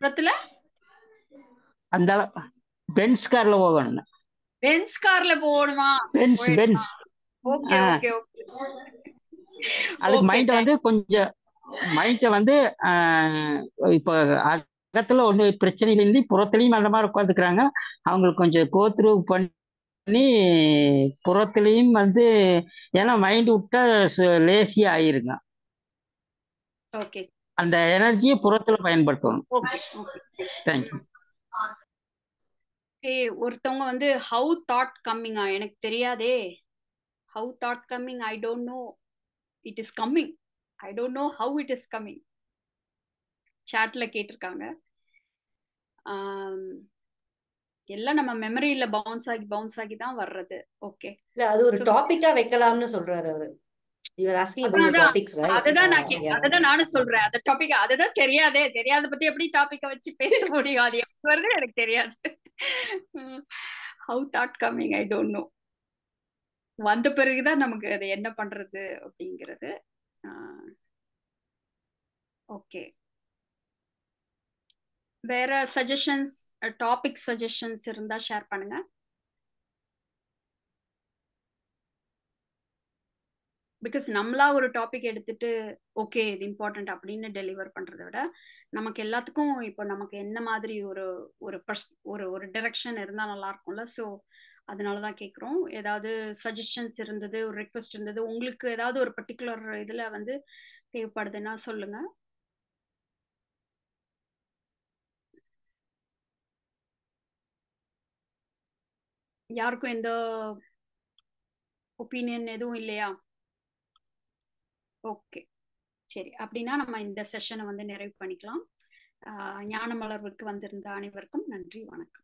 புறத்துல? அந்த பென்ஸ் கார்ல போகணுங்க பென்ஸ் கார்ல போகணுமா? Benz Benz. அதுக்கு மைண்டை வந்து கொஞ்சம் மைண்டை வந்து இப்போ அகத்துல ஒன்று பிரச்சனையில இருந்து புறத்துலயும் அந்த மாதிரி உட்காந்துக்கிறாங்க அவங்களுக்கு கொஞ்சம் கோத்ரூ பண்ணி புறத்துலயும் வந்து ஏன்னா மைண்ட் விட்டா லேசியா ஆயிருங்க. ஓகே அந்த எனர்ஜியை புறத்துல பயன்படுத்தணும். ஓகே ஓகே தேங்க்யூ ஓகே ஒருத்தவங்க வந்து ஹவு தாட் கம்மிங்கா எனக்கு தெரியாதே. How thought coming I don't know it is coming I don't know how it is coming சாட்ல கேட்டிருக்காங்க. எல்லாம் நம்ம மெமரியில பவுன்ஸ் ஆகி பவுன்ஸ் ஆகி தான் வர்றது. ஓகே இல்ல அது ஒரு டாபிக்கா வைக்கலாம்னு சொல்றாரு அவரு. நானும் சொல்றேன். அந்த டாபிக் அதுதான் தெரியாதே. தெரியாத பத்தி எப்படி டாபிக்க வச்சு பேச முடியும்? அது எப்படி வருது? எனக்கு தெரியாது. How thought coming I don't know வந்த பிறகுதான் நமக்கு அது என்ன பண்றது அப்படிங்கிறது. ஓகே வேற சஜஷன்ஸ் டாபிக் சஜஷன்ஸ் இருந்தா ஷேர் பண்ணுங்க. பிகாஸ் நம்மளா ஒரு டாபிக் எடுத்துட்டு ஓகே இது இம்பார்ட்டன்ட் அப்படின்னு டெலிவர் பண்றதை விட நமக்கு எல்லாத்துக்கும் இப்போ நமக்கு என்ன மாதிரி ஒரு ஒரு பர்ஸ் ஒரு ஒரு டைரக்ஷன் இருந்தால் நல்லா இருக்கும்ல. ஸோ அதனால தான் கேட்குறோம் ஏதாவது சஜஷன்ஸ் இருந்தது ஒரு ரிக்வெஸ்ட் இருந்தது உங்களுக்கு ஏதாவது ஒரு பர்டிகுலர் இதில் வந்து தேவைப்படுதுன்னா சொல்லுங்கள் யாருக்கும் எந்த ஒப்பீனியன் எதுவும் இல்லையா ஓகே சரி அப்படின்னா நம்ம இந்த செஷனை வந்து நிறைவு பண்ணிக்கலாம். ஞான மலர்வுக்கு வந்திருந்த அனைவருக்கும் நன்றி வணக்கம்.